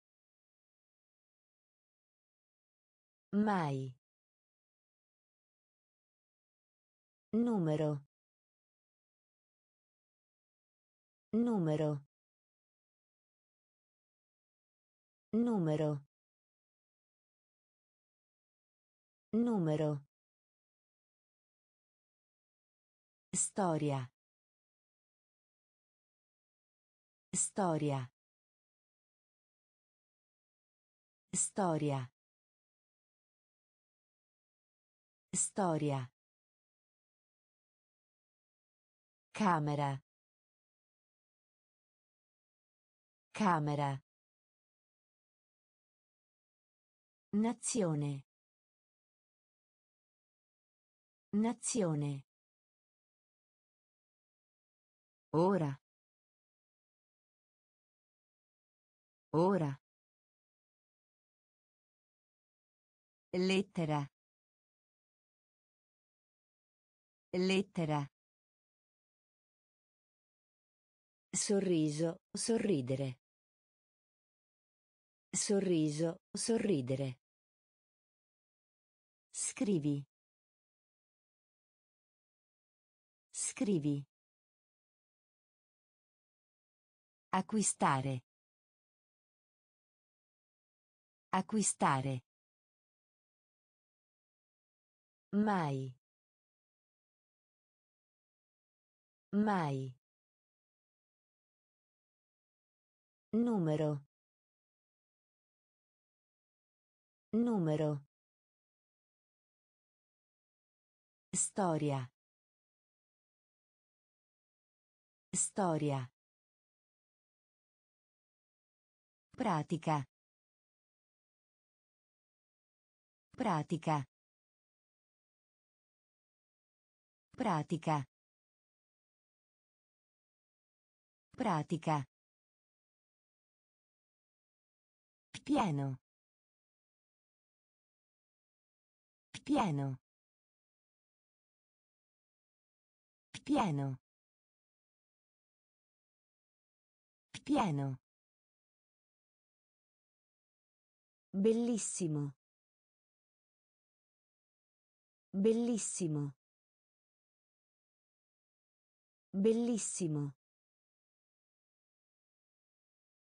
Mai. Numero. Numero. Numero. Numero. Storia. Storia. Storia. Storia. Camera. Camera. Nazione. Nazione. Ora. Ora. Lettera. Lettera. Sorriso, sorridere. Sorriso, sorridere. Scrivi. Scrivi. Acquistare. Acquistare. Mai. Mai. Numero. Numero. Storia. Storia. Pratica. Pratica. Pratica. Pratica. Pieno. Pieno. Pieno. Pieno. Bellissimo. Bellissimo. Bellissimo.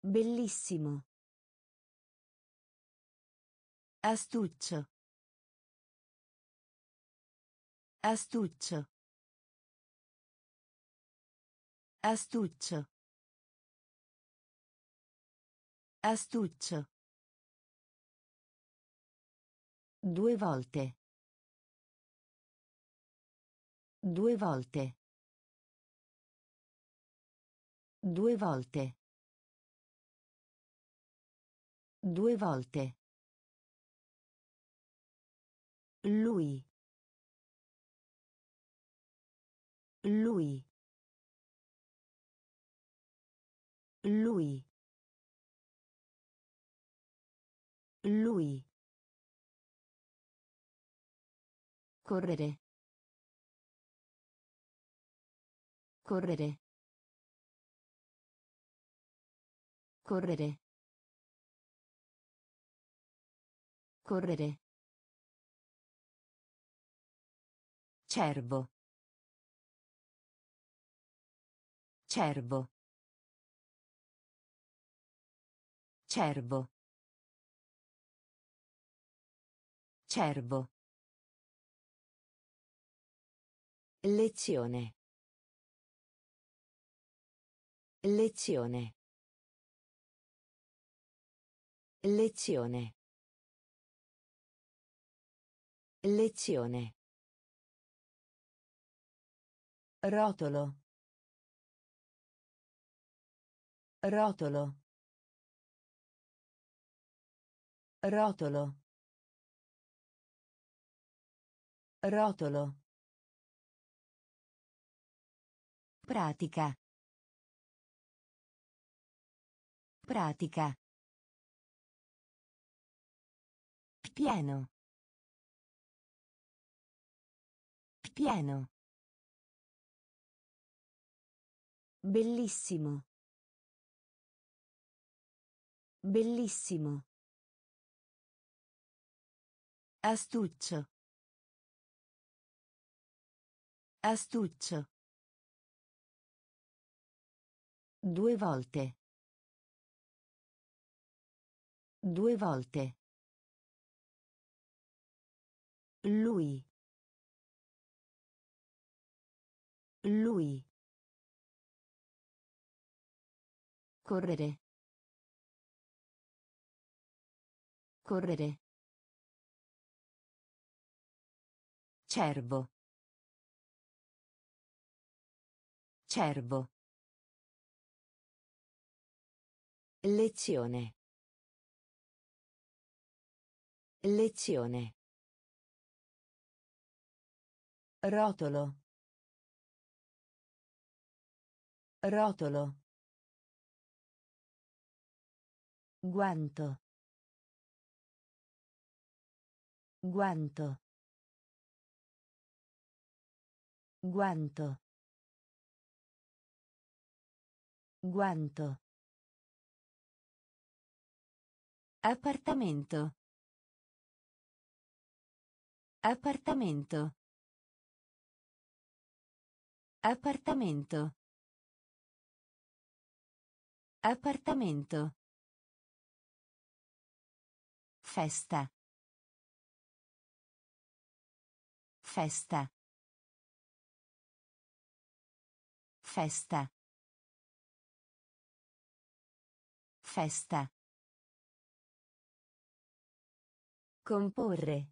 Bellissimo. Astuccio. Astuccio. Astuccio. Astuccio. Due volte. Due volte. Due volte. Due volte. Lui. Lui. Lui. Lui. Correre. Correre. Correre. Correre. Cervo. Cervo. Cervo. Cervo. Lezione. Lezione. Lezione. Lezione. Rotolo. Rotolo. Rotolo. Rotolo. Pratica. Pratica. Pieno. Pieno. Bellissimo. Bellissimo. Astuccio. Astuccio. Due volte. Due volte. Lui. Lui. Correre. Correre. Cervo. Cervo. Lezione. Lezione. Rotolo. Rotolo. Guanto. Guanto. Guanto. Guanto. Appartamento. Appartamento. Appartamento. Appartamento. Festa. Festa. Festa. Festa. Comporre.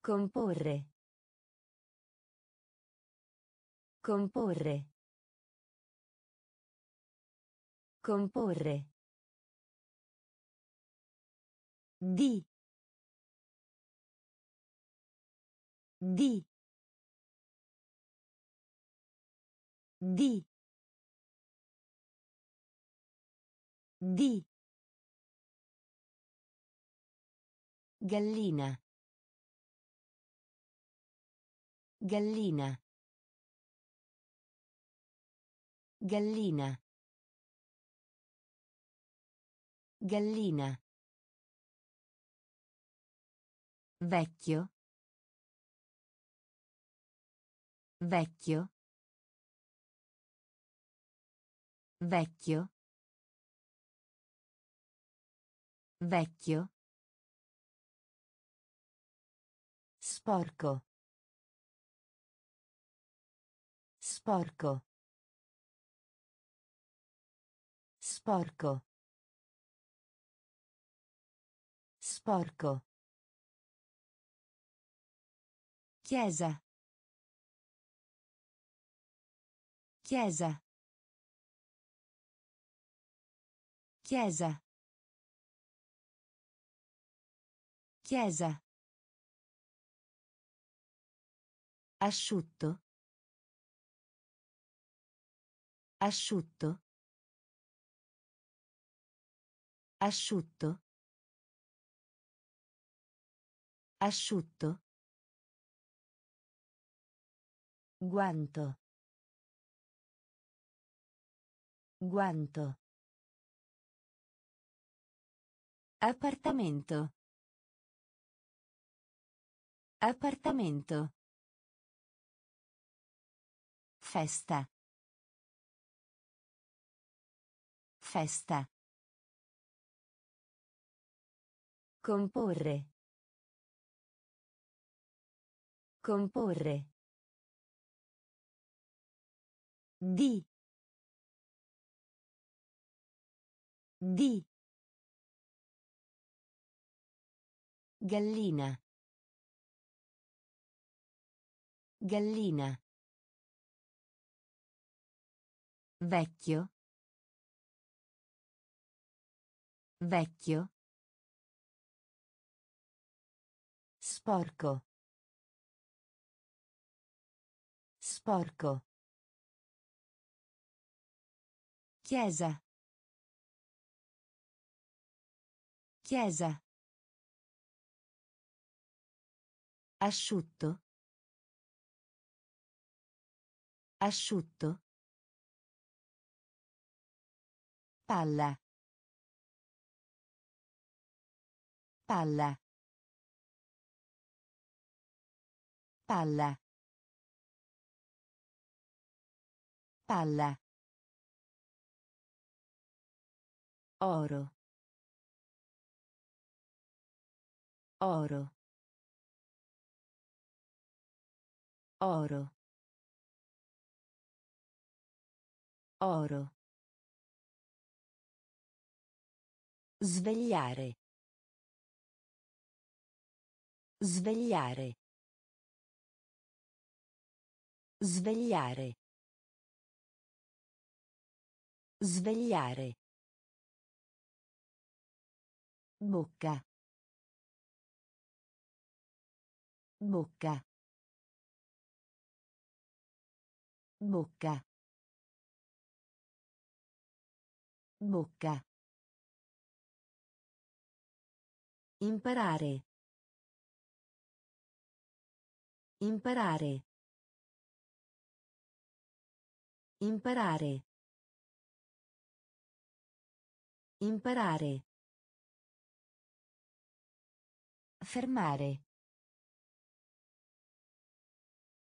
Comporre. Comporre. Comporre. Di. Di. Di. Di. Gallina. Gallina. Gallina. Gallina. Vecchio. Vecchio. Vecchio. Vecchio. Sporco. Sporco. Sporco. Sporco. Chiesa. Chiesa. Chiesa. Chiesa. Asciutto. Asciutto. Asciutto. Asciutto. Guanto. Guanto. Appartamento. Appartamento. Festa. Festa. Comporre. Comporre. Di. Di. Gallina. Gallina. Vecchio. Vecchio. Sporco. Sporco. Chiesa. Chiesa. Asciutto. Asciutto. Palla. Palla. Palla. Palla. Oro. Oro. Oro. Oro. Svegliare. Svegliare. Svegliare. Svegliare. Bocca. Bocca. Bocca. Bocca. Imparare. Imparare. Imparare. Imparare. Fermare.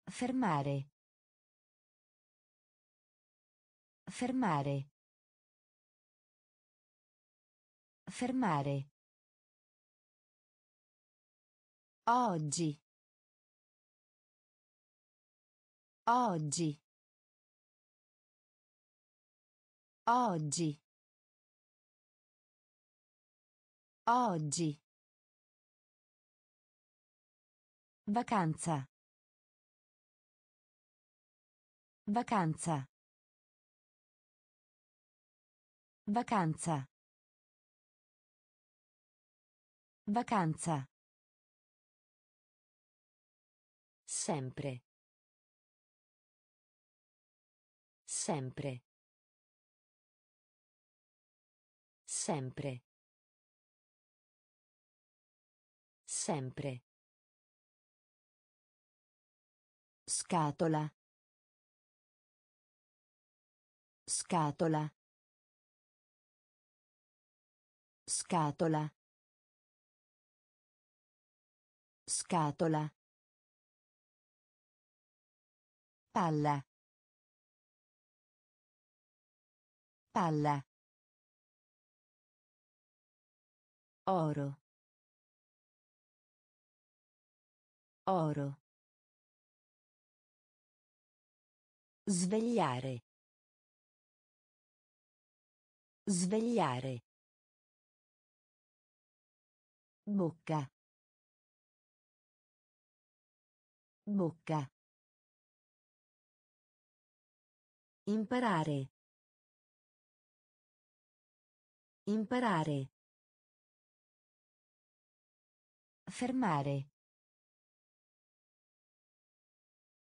Fermare. Fermare. Fermare. Oggi. Oggi. Oggi. Oggi. Vacanza. Vacanza. Vacanza. Vacanza. Sempre. Sempre. Sempre. Sempre. Scatola. Scatola. Scatola. Scatola. Palla. Palla. Oro. Oro. Svegliare. Svegliare. Bocca. Bocca. Imparare. Imparare. Fermare.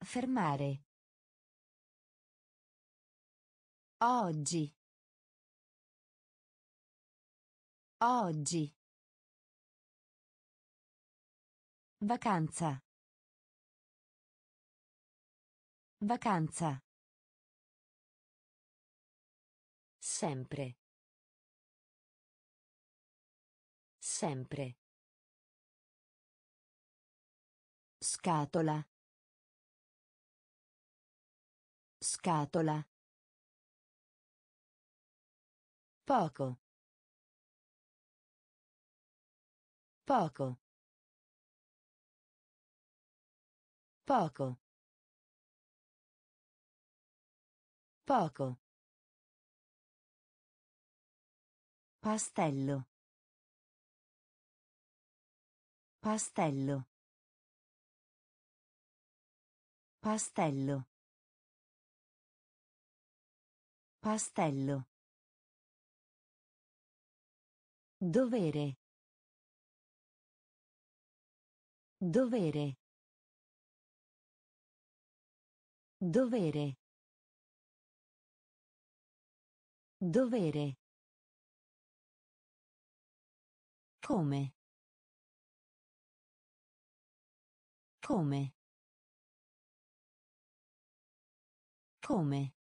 Fermare. Oggi. Oggi. Vacanza. Vacanza. Sempre. Sempre. Scatola. Scatola. Poco. Poco. Poco. Poco. Pastello. Pastello. Pastello. Pastello. Dovere. Dovere. Dovere. Dovere. Come? Come? Come?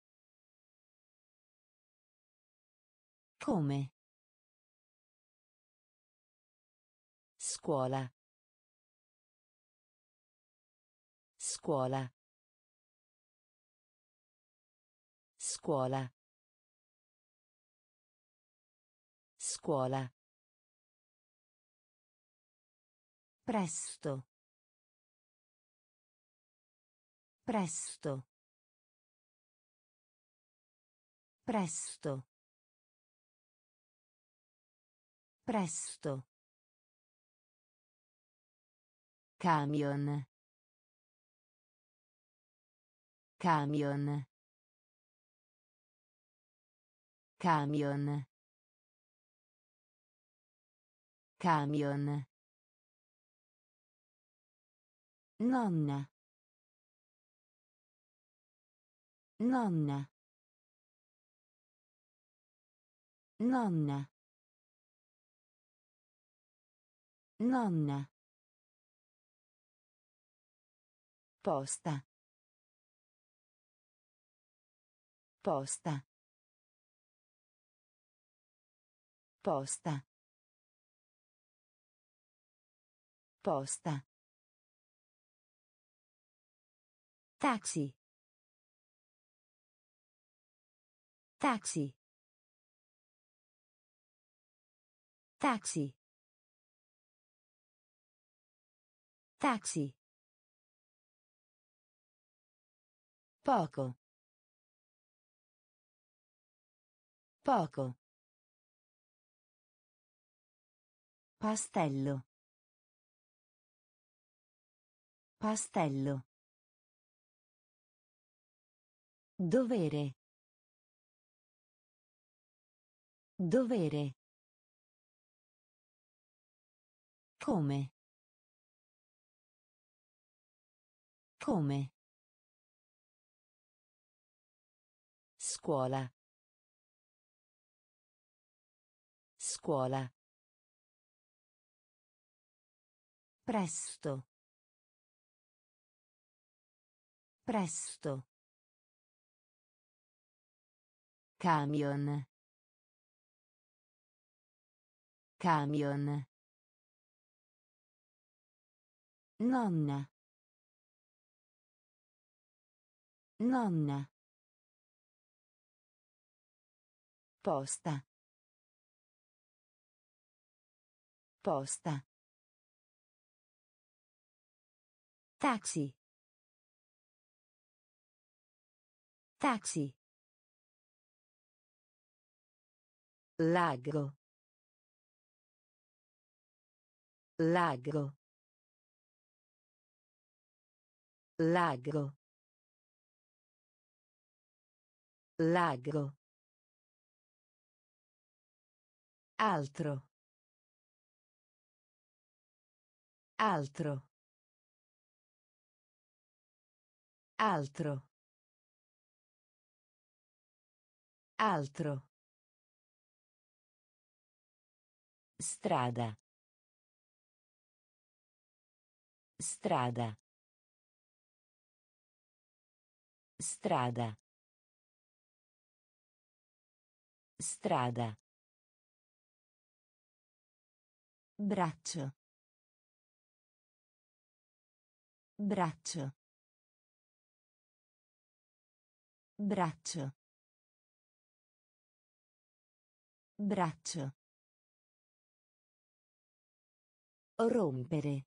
Come? Scuola. Scuola. Scuola. Scuola. Presto. Presto. Presto. Presto. Camion. Camion. Camion. Camion. Nonna. Nonna. Nonna. Nonna. Posta. Posta. Posta. Posta. Taxi. Taxi. Taxi. Taxi. Poco. Poco. Pastello. Pastello. Dovere. Dovere. Come? Come? Scuola. Scuola. Presto. Presto. Camion. Camion. Nonna. Nonna. Posta. Posta. Taxi. Taxi. Lago. Lago. Lago. Lago. Altro. Altro. Altro. Altro. Strada. Strada. Strada. Strada. Braccio. Braccio. Braccio. Braccio. Rompere.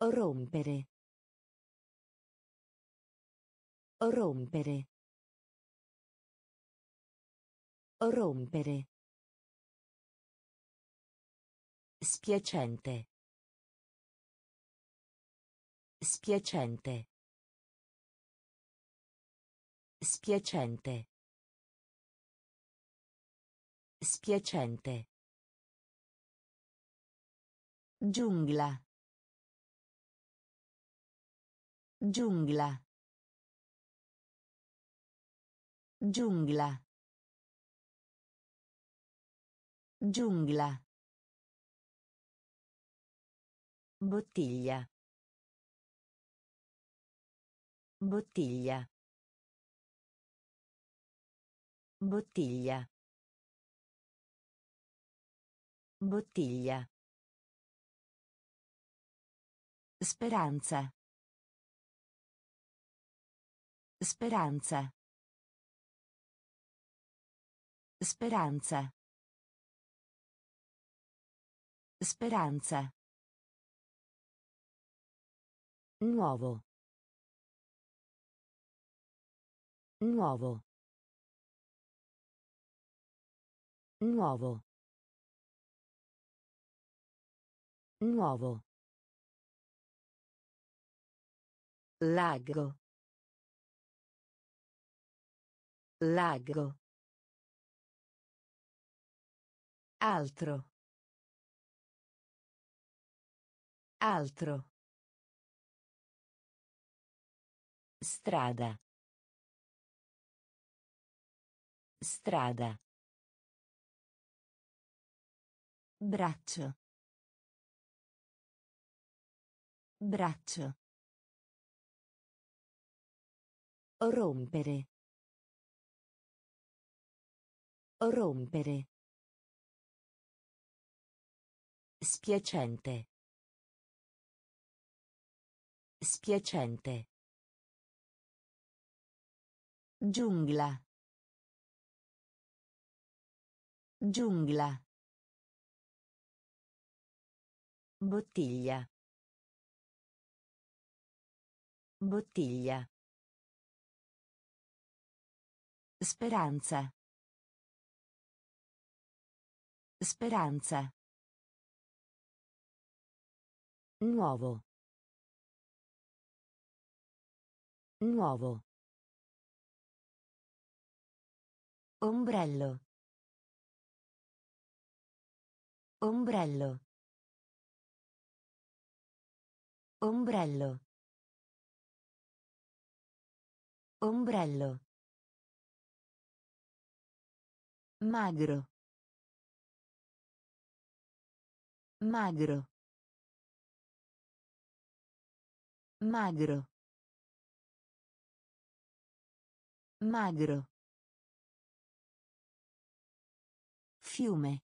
Rompere. Rompere. Rompere. Spiacente. Spiacente. Spiacente. Spiacente. Giungla. Giungla. Giungla. Giungla. Bottiglia. Bottiglia. Bottiglia. Bottiglia. Speranza. Speranza. Speranza. Speranza. Nuovo. Nuovo. Nuovo. Nuovo. Lago. Lago. Altro. Altro. Strada. Strada. Braccio. Braccio. Rompere. Rompere. Spiacente. Spiacente. Giungla. Giungla. Bottiglia. Bottiglia. Speranza. Speranza. Nuovo. Nuovo. Ombrello. Ombrello. Ombrello. Ombrello. Magro. Magro. Magro. Magro. Fiume.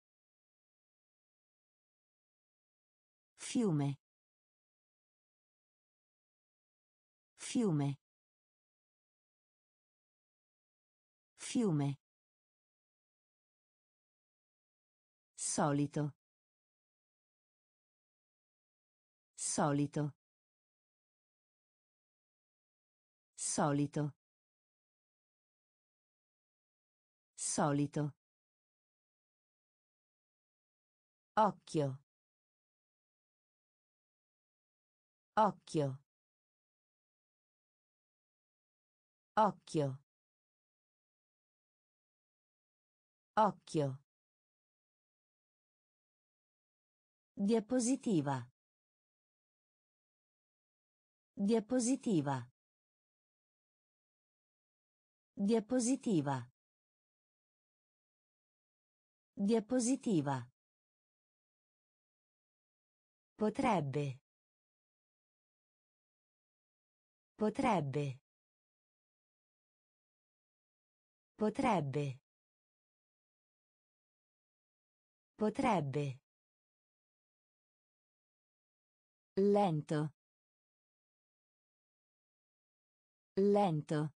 Fiume. Fiume. Fiume. Solito. Solito. Solito. Solito. Occhio. Occhio. Occhio. Occhio. Diapositiva. Diapositiva. Diapositiva. Diapositiva. Potrebbe. Potrebbe. Potrebbe. Potrebbe. Lento. Lento.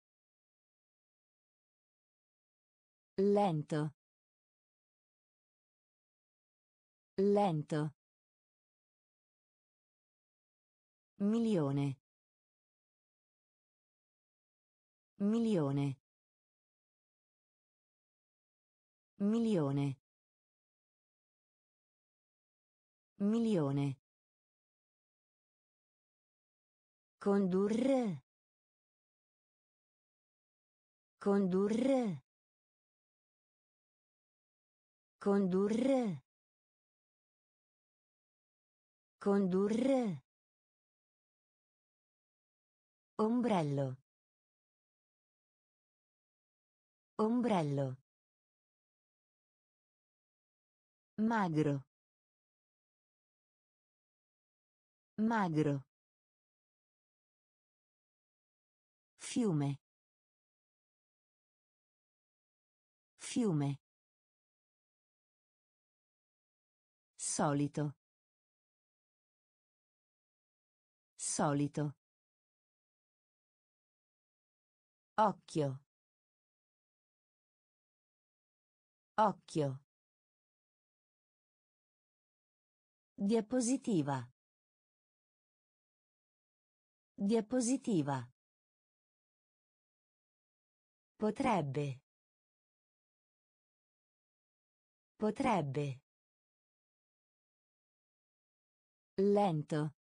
Lento. Lento. Milione. Milione. Milione. Milione. Condurre. Condurre. Condurre. Condurre. Ombrello. Ombrello. Magro. Magro. Fiume. Fiume. Solito. Solito. Occhio. Occhio. Diapositiva. Diapositiva. Potrebbe. Potrebbe. Lento.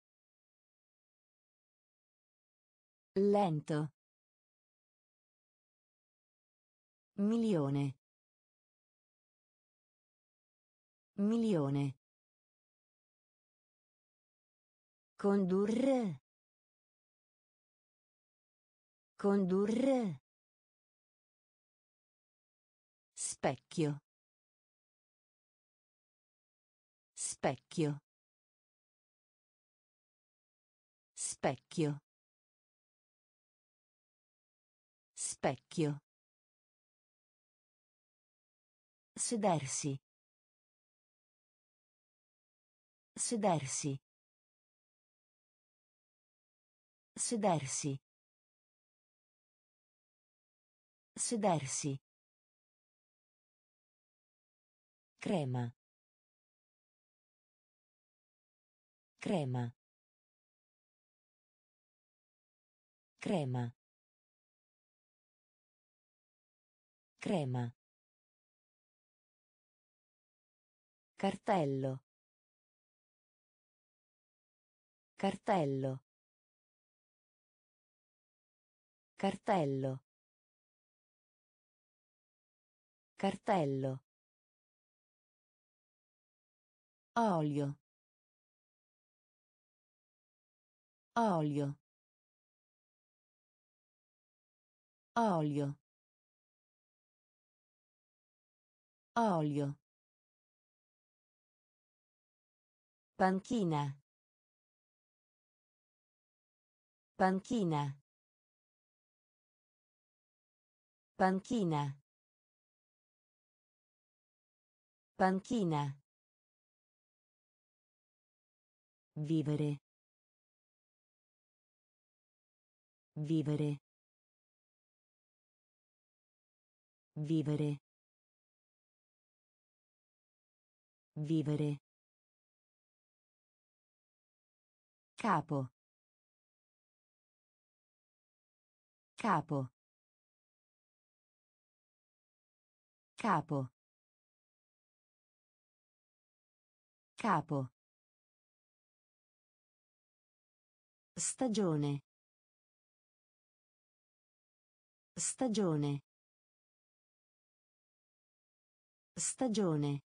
Lento. Milione. Milione. Condurre. Condurre. Specchio. Specchio. Specchio. Specchio. Sedersi. Sedersi. Sedersi. Sedersi. Crema. Crema. Crema. Crema. Cartello. Cartello. Cartello. Cartello. Olio. Olio. Olio. Olio. Panchina. Panchina. Panchina. Panchina. Vivere. Vivere. Vivere. Vivere. Capo. Capo. Capo. Capo. Stagione. Stagione. Stagione.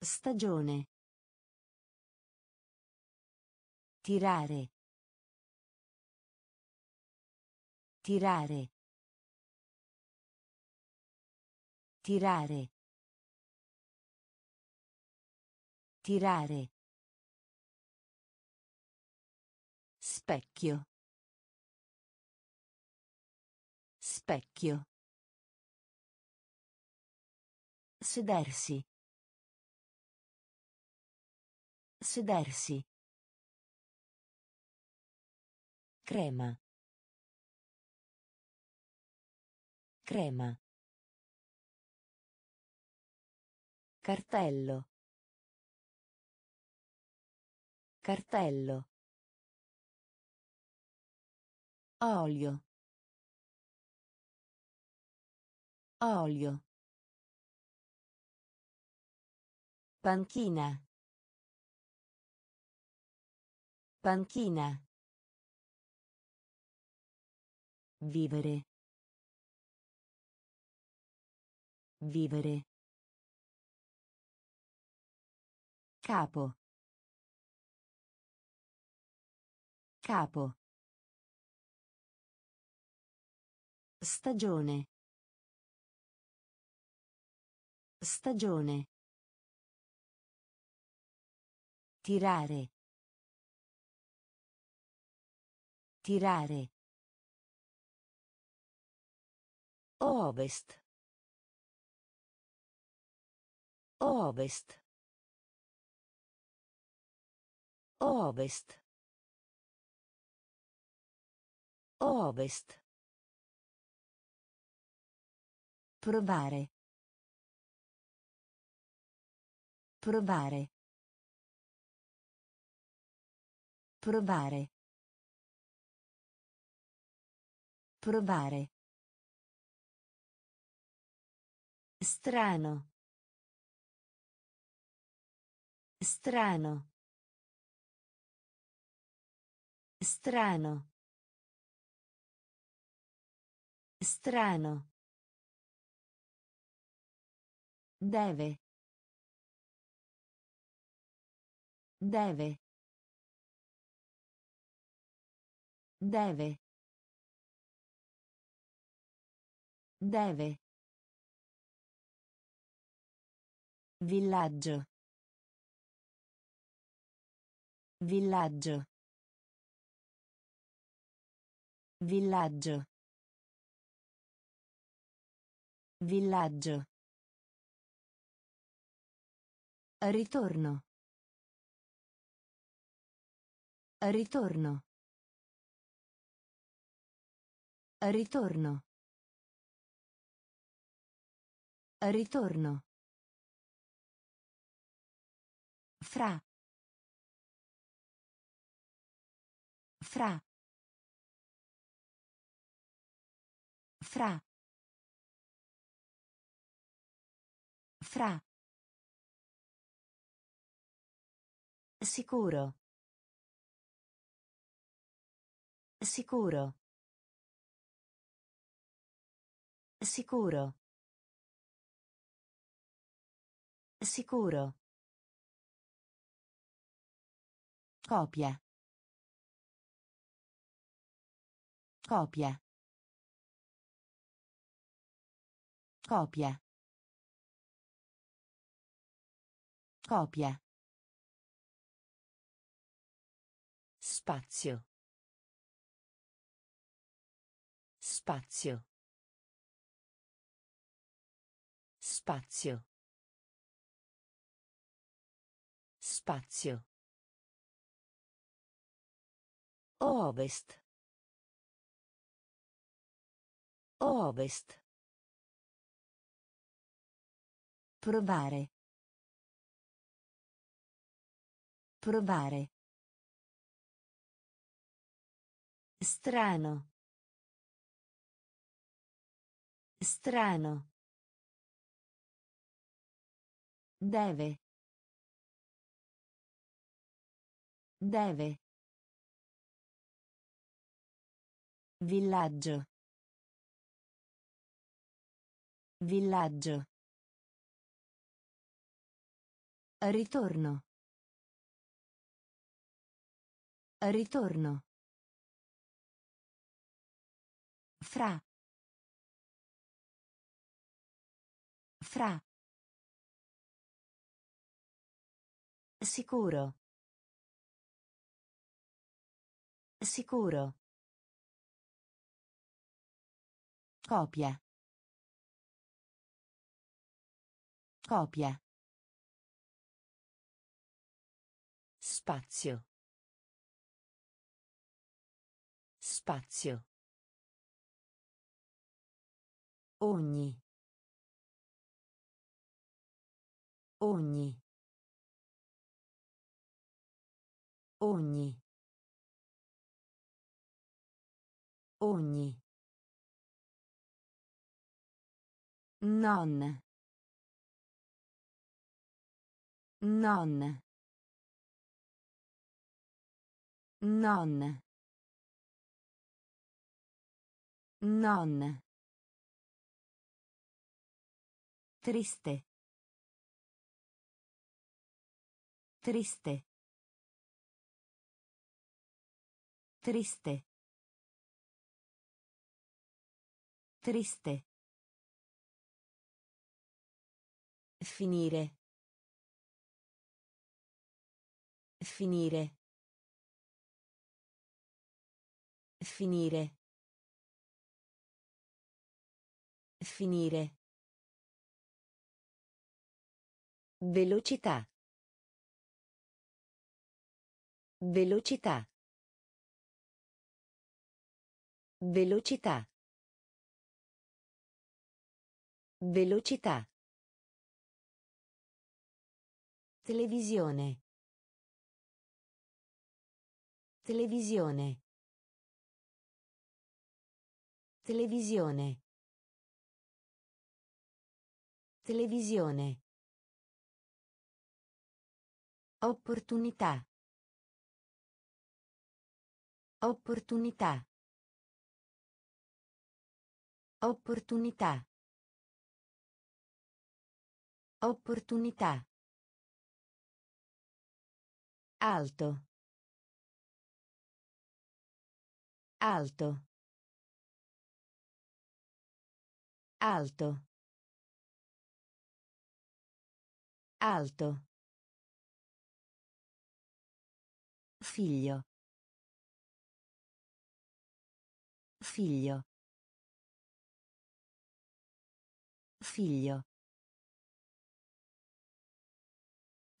Stagione. Tirare. Tirare. Tirare. Tirare. Specchio. Specchio. Sedersi. Sedersi. Crema. Crema. Cartello. Cartello. Olio. Olio. Panchina. Panchina. Vivere. Vivere. Capo. Capo. Stagione. Stagione. Tirare. Tirare. Ovest. Ovest. Ovest. Ovest. Provare. Provare. Provare. Provare. Strano. Strano. Strano. Strano. Deve. Deve. Deve. Deve. Villaggio. Villaggio. Villaggio. Villaggio. Ritorno. Ritorno. Ritorno. Ritorno. Fra. Fra. Fra. Fra. Sicuro. Sicuro. Sicuro. Sicuro. Copia. Copia. Copia. Copia. Spazio. Spazio. Spazio. Spazio. Ovest. Ovest. Provare. Provare. Strano. Strano. Deve. Deve. Villaggio. Villaggio. Ritorno. Ritorno. Fra. Fra. Sicuro. Sicuro. Copia. Copia. Spazio. Spazio. Ogni. Ogni. Ogni. Ogni. Non. Non. Non. Non. Triste. Triste. Triste. Triste. Finire. Finire. Finire. Finire. Velocità. Velocità. Velocità. Velocità. Televisione. Televisione. Televisione. Televisione. Opportunità. Opportunità. Opportunità. Opportunità. Alto. Alto. Alto. Alto. Figlio. Figlio. Figlio.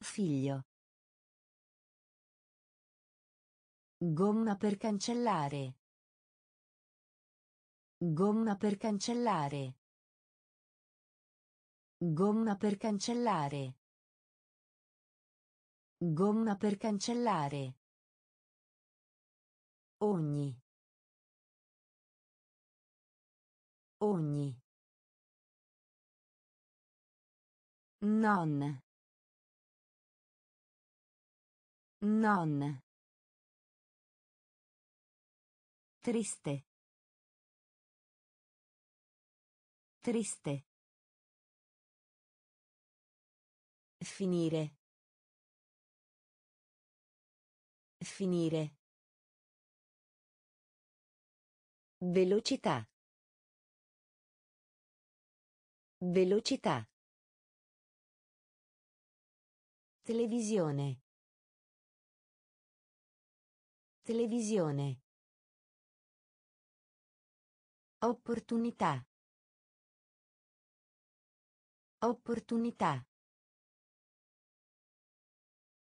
Figlio. Gomma per cancellare. Gomma per cancellare. Gomma per cancellare. Gomma per cancellare. Ogni. Ogni. Non. Non. Triste. Triste. Finire. Finire. Velocità. Velocità. Televisione. Televisione. Opportunità. Opportunità.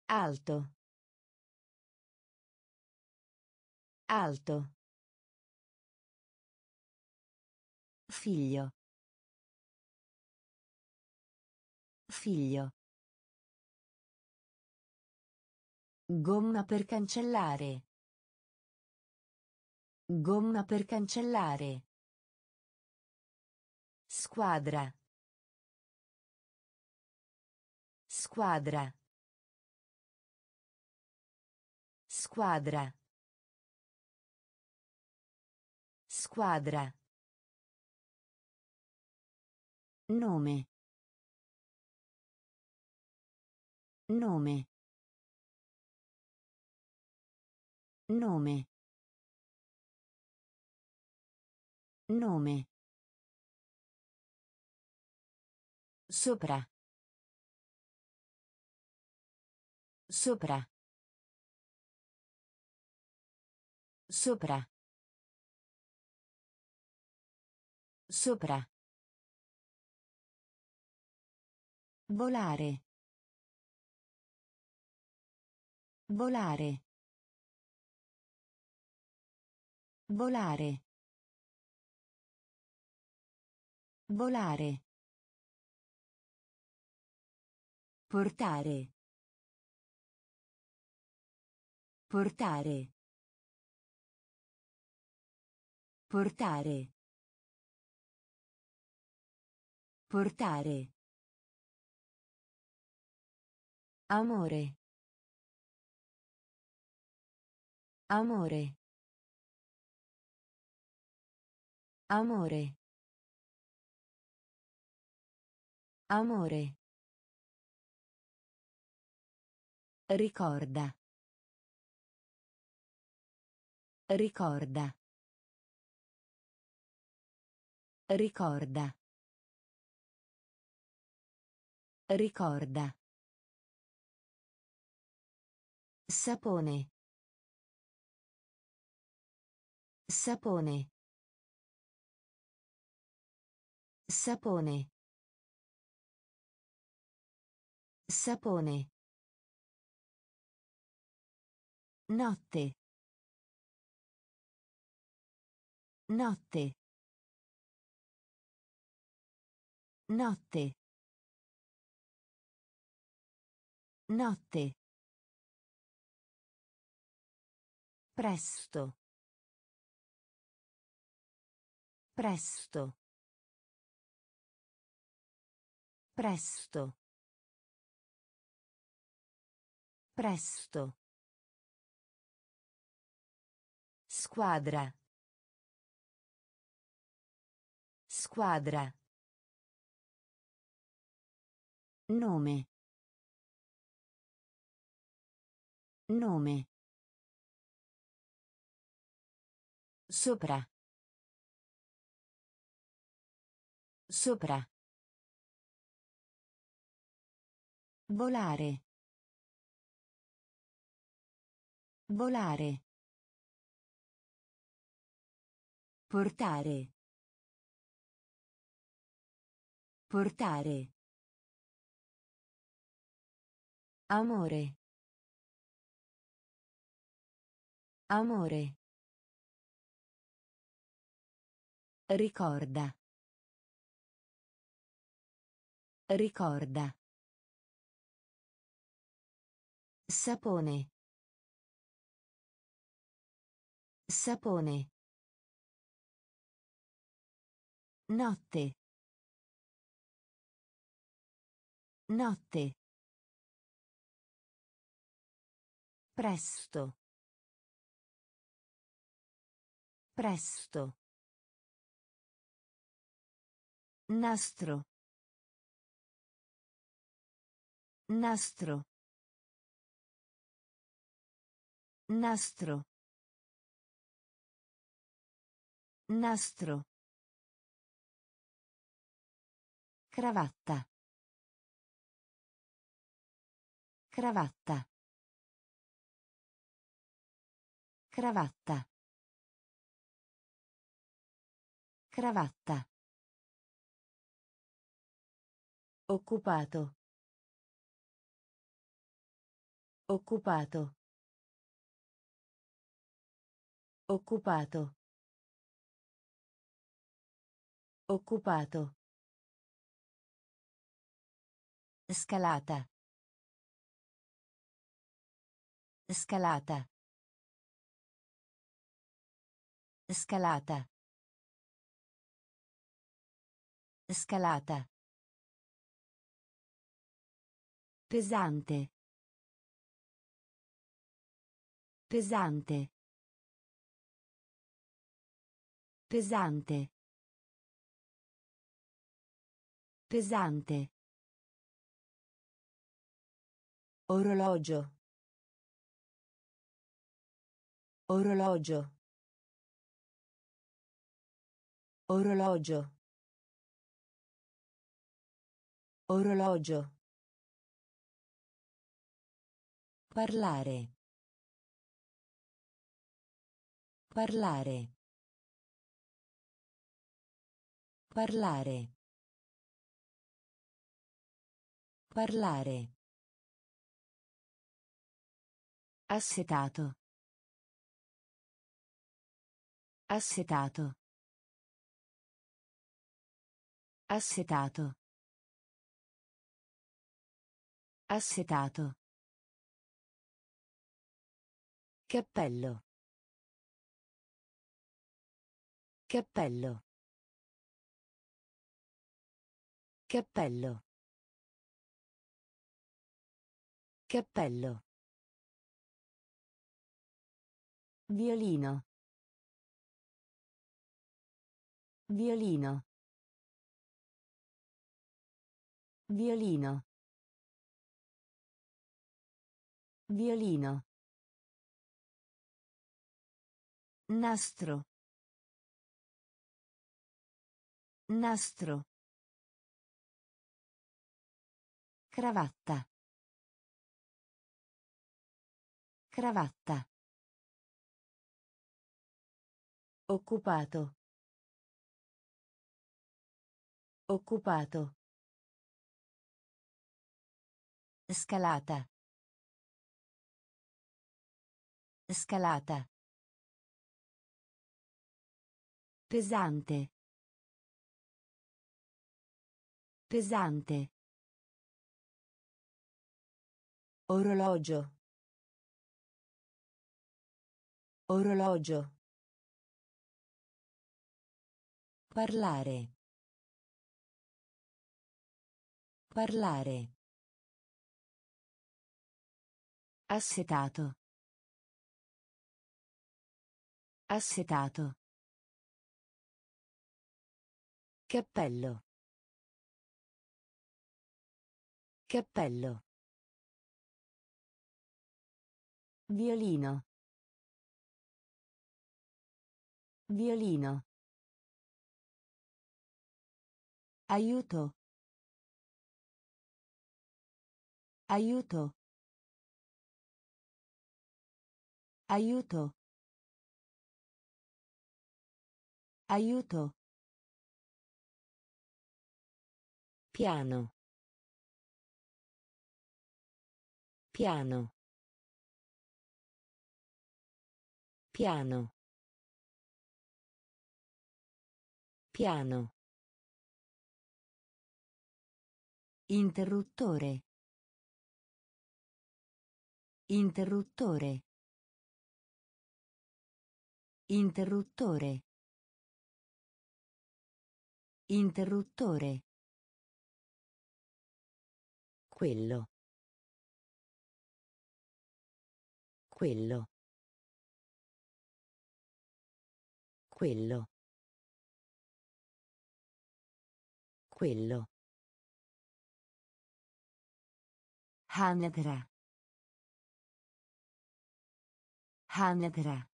Alto. Alto. Figlio. Figlio. Gomma per cancellare. Gomma per cancellare. Squadra. Squadra. Squadra. Squadra. Nome. Nome. Nome. Nome. Sopra. Sopra. Sopra. Sopra. Volare. Volare. Volare. Volare. Portare. Portare. Portare. Portare. Amore. Amore. Amore. Amore. Ricorda. Ricorda. Ricorda. Ricorda. Sapone. Sapone. Sapone. Sapone. Notte. Notte. Notte. Notte. Presto. Presto. Presto. Presto. Squadra. Squadra. Nome. Nome. Sopra. Sopra. Volare. Volare. Portare. Portare. Amore. Amore. Ricorda. Ricorda. Sapone. Sapone. Notte. Notte. Presto. Presto. Nastro. Nastro. Nastro. Nastro. Cravatta. Cravatta. Cravatta. Cravatta. Occupato. Occupato. Occupato. Occupato. Scalata. Scalata. Scalata. Scalata. Pesante. Pesante. Pesante. Pesante. Orologio. Orologio. Orologio. Orologio. Parlare. Parlare. Parlare. Parlare. Assetato. Assetato. Assetato. Assetato. Cappello. Cappello. Cappello. Cappello. Violino. Violino. Violino. Violino. Nastro. Nastro. Cravatta. Cravatta. Occupato. Occupato. Scalata. Scalata. Pesante. Pesante. Orologio. Orologio. Parlare. Parlare. Assetato. Assetato. Cappello. Cappello. Violino. Violino. Aiuto. Aiuto. Aiuto. Aiuto. Piano. Piano. Piano. Piano. Interruttore. Interruttore. Interruttore. Interruttore. Quello. Quello. Quello. Quello. Hanedra. Hanedra.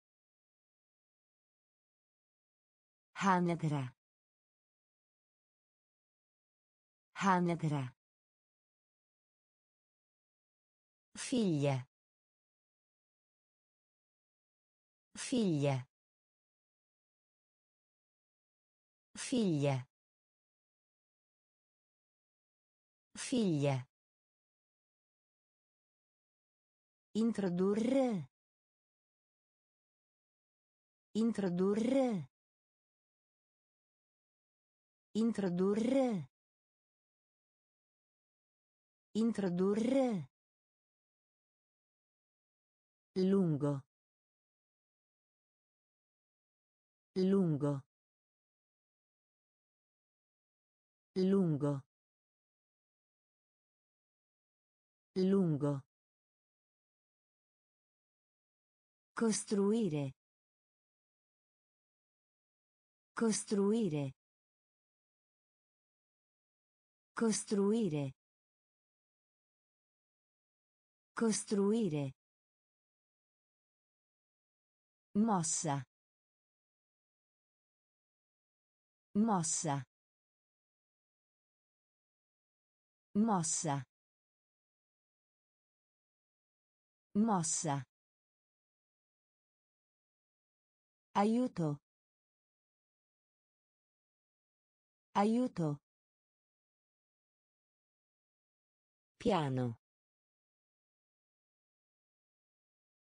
Hanedra. Hanedra. Figlia. Figlia. Figlia. Figlia. Introdurre. Introdurre. Introdurre. Introdurre. Lungo. Lungo. Lungo. Lungo. Costruire. Costruire. Costruire. Costruire. Mossa. Mossa. Mossa. Mossa. Aiuto. Aiuto. Piano.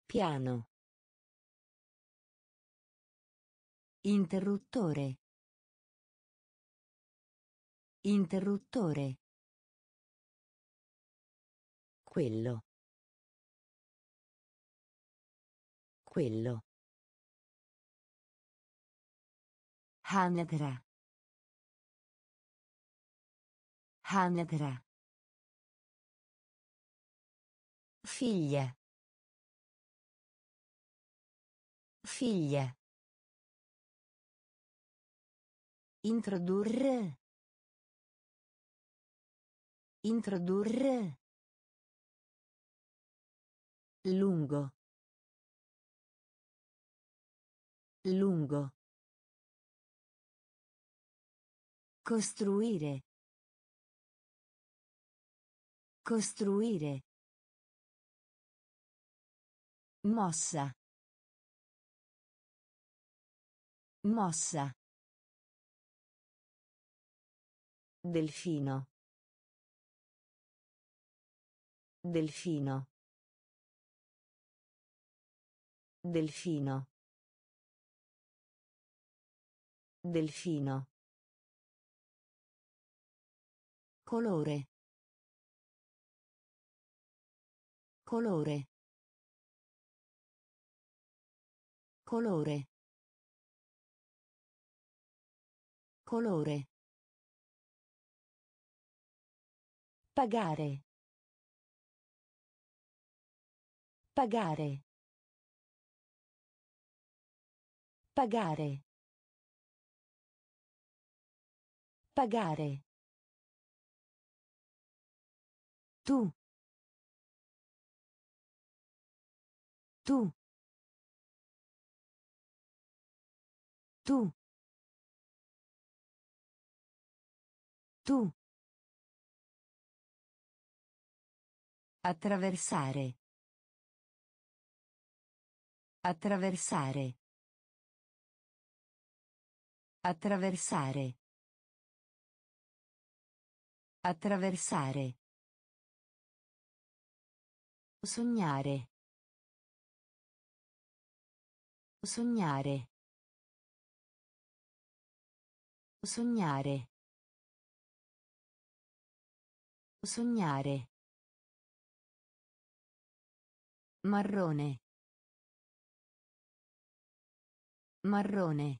Piano. Interruttore. Interruttore. Quello. Quello. Hanedra. Hanedra. Figlia. Figlia. Introdurre. Introdurre. Lungo. Lungo. Costruire. Costruire. Mossa. Mossa. Delfino. Delfino. Delfino. Delfino. Colore. Colore. Colore. Colore. Pagare. Pagare. Pagare. Pagare. Tu. Tu. Tu. Tu. Attraversare. Attraversare. Attraversare. Attraversare. Sognare. Sognare. Sognare. Sognare. Marrone. Marrone.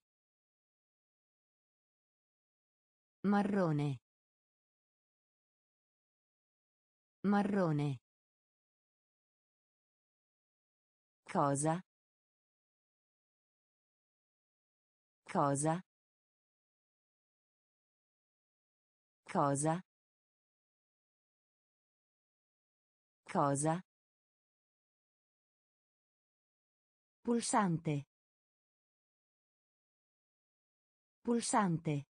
Marrone. Marrone. Cosa? Cosa? Cosa? Cosa? Pulsante. Pulsante.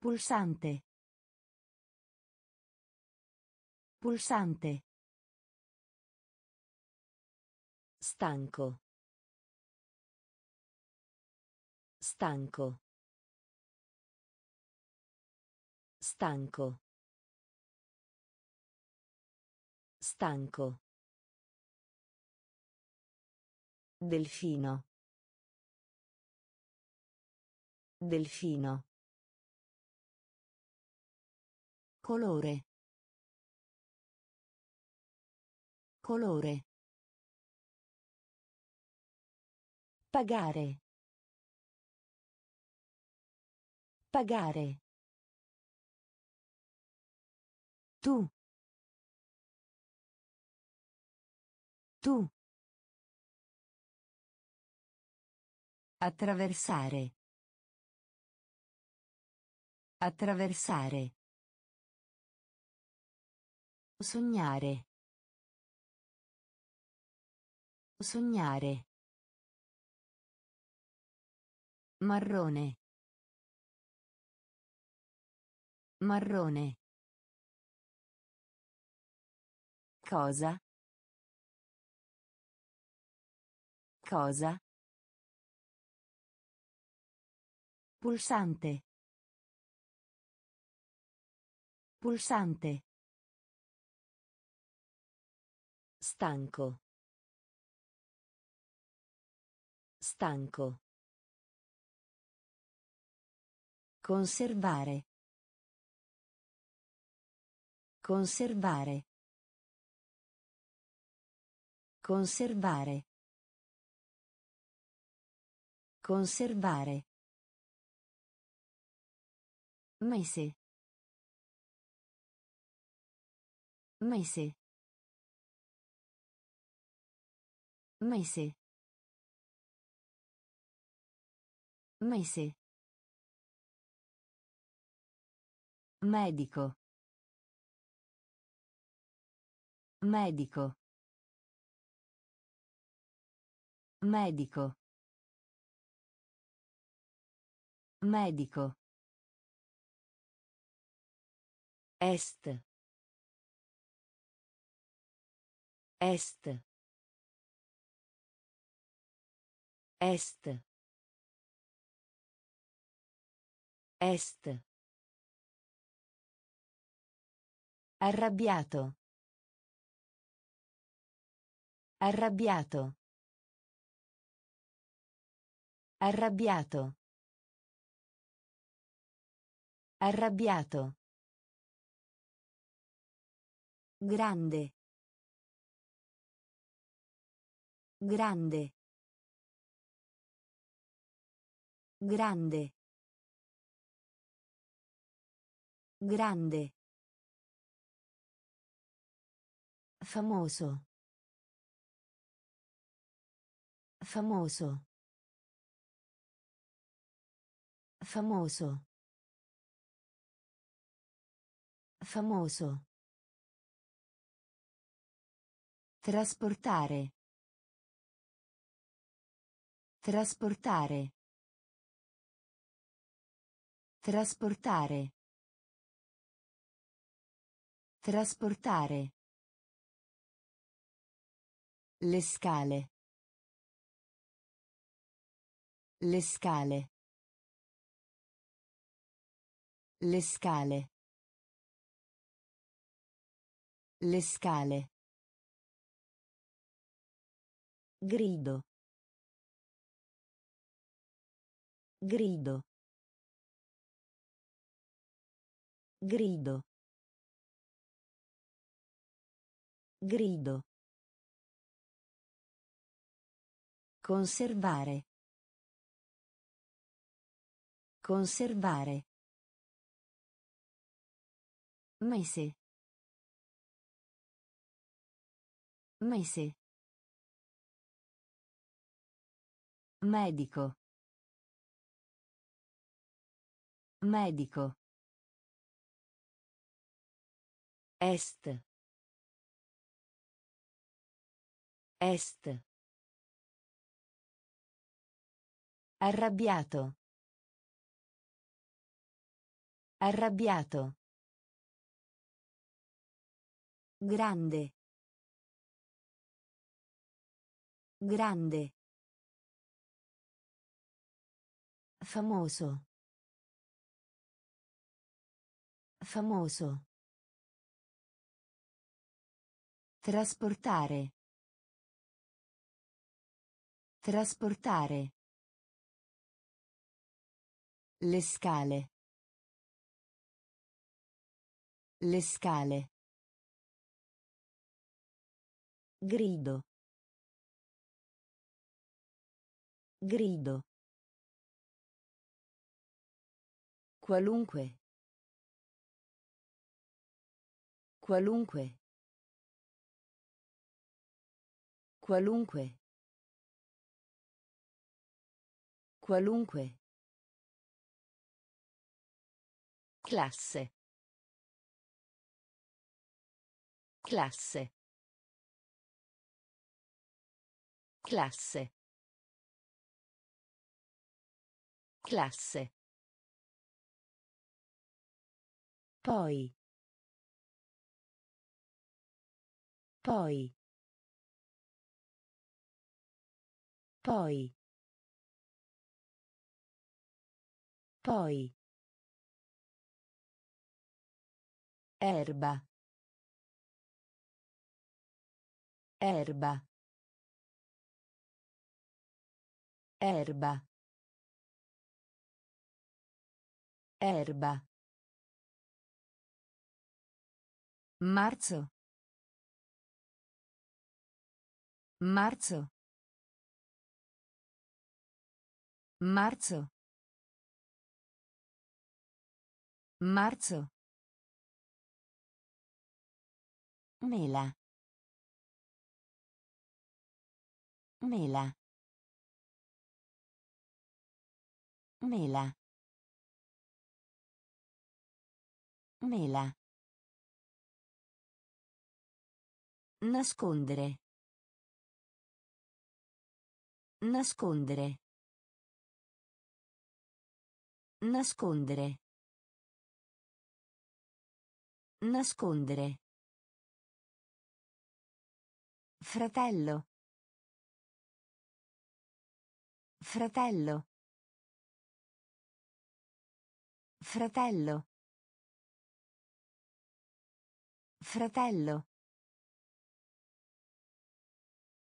Pulsante. Pulsante. Stanco. Stanco. Stanco. Stanco. Delfino. Delfino. Colore. Colore. Pagare. Pagare. Tu. Tu. Attraversare. Attraversare. Sognare. Sognare. Marrone. Marrone. Cosa? Cosa? Pulsante. Pulsante. Stanco. Stanco. Conservare. Conservare. Conservare. Conservare. Mese. Mese. Mese. Mese. Medico. Medico. Medico. Medico. Est. Est. Est. Est. Arrabbiato. Arrabbiato. Arrabbiato. Arrabbiato. Grande. Grande. Grande. Grande. Famoso. Famoso. Famoso. Famoso. Trasportare. Trasportare. Trasportare. Trasportare. Le scale. Le scale. Le scale. Le scale. Grido. Grido. Grido. Grido. Conservare. Conservare. Mese. Mese. Medico. Medico. Est. Est. Arrabbiato. Arrabbiato. Grande. Grande. Famoso. Famoso. Trasportare. Trasportare. Le scale. Le scale. Grido. Grido. Qualunque. Qualunque. Qualunque. Qualunque. Classe. Classe. Classe. Classe. Poi. Poi. Poi. Poi. Erba. Erba. Erba. Erba. Marzo. Marzo. Marzo. Marzo. Mela. Mela. Mela. Mela. Nascondere. Nascondere. Nascondere. Nascondere. Fratello. Fratello. Fratello. Fratello.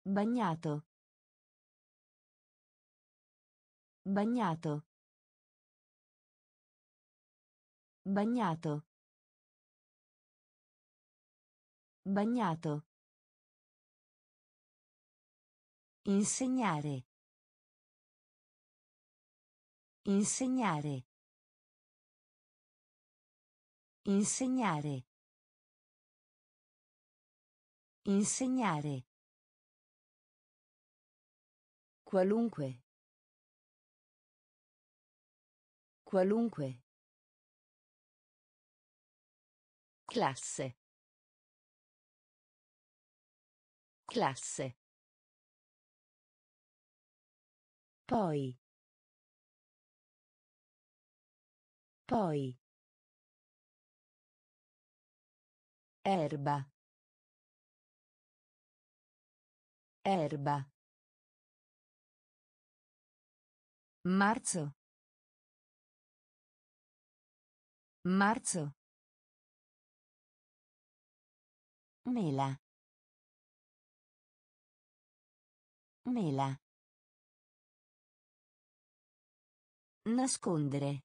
Bagnato. Bagnato. Bagnato. Bagnato. Insegnare. Insegnare. Insegnare. Insegnare. Qualunque. Qualunque. Classe. Classe. Poi. Poi. Erba. Erba. Marzo. Marzo. Mela. Mela. Nascondere.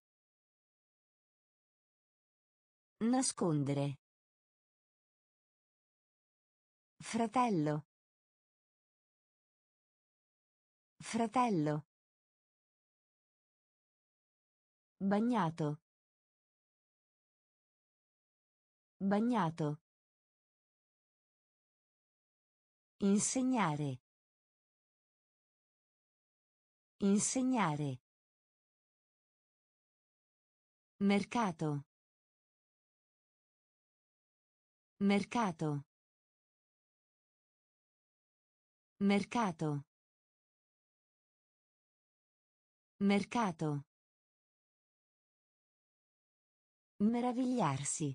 Nascondere. Fratello. Fratello. Bagnato. Bagnato. Insegnare. Insegnare. Mercato. Mercato. Mercato. Mercato. Meravigliarsi.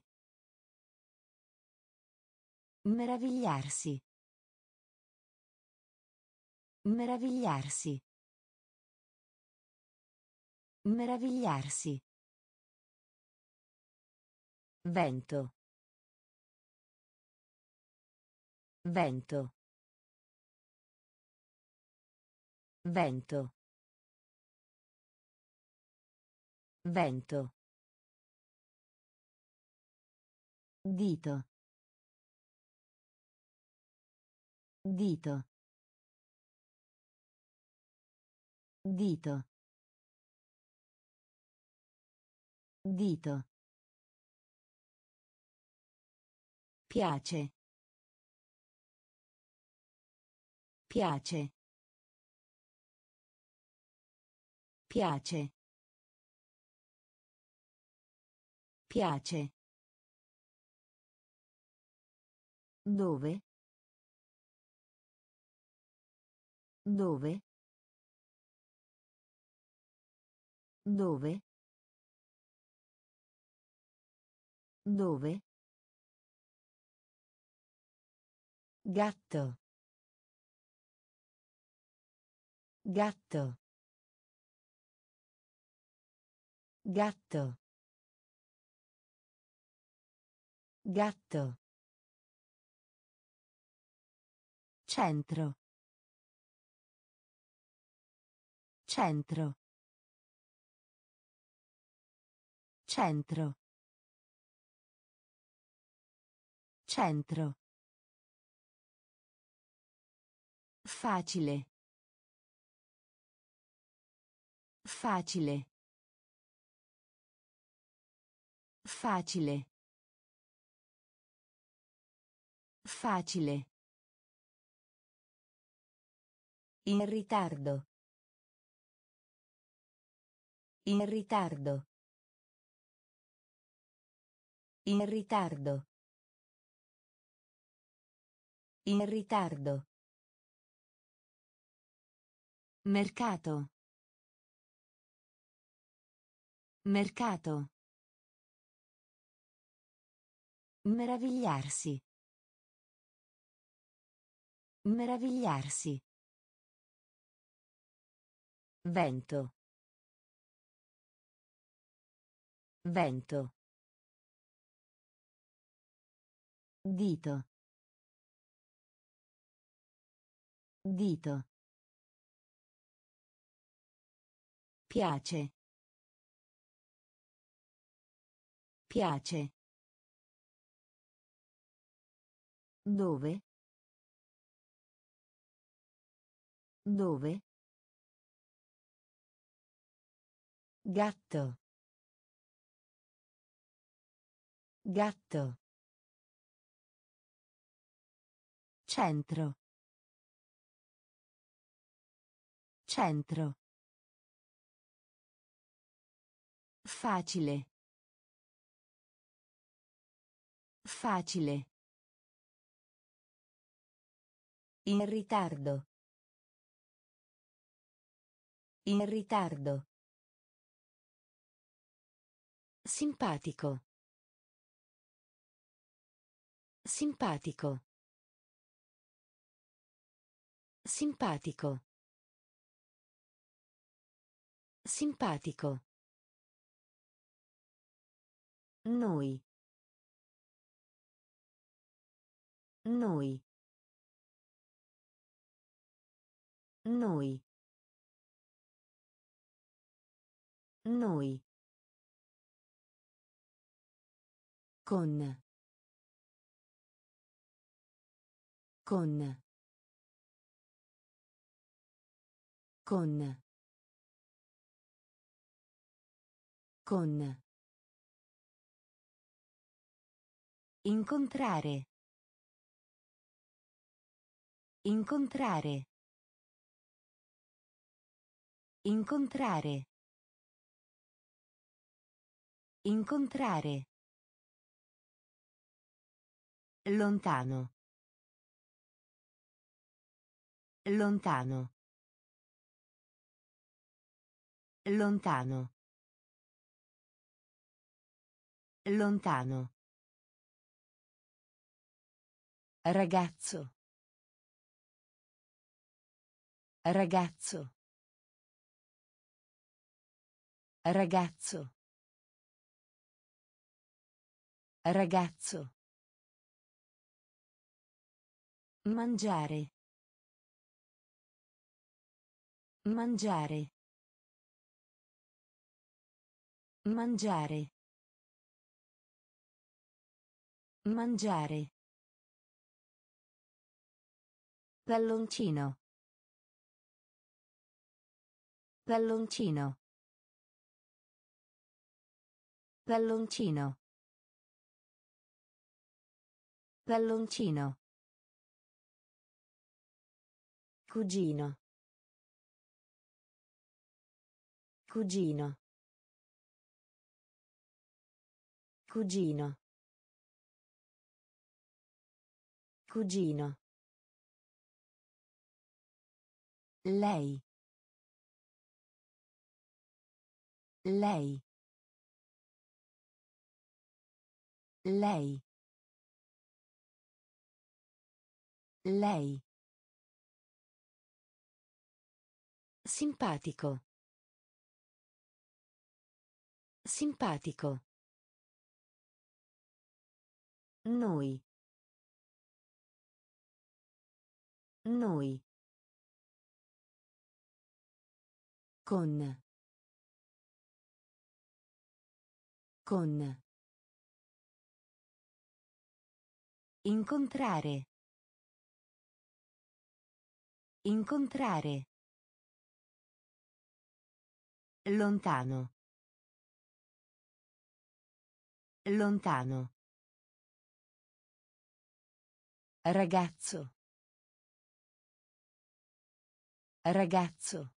Meravigliarsi. Meravigliarsi. Meravigliarsi. Vento. Vento. Vento. Vento. Dito. Dito. Dito. Dito. Piace. Piace. Piace. Piace. Dove? Dove? Dove? Dove? Gatto. Gatto. Gatto. Gatto. Centro. Centro. Centro. Centro. Facile. Facile. Facile. Facile. In ritardo. In ritardo. In ritardo. In ritardo. Mercato. Mercato. Meravigliarsi. Meravigliarsi. Vento. Vento. Dito. Dito. Piace. Piace. Dove? Dove? Gatto. Gatto. Centro. Centro. Facile. Facile. In ritardo. In ritardo. Simpatico. Simpatico. Simpatico. Simpatico. Noi. Noi. Noi. Noi. Con. Con. Con. Con. Incontrare. Incontrare. Incontrare. Incontrare. Lontano. Lontano. Lontano. Lontano. Ragazzo. Ragazzo. Ragazzo. Ragazzo. Mangiare. Mangiare. Mangiare. Mangiare. Palloncino. Palloncino. Palloncino. Palloncino. Cugino. Cugino. Cugino. Cugino. Lei. Lei. Lei. Lei. Simpatico. Simpatico. Noi. Noi. Con. Con. Incontrare. Incontrare. Lontano. Lontano. Ragazzo. Ragazzo.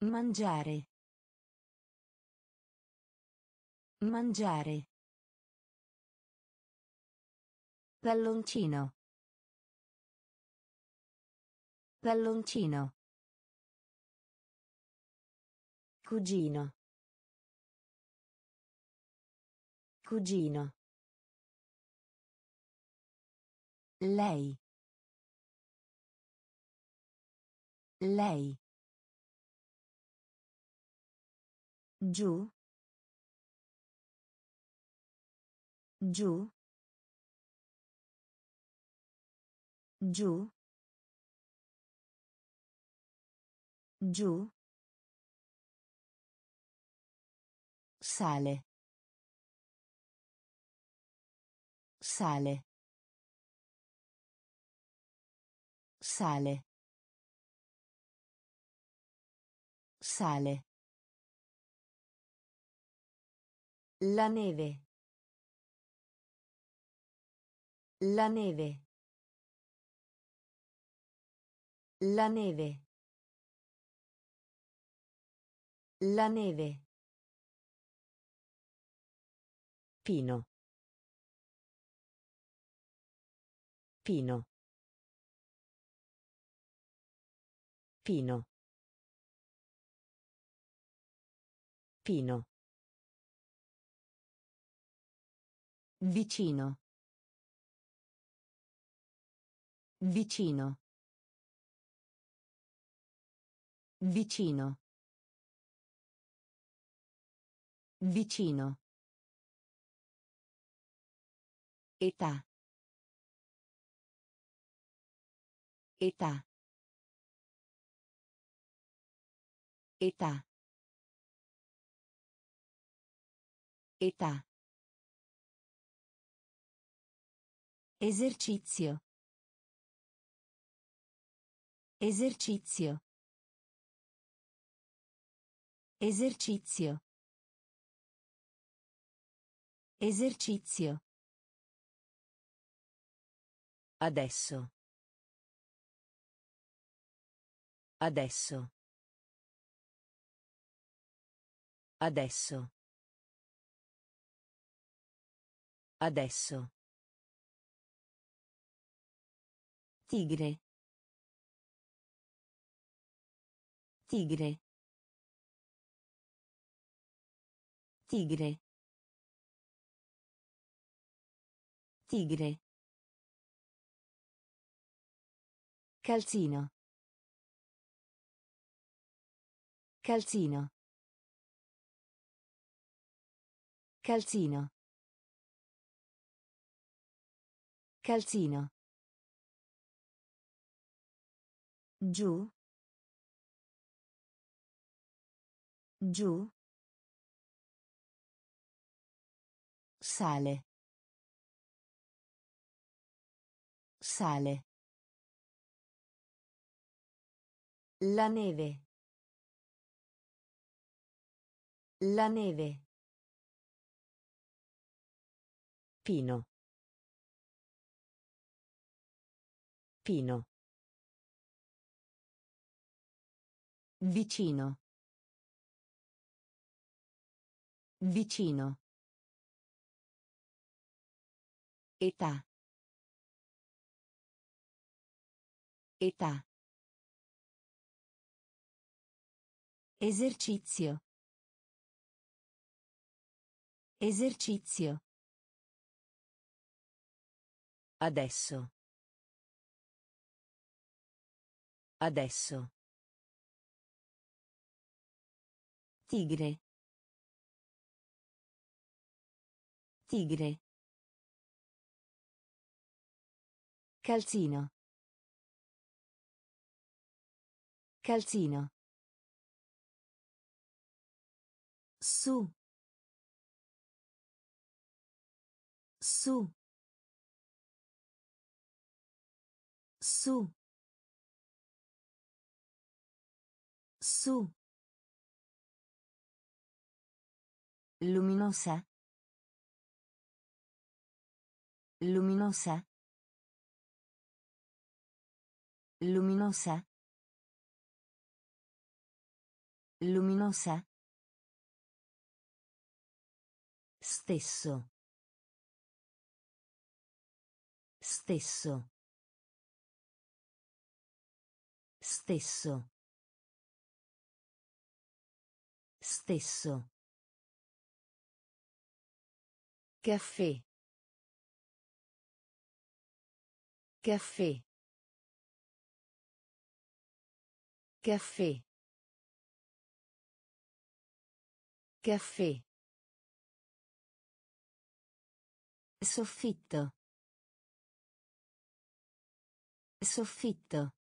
Mangiare. Mangiare. Palloncino. Palloncino. Cugino. Cugino. Lei. Lei. Giù. Giù. Giù. Giù. Sale. Sale. Sale. Sale. La neve. La neve. La neve. La neve. Pino. Pino. Pino. Pino. Vicino. Vicino. Vicino. Vicino. Età. Età. Età. Età. Esercizio. Esercizio. Esercizio. Esercizio. Adesso. Adesso. Adesso. Adesso. Tigre. Tigre. Tigre. Tigre. Calzino. Calzino. Calzino. Calzino. Giù. Giù. Sale. Sale. La neve. La neve. Pino. Pino. Vicino. Vicino. Età. Età. Esercizio. Esercizio. Adesso. Adesso. Tigre. Tigre. Calzino. Calzino. Su. Su. Su. Su. Luminosa. Luminosa. Luminosa. Luminosa. Stesso. Stesso. Stesso. Stesso. Caffè. Caffè. Caffè. Caffè. Soffitto. Soffitto.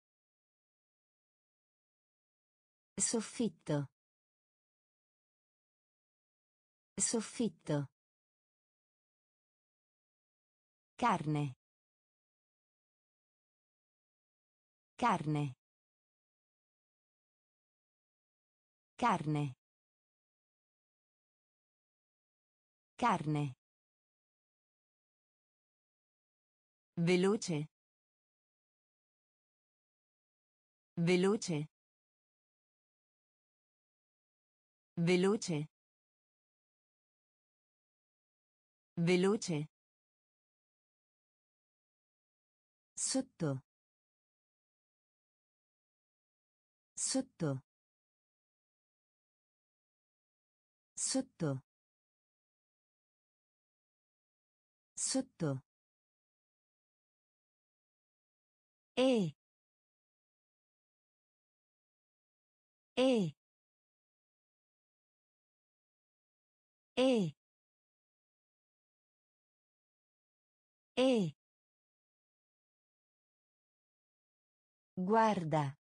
Soffitto. Soffitto. Carne. Carne. Carne. Carne. Veloce. Veloce. Veloce. Veloce. Sotto. Sotto. Sotto. Sotto. E. E. E. E. Guarda.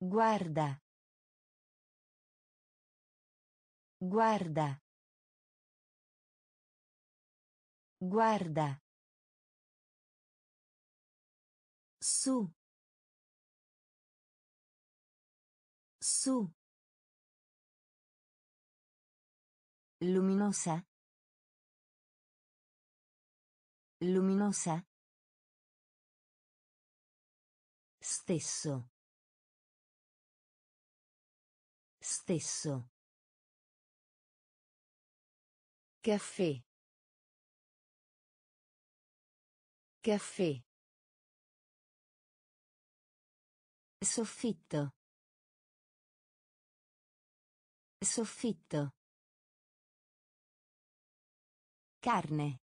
Guarda. Guarda. Guarda. Su. Su. Luminosa. Luminosa. Stesso. Stesso. Caffè. Caffè. Soffitto. Soffitto. Carne.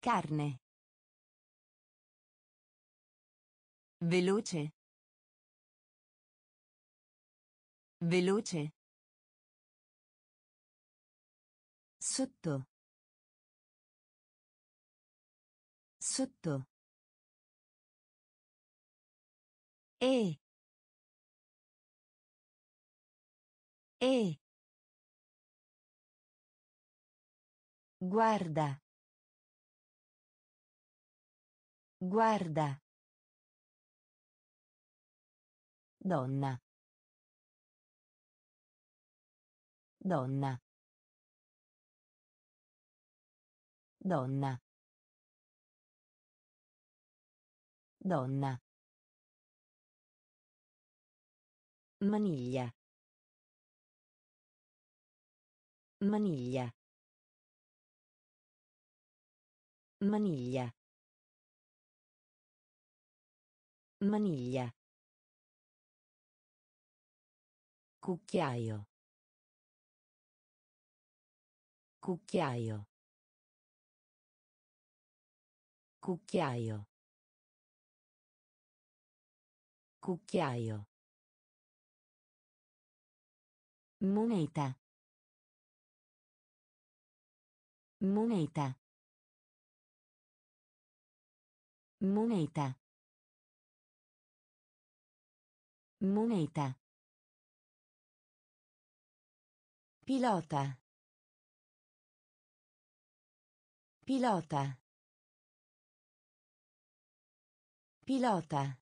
Carne. Veloce. Veloce. Sotto. Sotto. E. E. Guarda. Guarda. Donna. Donna. Donna. Donna. Maniglia. Maniglia. Maniglia. Maniglia. Cucchiaio. Cucchiaio. Cucchiaio. Cucchiaio. Moneta. Moneta. Moneta. Moneta. Pilota. Pilota. Pilota.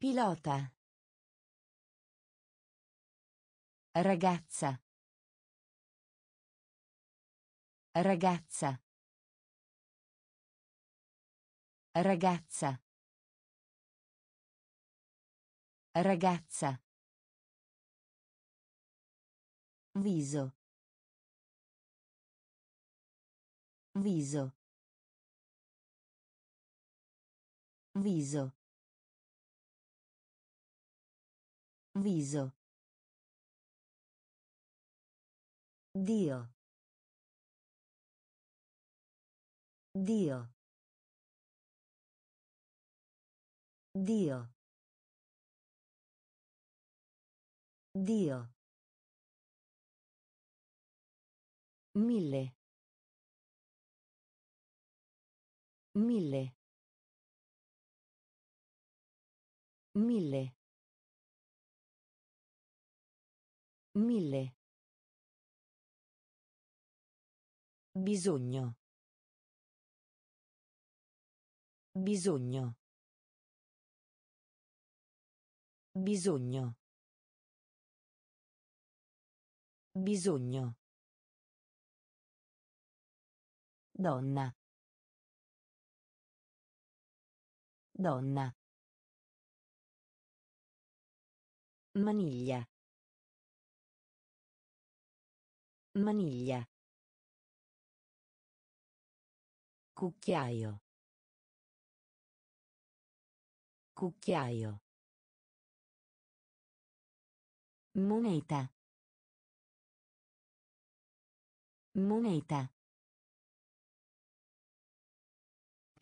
Pilota. Ragazza. Ragazza. Ragazza. Ragazza. Viso. Viso. Viso. Viso. Dio. Dio. Dio. Dio. Mille. Mille. Mille. Mille. Bisogno. Bisogno. Bisogno. Bisogno. Donna. Donna. Maniglia. Maniglia. Cucchiaio. Cucchiaio. Moneta. Moneta.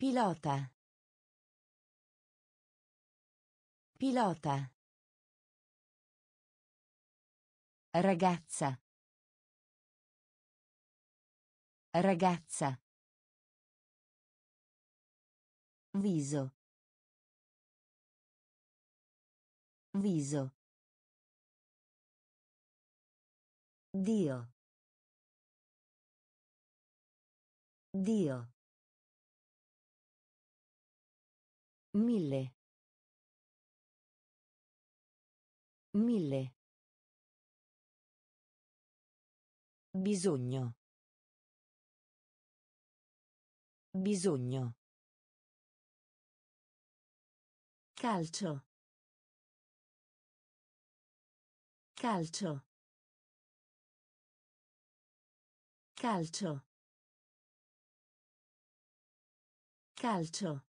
Pilota. Pilota. Ragazza. Ragazza. Viso. Viso. Dio. Dio. Mille. Mille. Bisogno. Bisogno. Calcio. Calcio. Calcio. Calcio.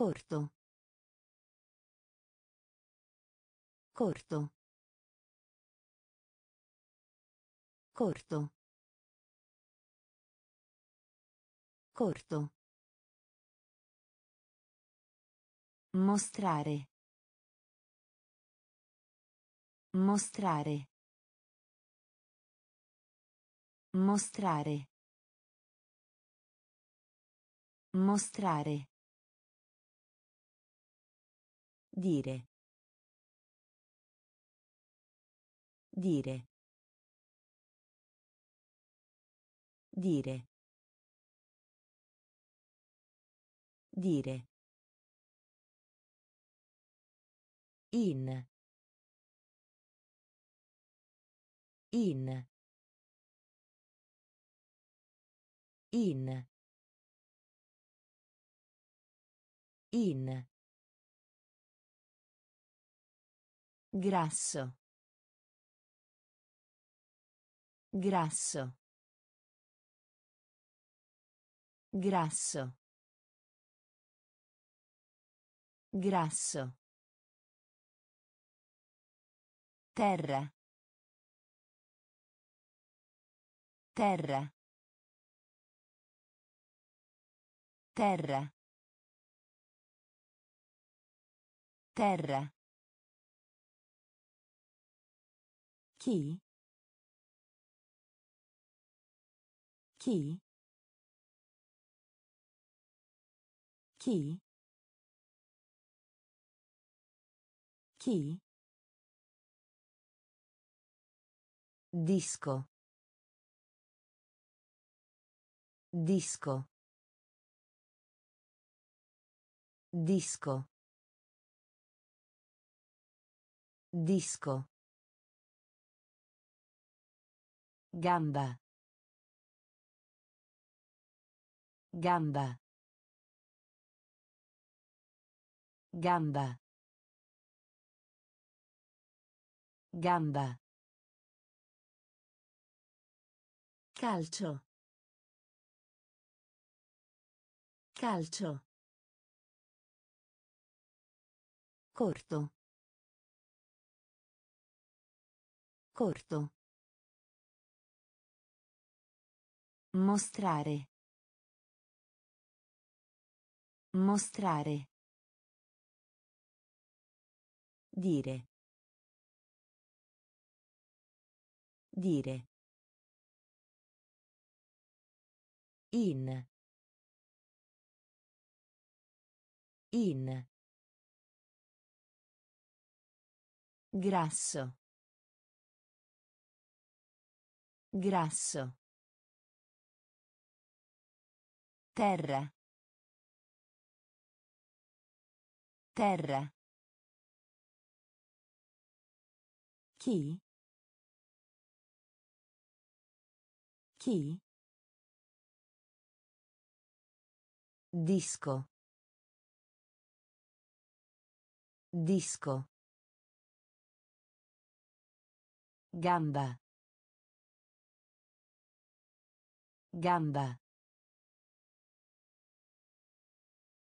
Corto. Corto. Corto. Corto. Mostrare. Mostrare. Mostrare. Mostrare. Dire. Dire. Dire. Dire. In. In. In. In. Grasso. Grasso. Grasso. Grasso. Terra. Terra. Terra. Terra. Chi? Chi? Chi? Chi? Disco. Disco. Disco. Disco. Gamba. Gamba. Gamba. Gamba. Calcio. Calcio. Corto. Corto. Mostrare. Mostrare. Dire. Dire. In. In. Grasso. Grasso. Terra. Terra. Chi? Chi? Disco. Disco. Gamba. Gamba.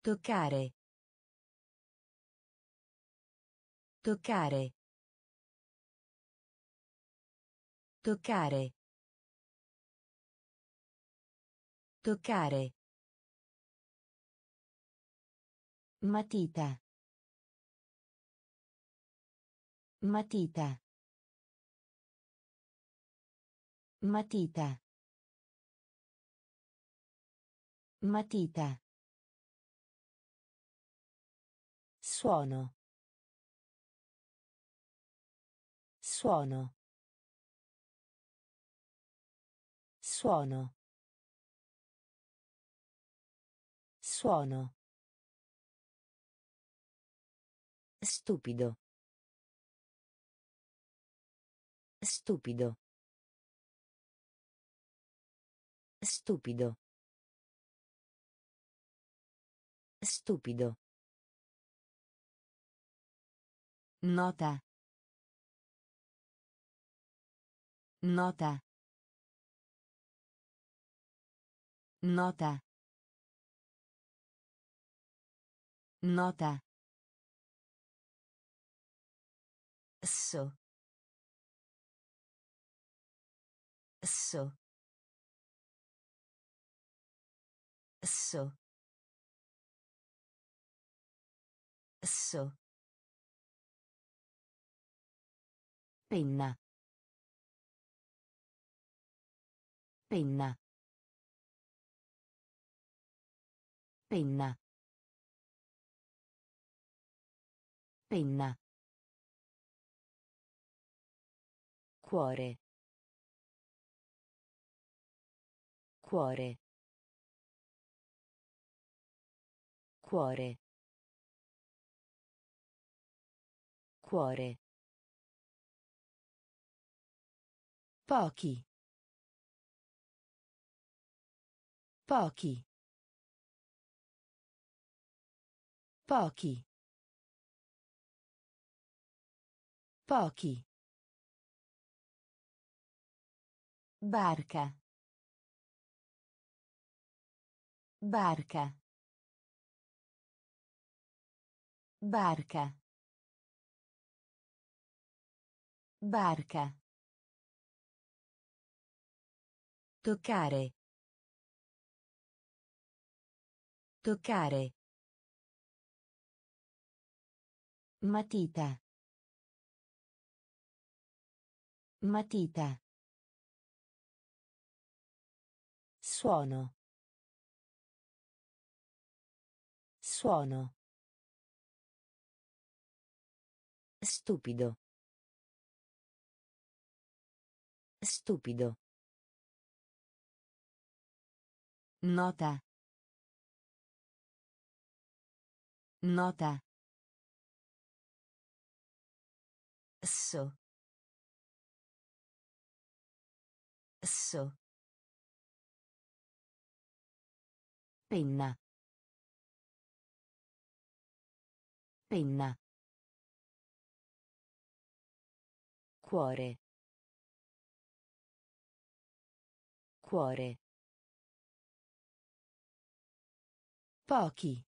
Toccare. Toccare. Toccare. Toccare. Matita. Matita. Matita. Matita. Suono. Suono. Suono. Suono. Stupido. Stupido. Stupido. Stupido. Nota. Nota. Nota. Nota. So. So. So. So. Penna. Penna. Penna. Penna. Cuore. Cuore. Cuore. Cuore. Pochi. Pochi. Pochi. Pochi. Barca. Barca. Barca. Barca. Toccare. Toccare. Matita. Matita. Suono. Suono. Stupido. Stupido. Nota. Nota. So. So. Penna. Penna. Cuore. Cuore. Pochi.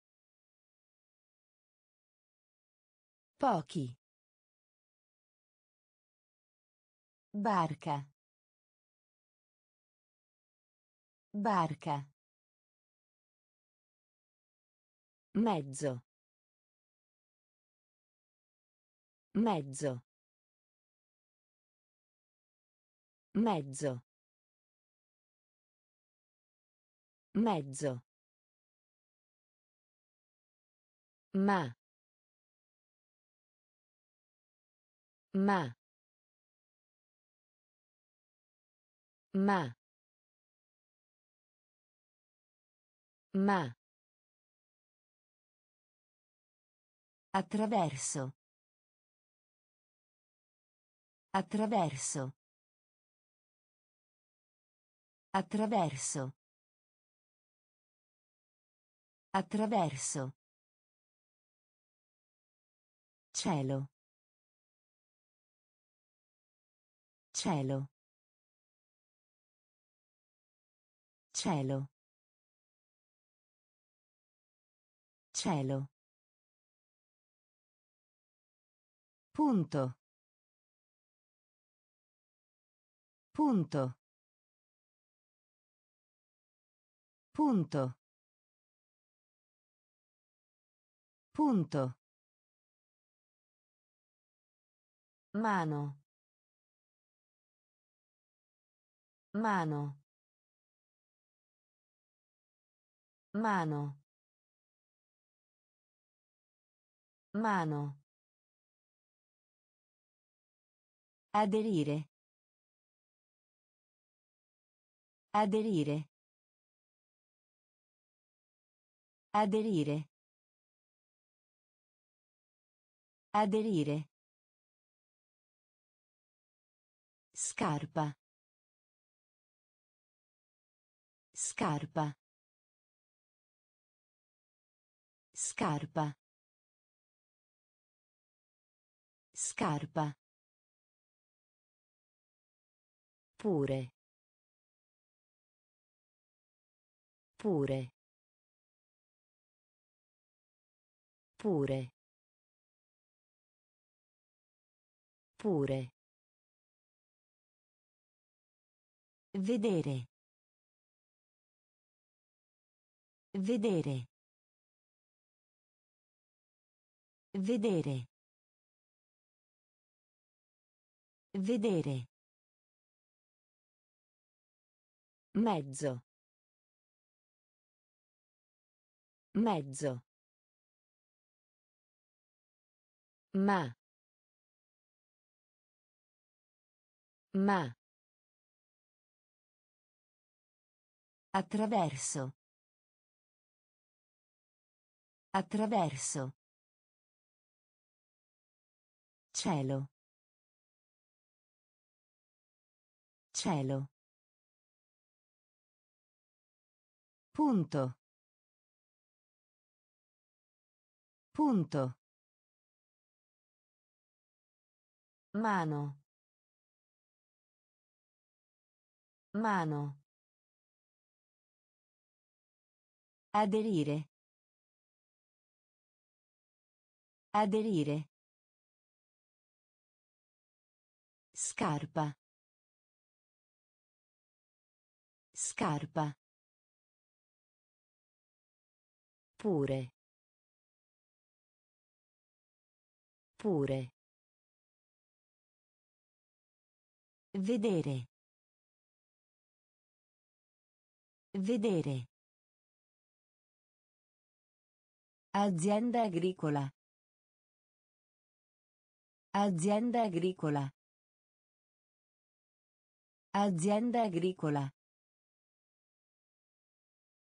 Pochi. Barca. Barca. Mezzo. Mezzo. Mezzo. Mezzo. Ma. Ma. Ma. Ma. Attraverso. Attraverso. Attraverso. Attraverso. Cielo. Cielo. Cielo. Cielo. Punto. Punto. Punto. Punto. Mano. Mano. Mano. Mano. Aderire. Aderire. Aderire. Aderire. Scarpa. Scarpa. Scarpa. Scarpa. Pure. Pure. Pure. Pure. Vedere. Vedere. Vedere. Vedere. Mezzo. Mezzo. Ma. Ma. Attraverso. Attraverso. Cielo. Cielo. Punto. Punto. Mano. Mano. Aderire. Aderire. Scarpa. Scarpa. Pure. Pure. Vedere. Vedere. Azienda agricola. Azienda agricola. Azienda agricola.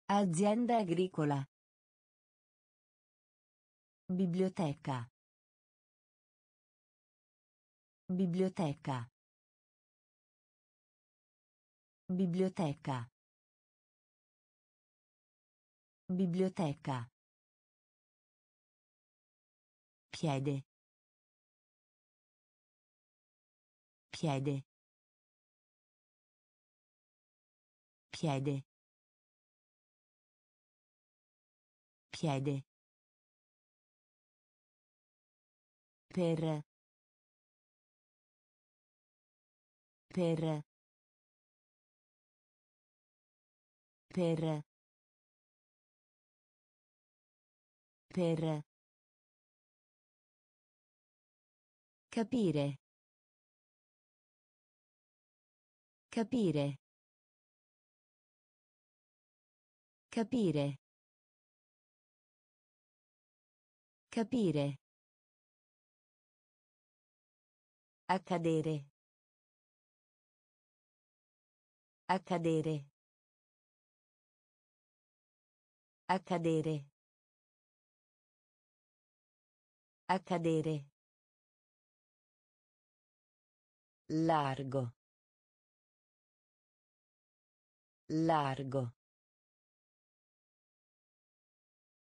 Azienda agricola. Biblioteca. Biblioteca. Biblioteca. Biblioteca. Piede. Piede. Piede. Piede. Per. Per. Per. Per. Capire. Capire. Capire. Capire. Accadere. Accadere. Accadere. Accadere. Largo. Largo.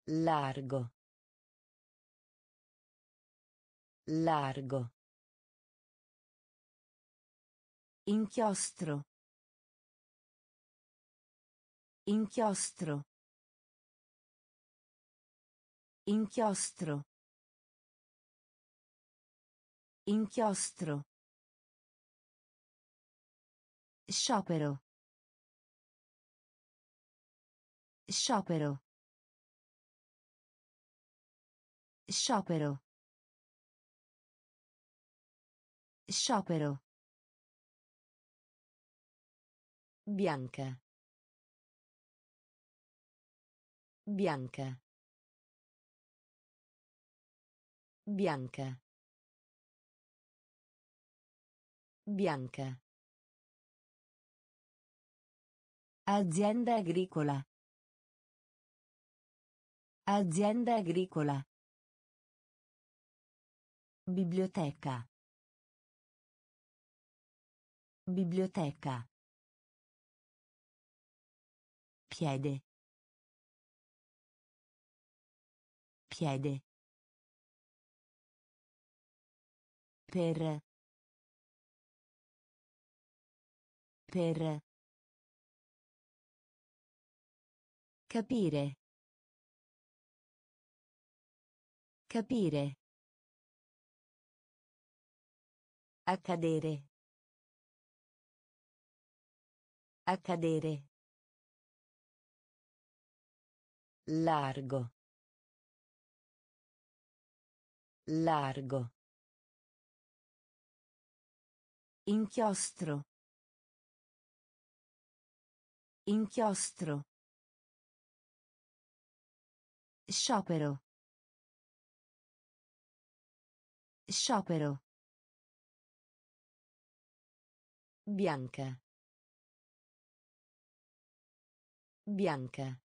Largo. Largo. Inchiostro. Inchiostro. Inchiostro. Inchiostro. Sciopero. Sciopero. Sciopero. Sciopero. Bianca. Bianca. Bianca. Bianca. Azienda agricola. Azienda agricola. Biblioteca. Biblioteca. Piede. Piede. Per. Per. Capire. Capire. Accadere. Accadere. Largo. Largo. Inchiostro. Inchiostro. Sciopero. Sciopero. Bianca. Bianca.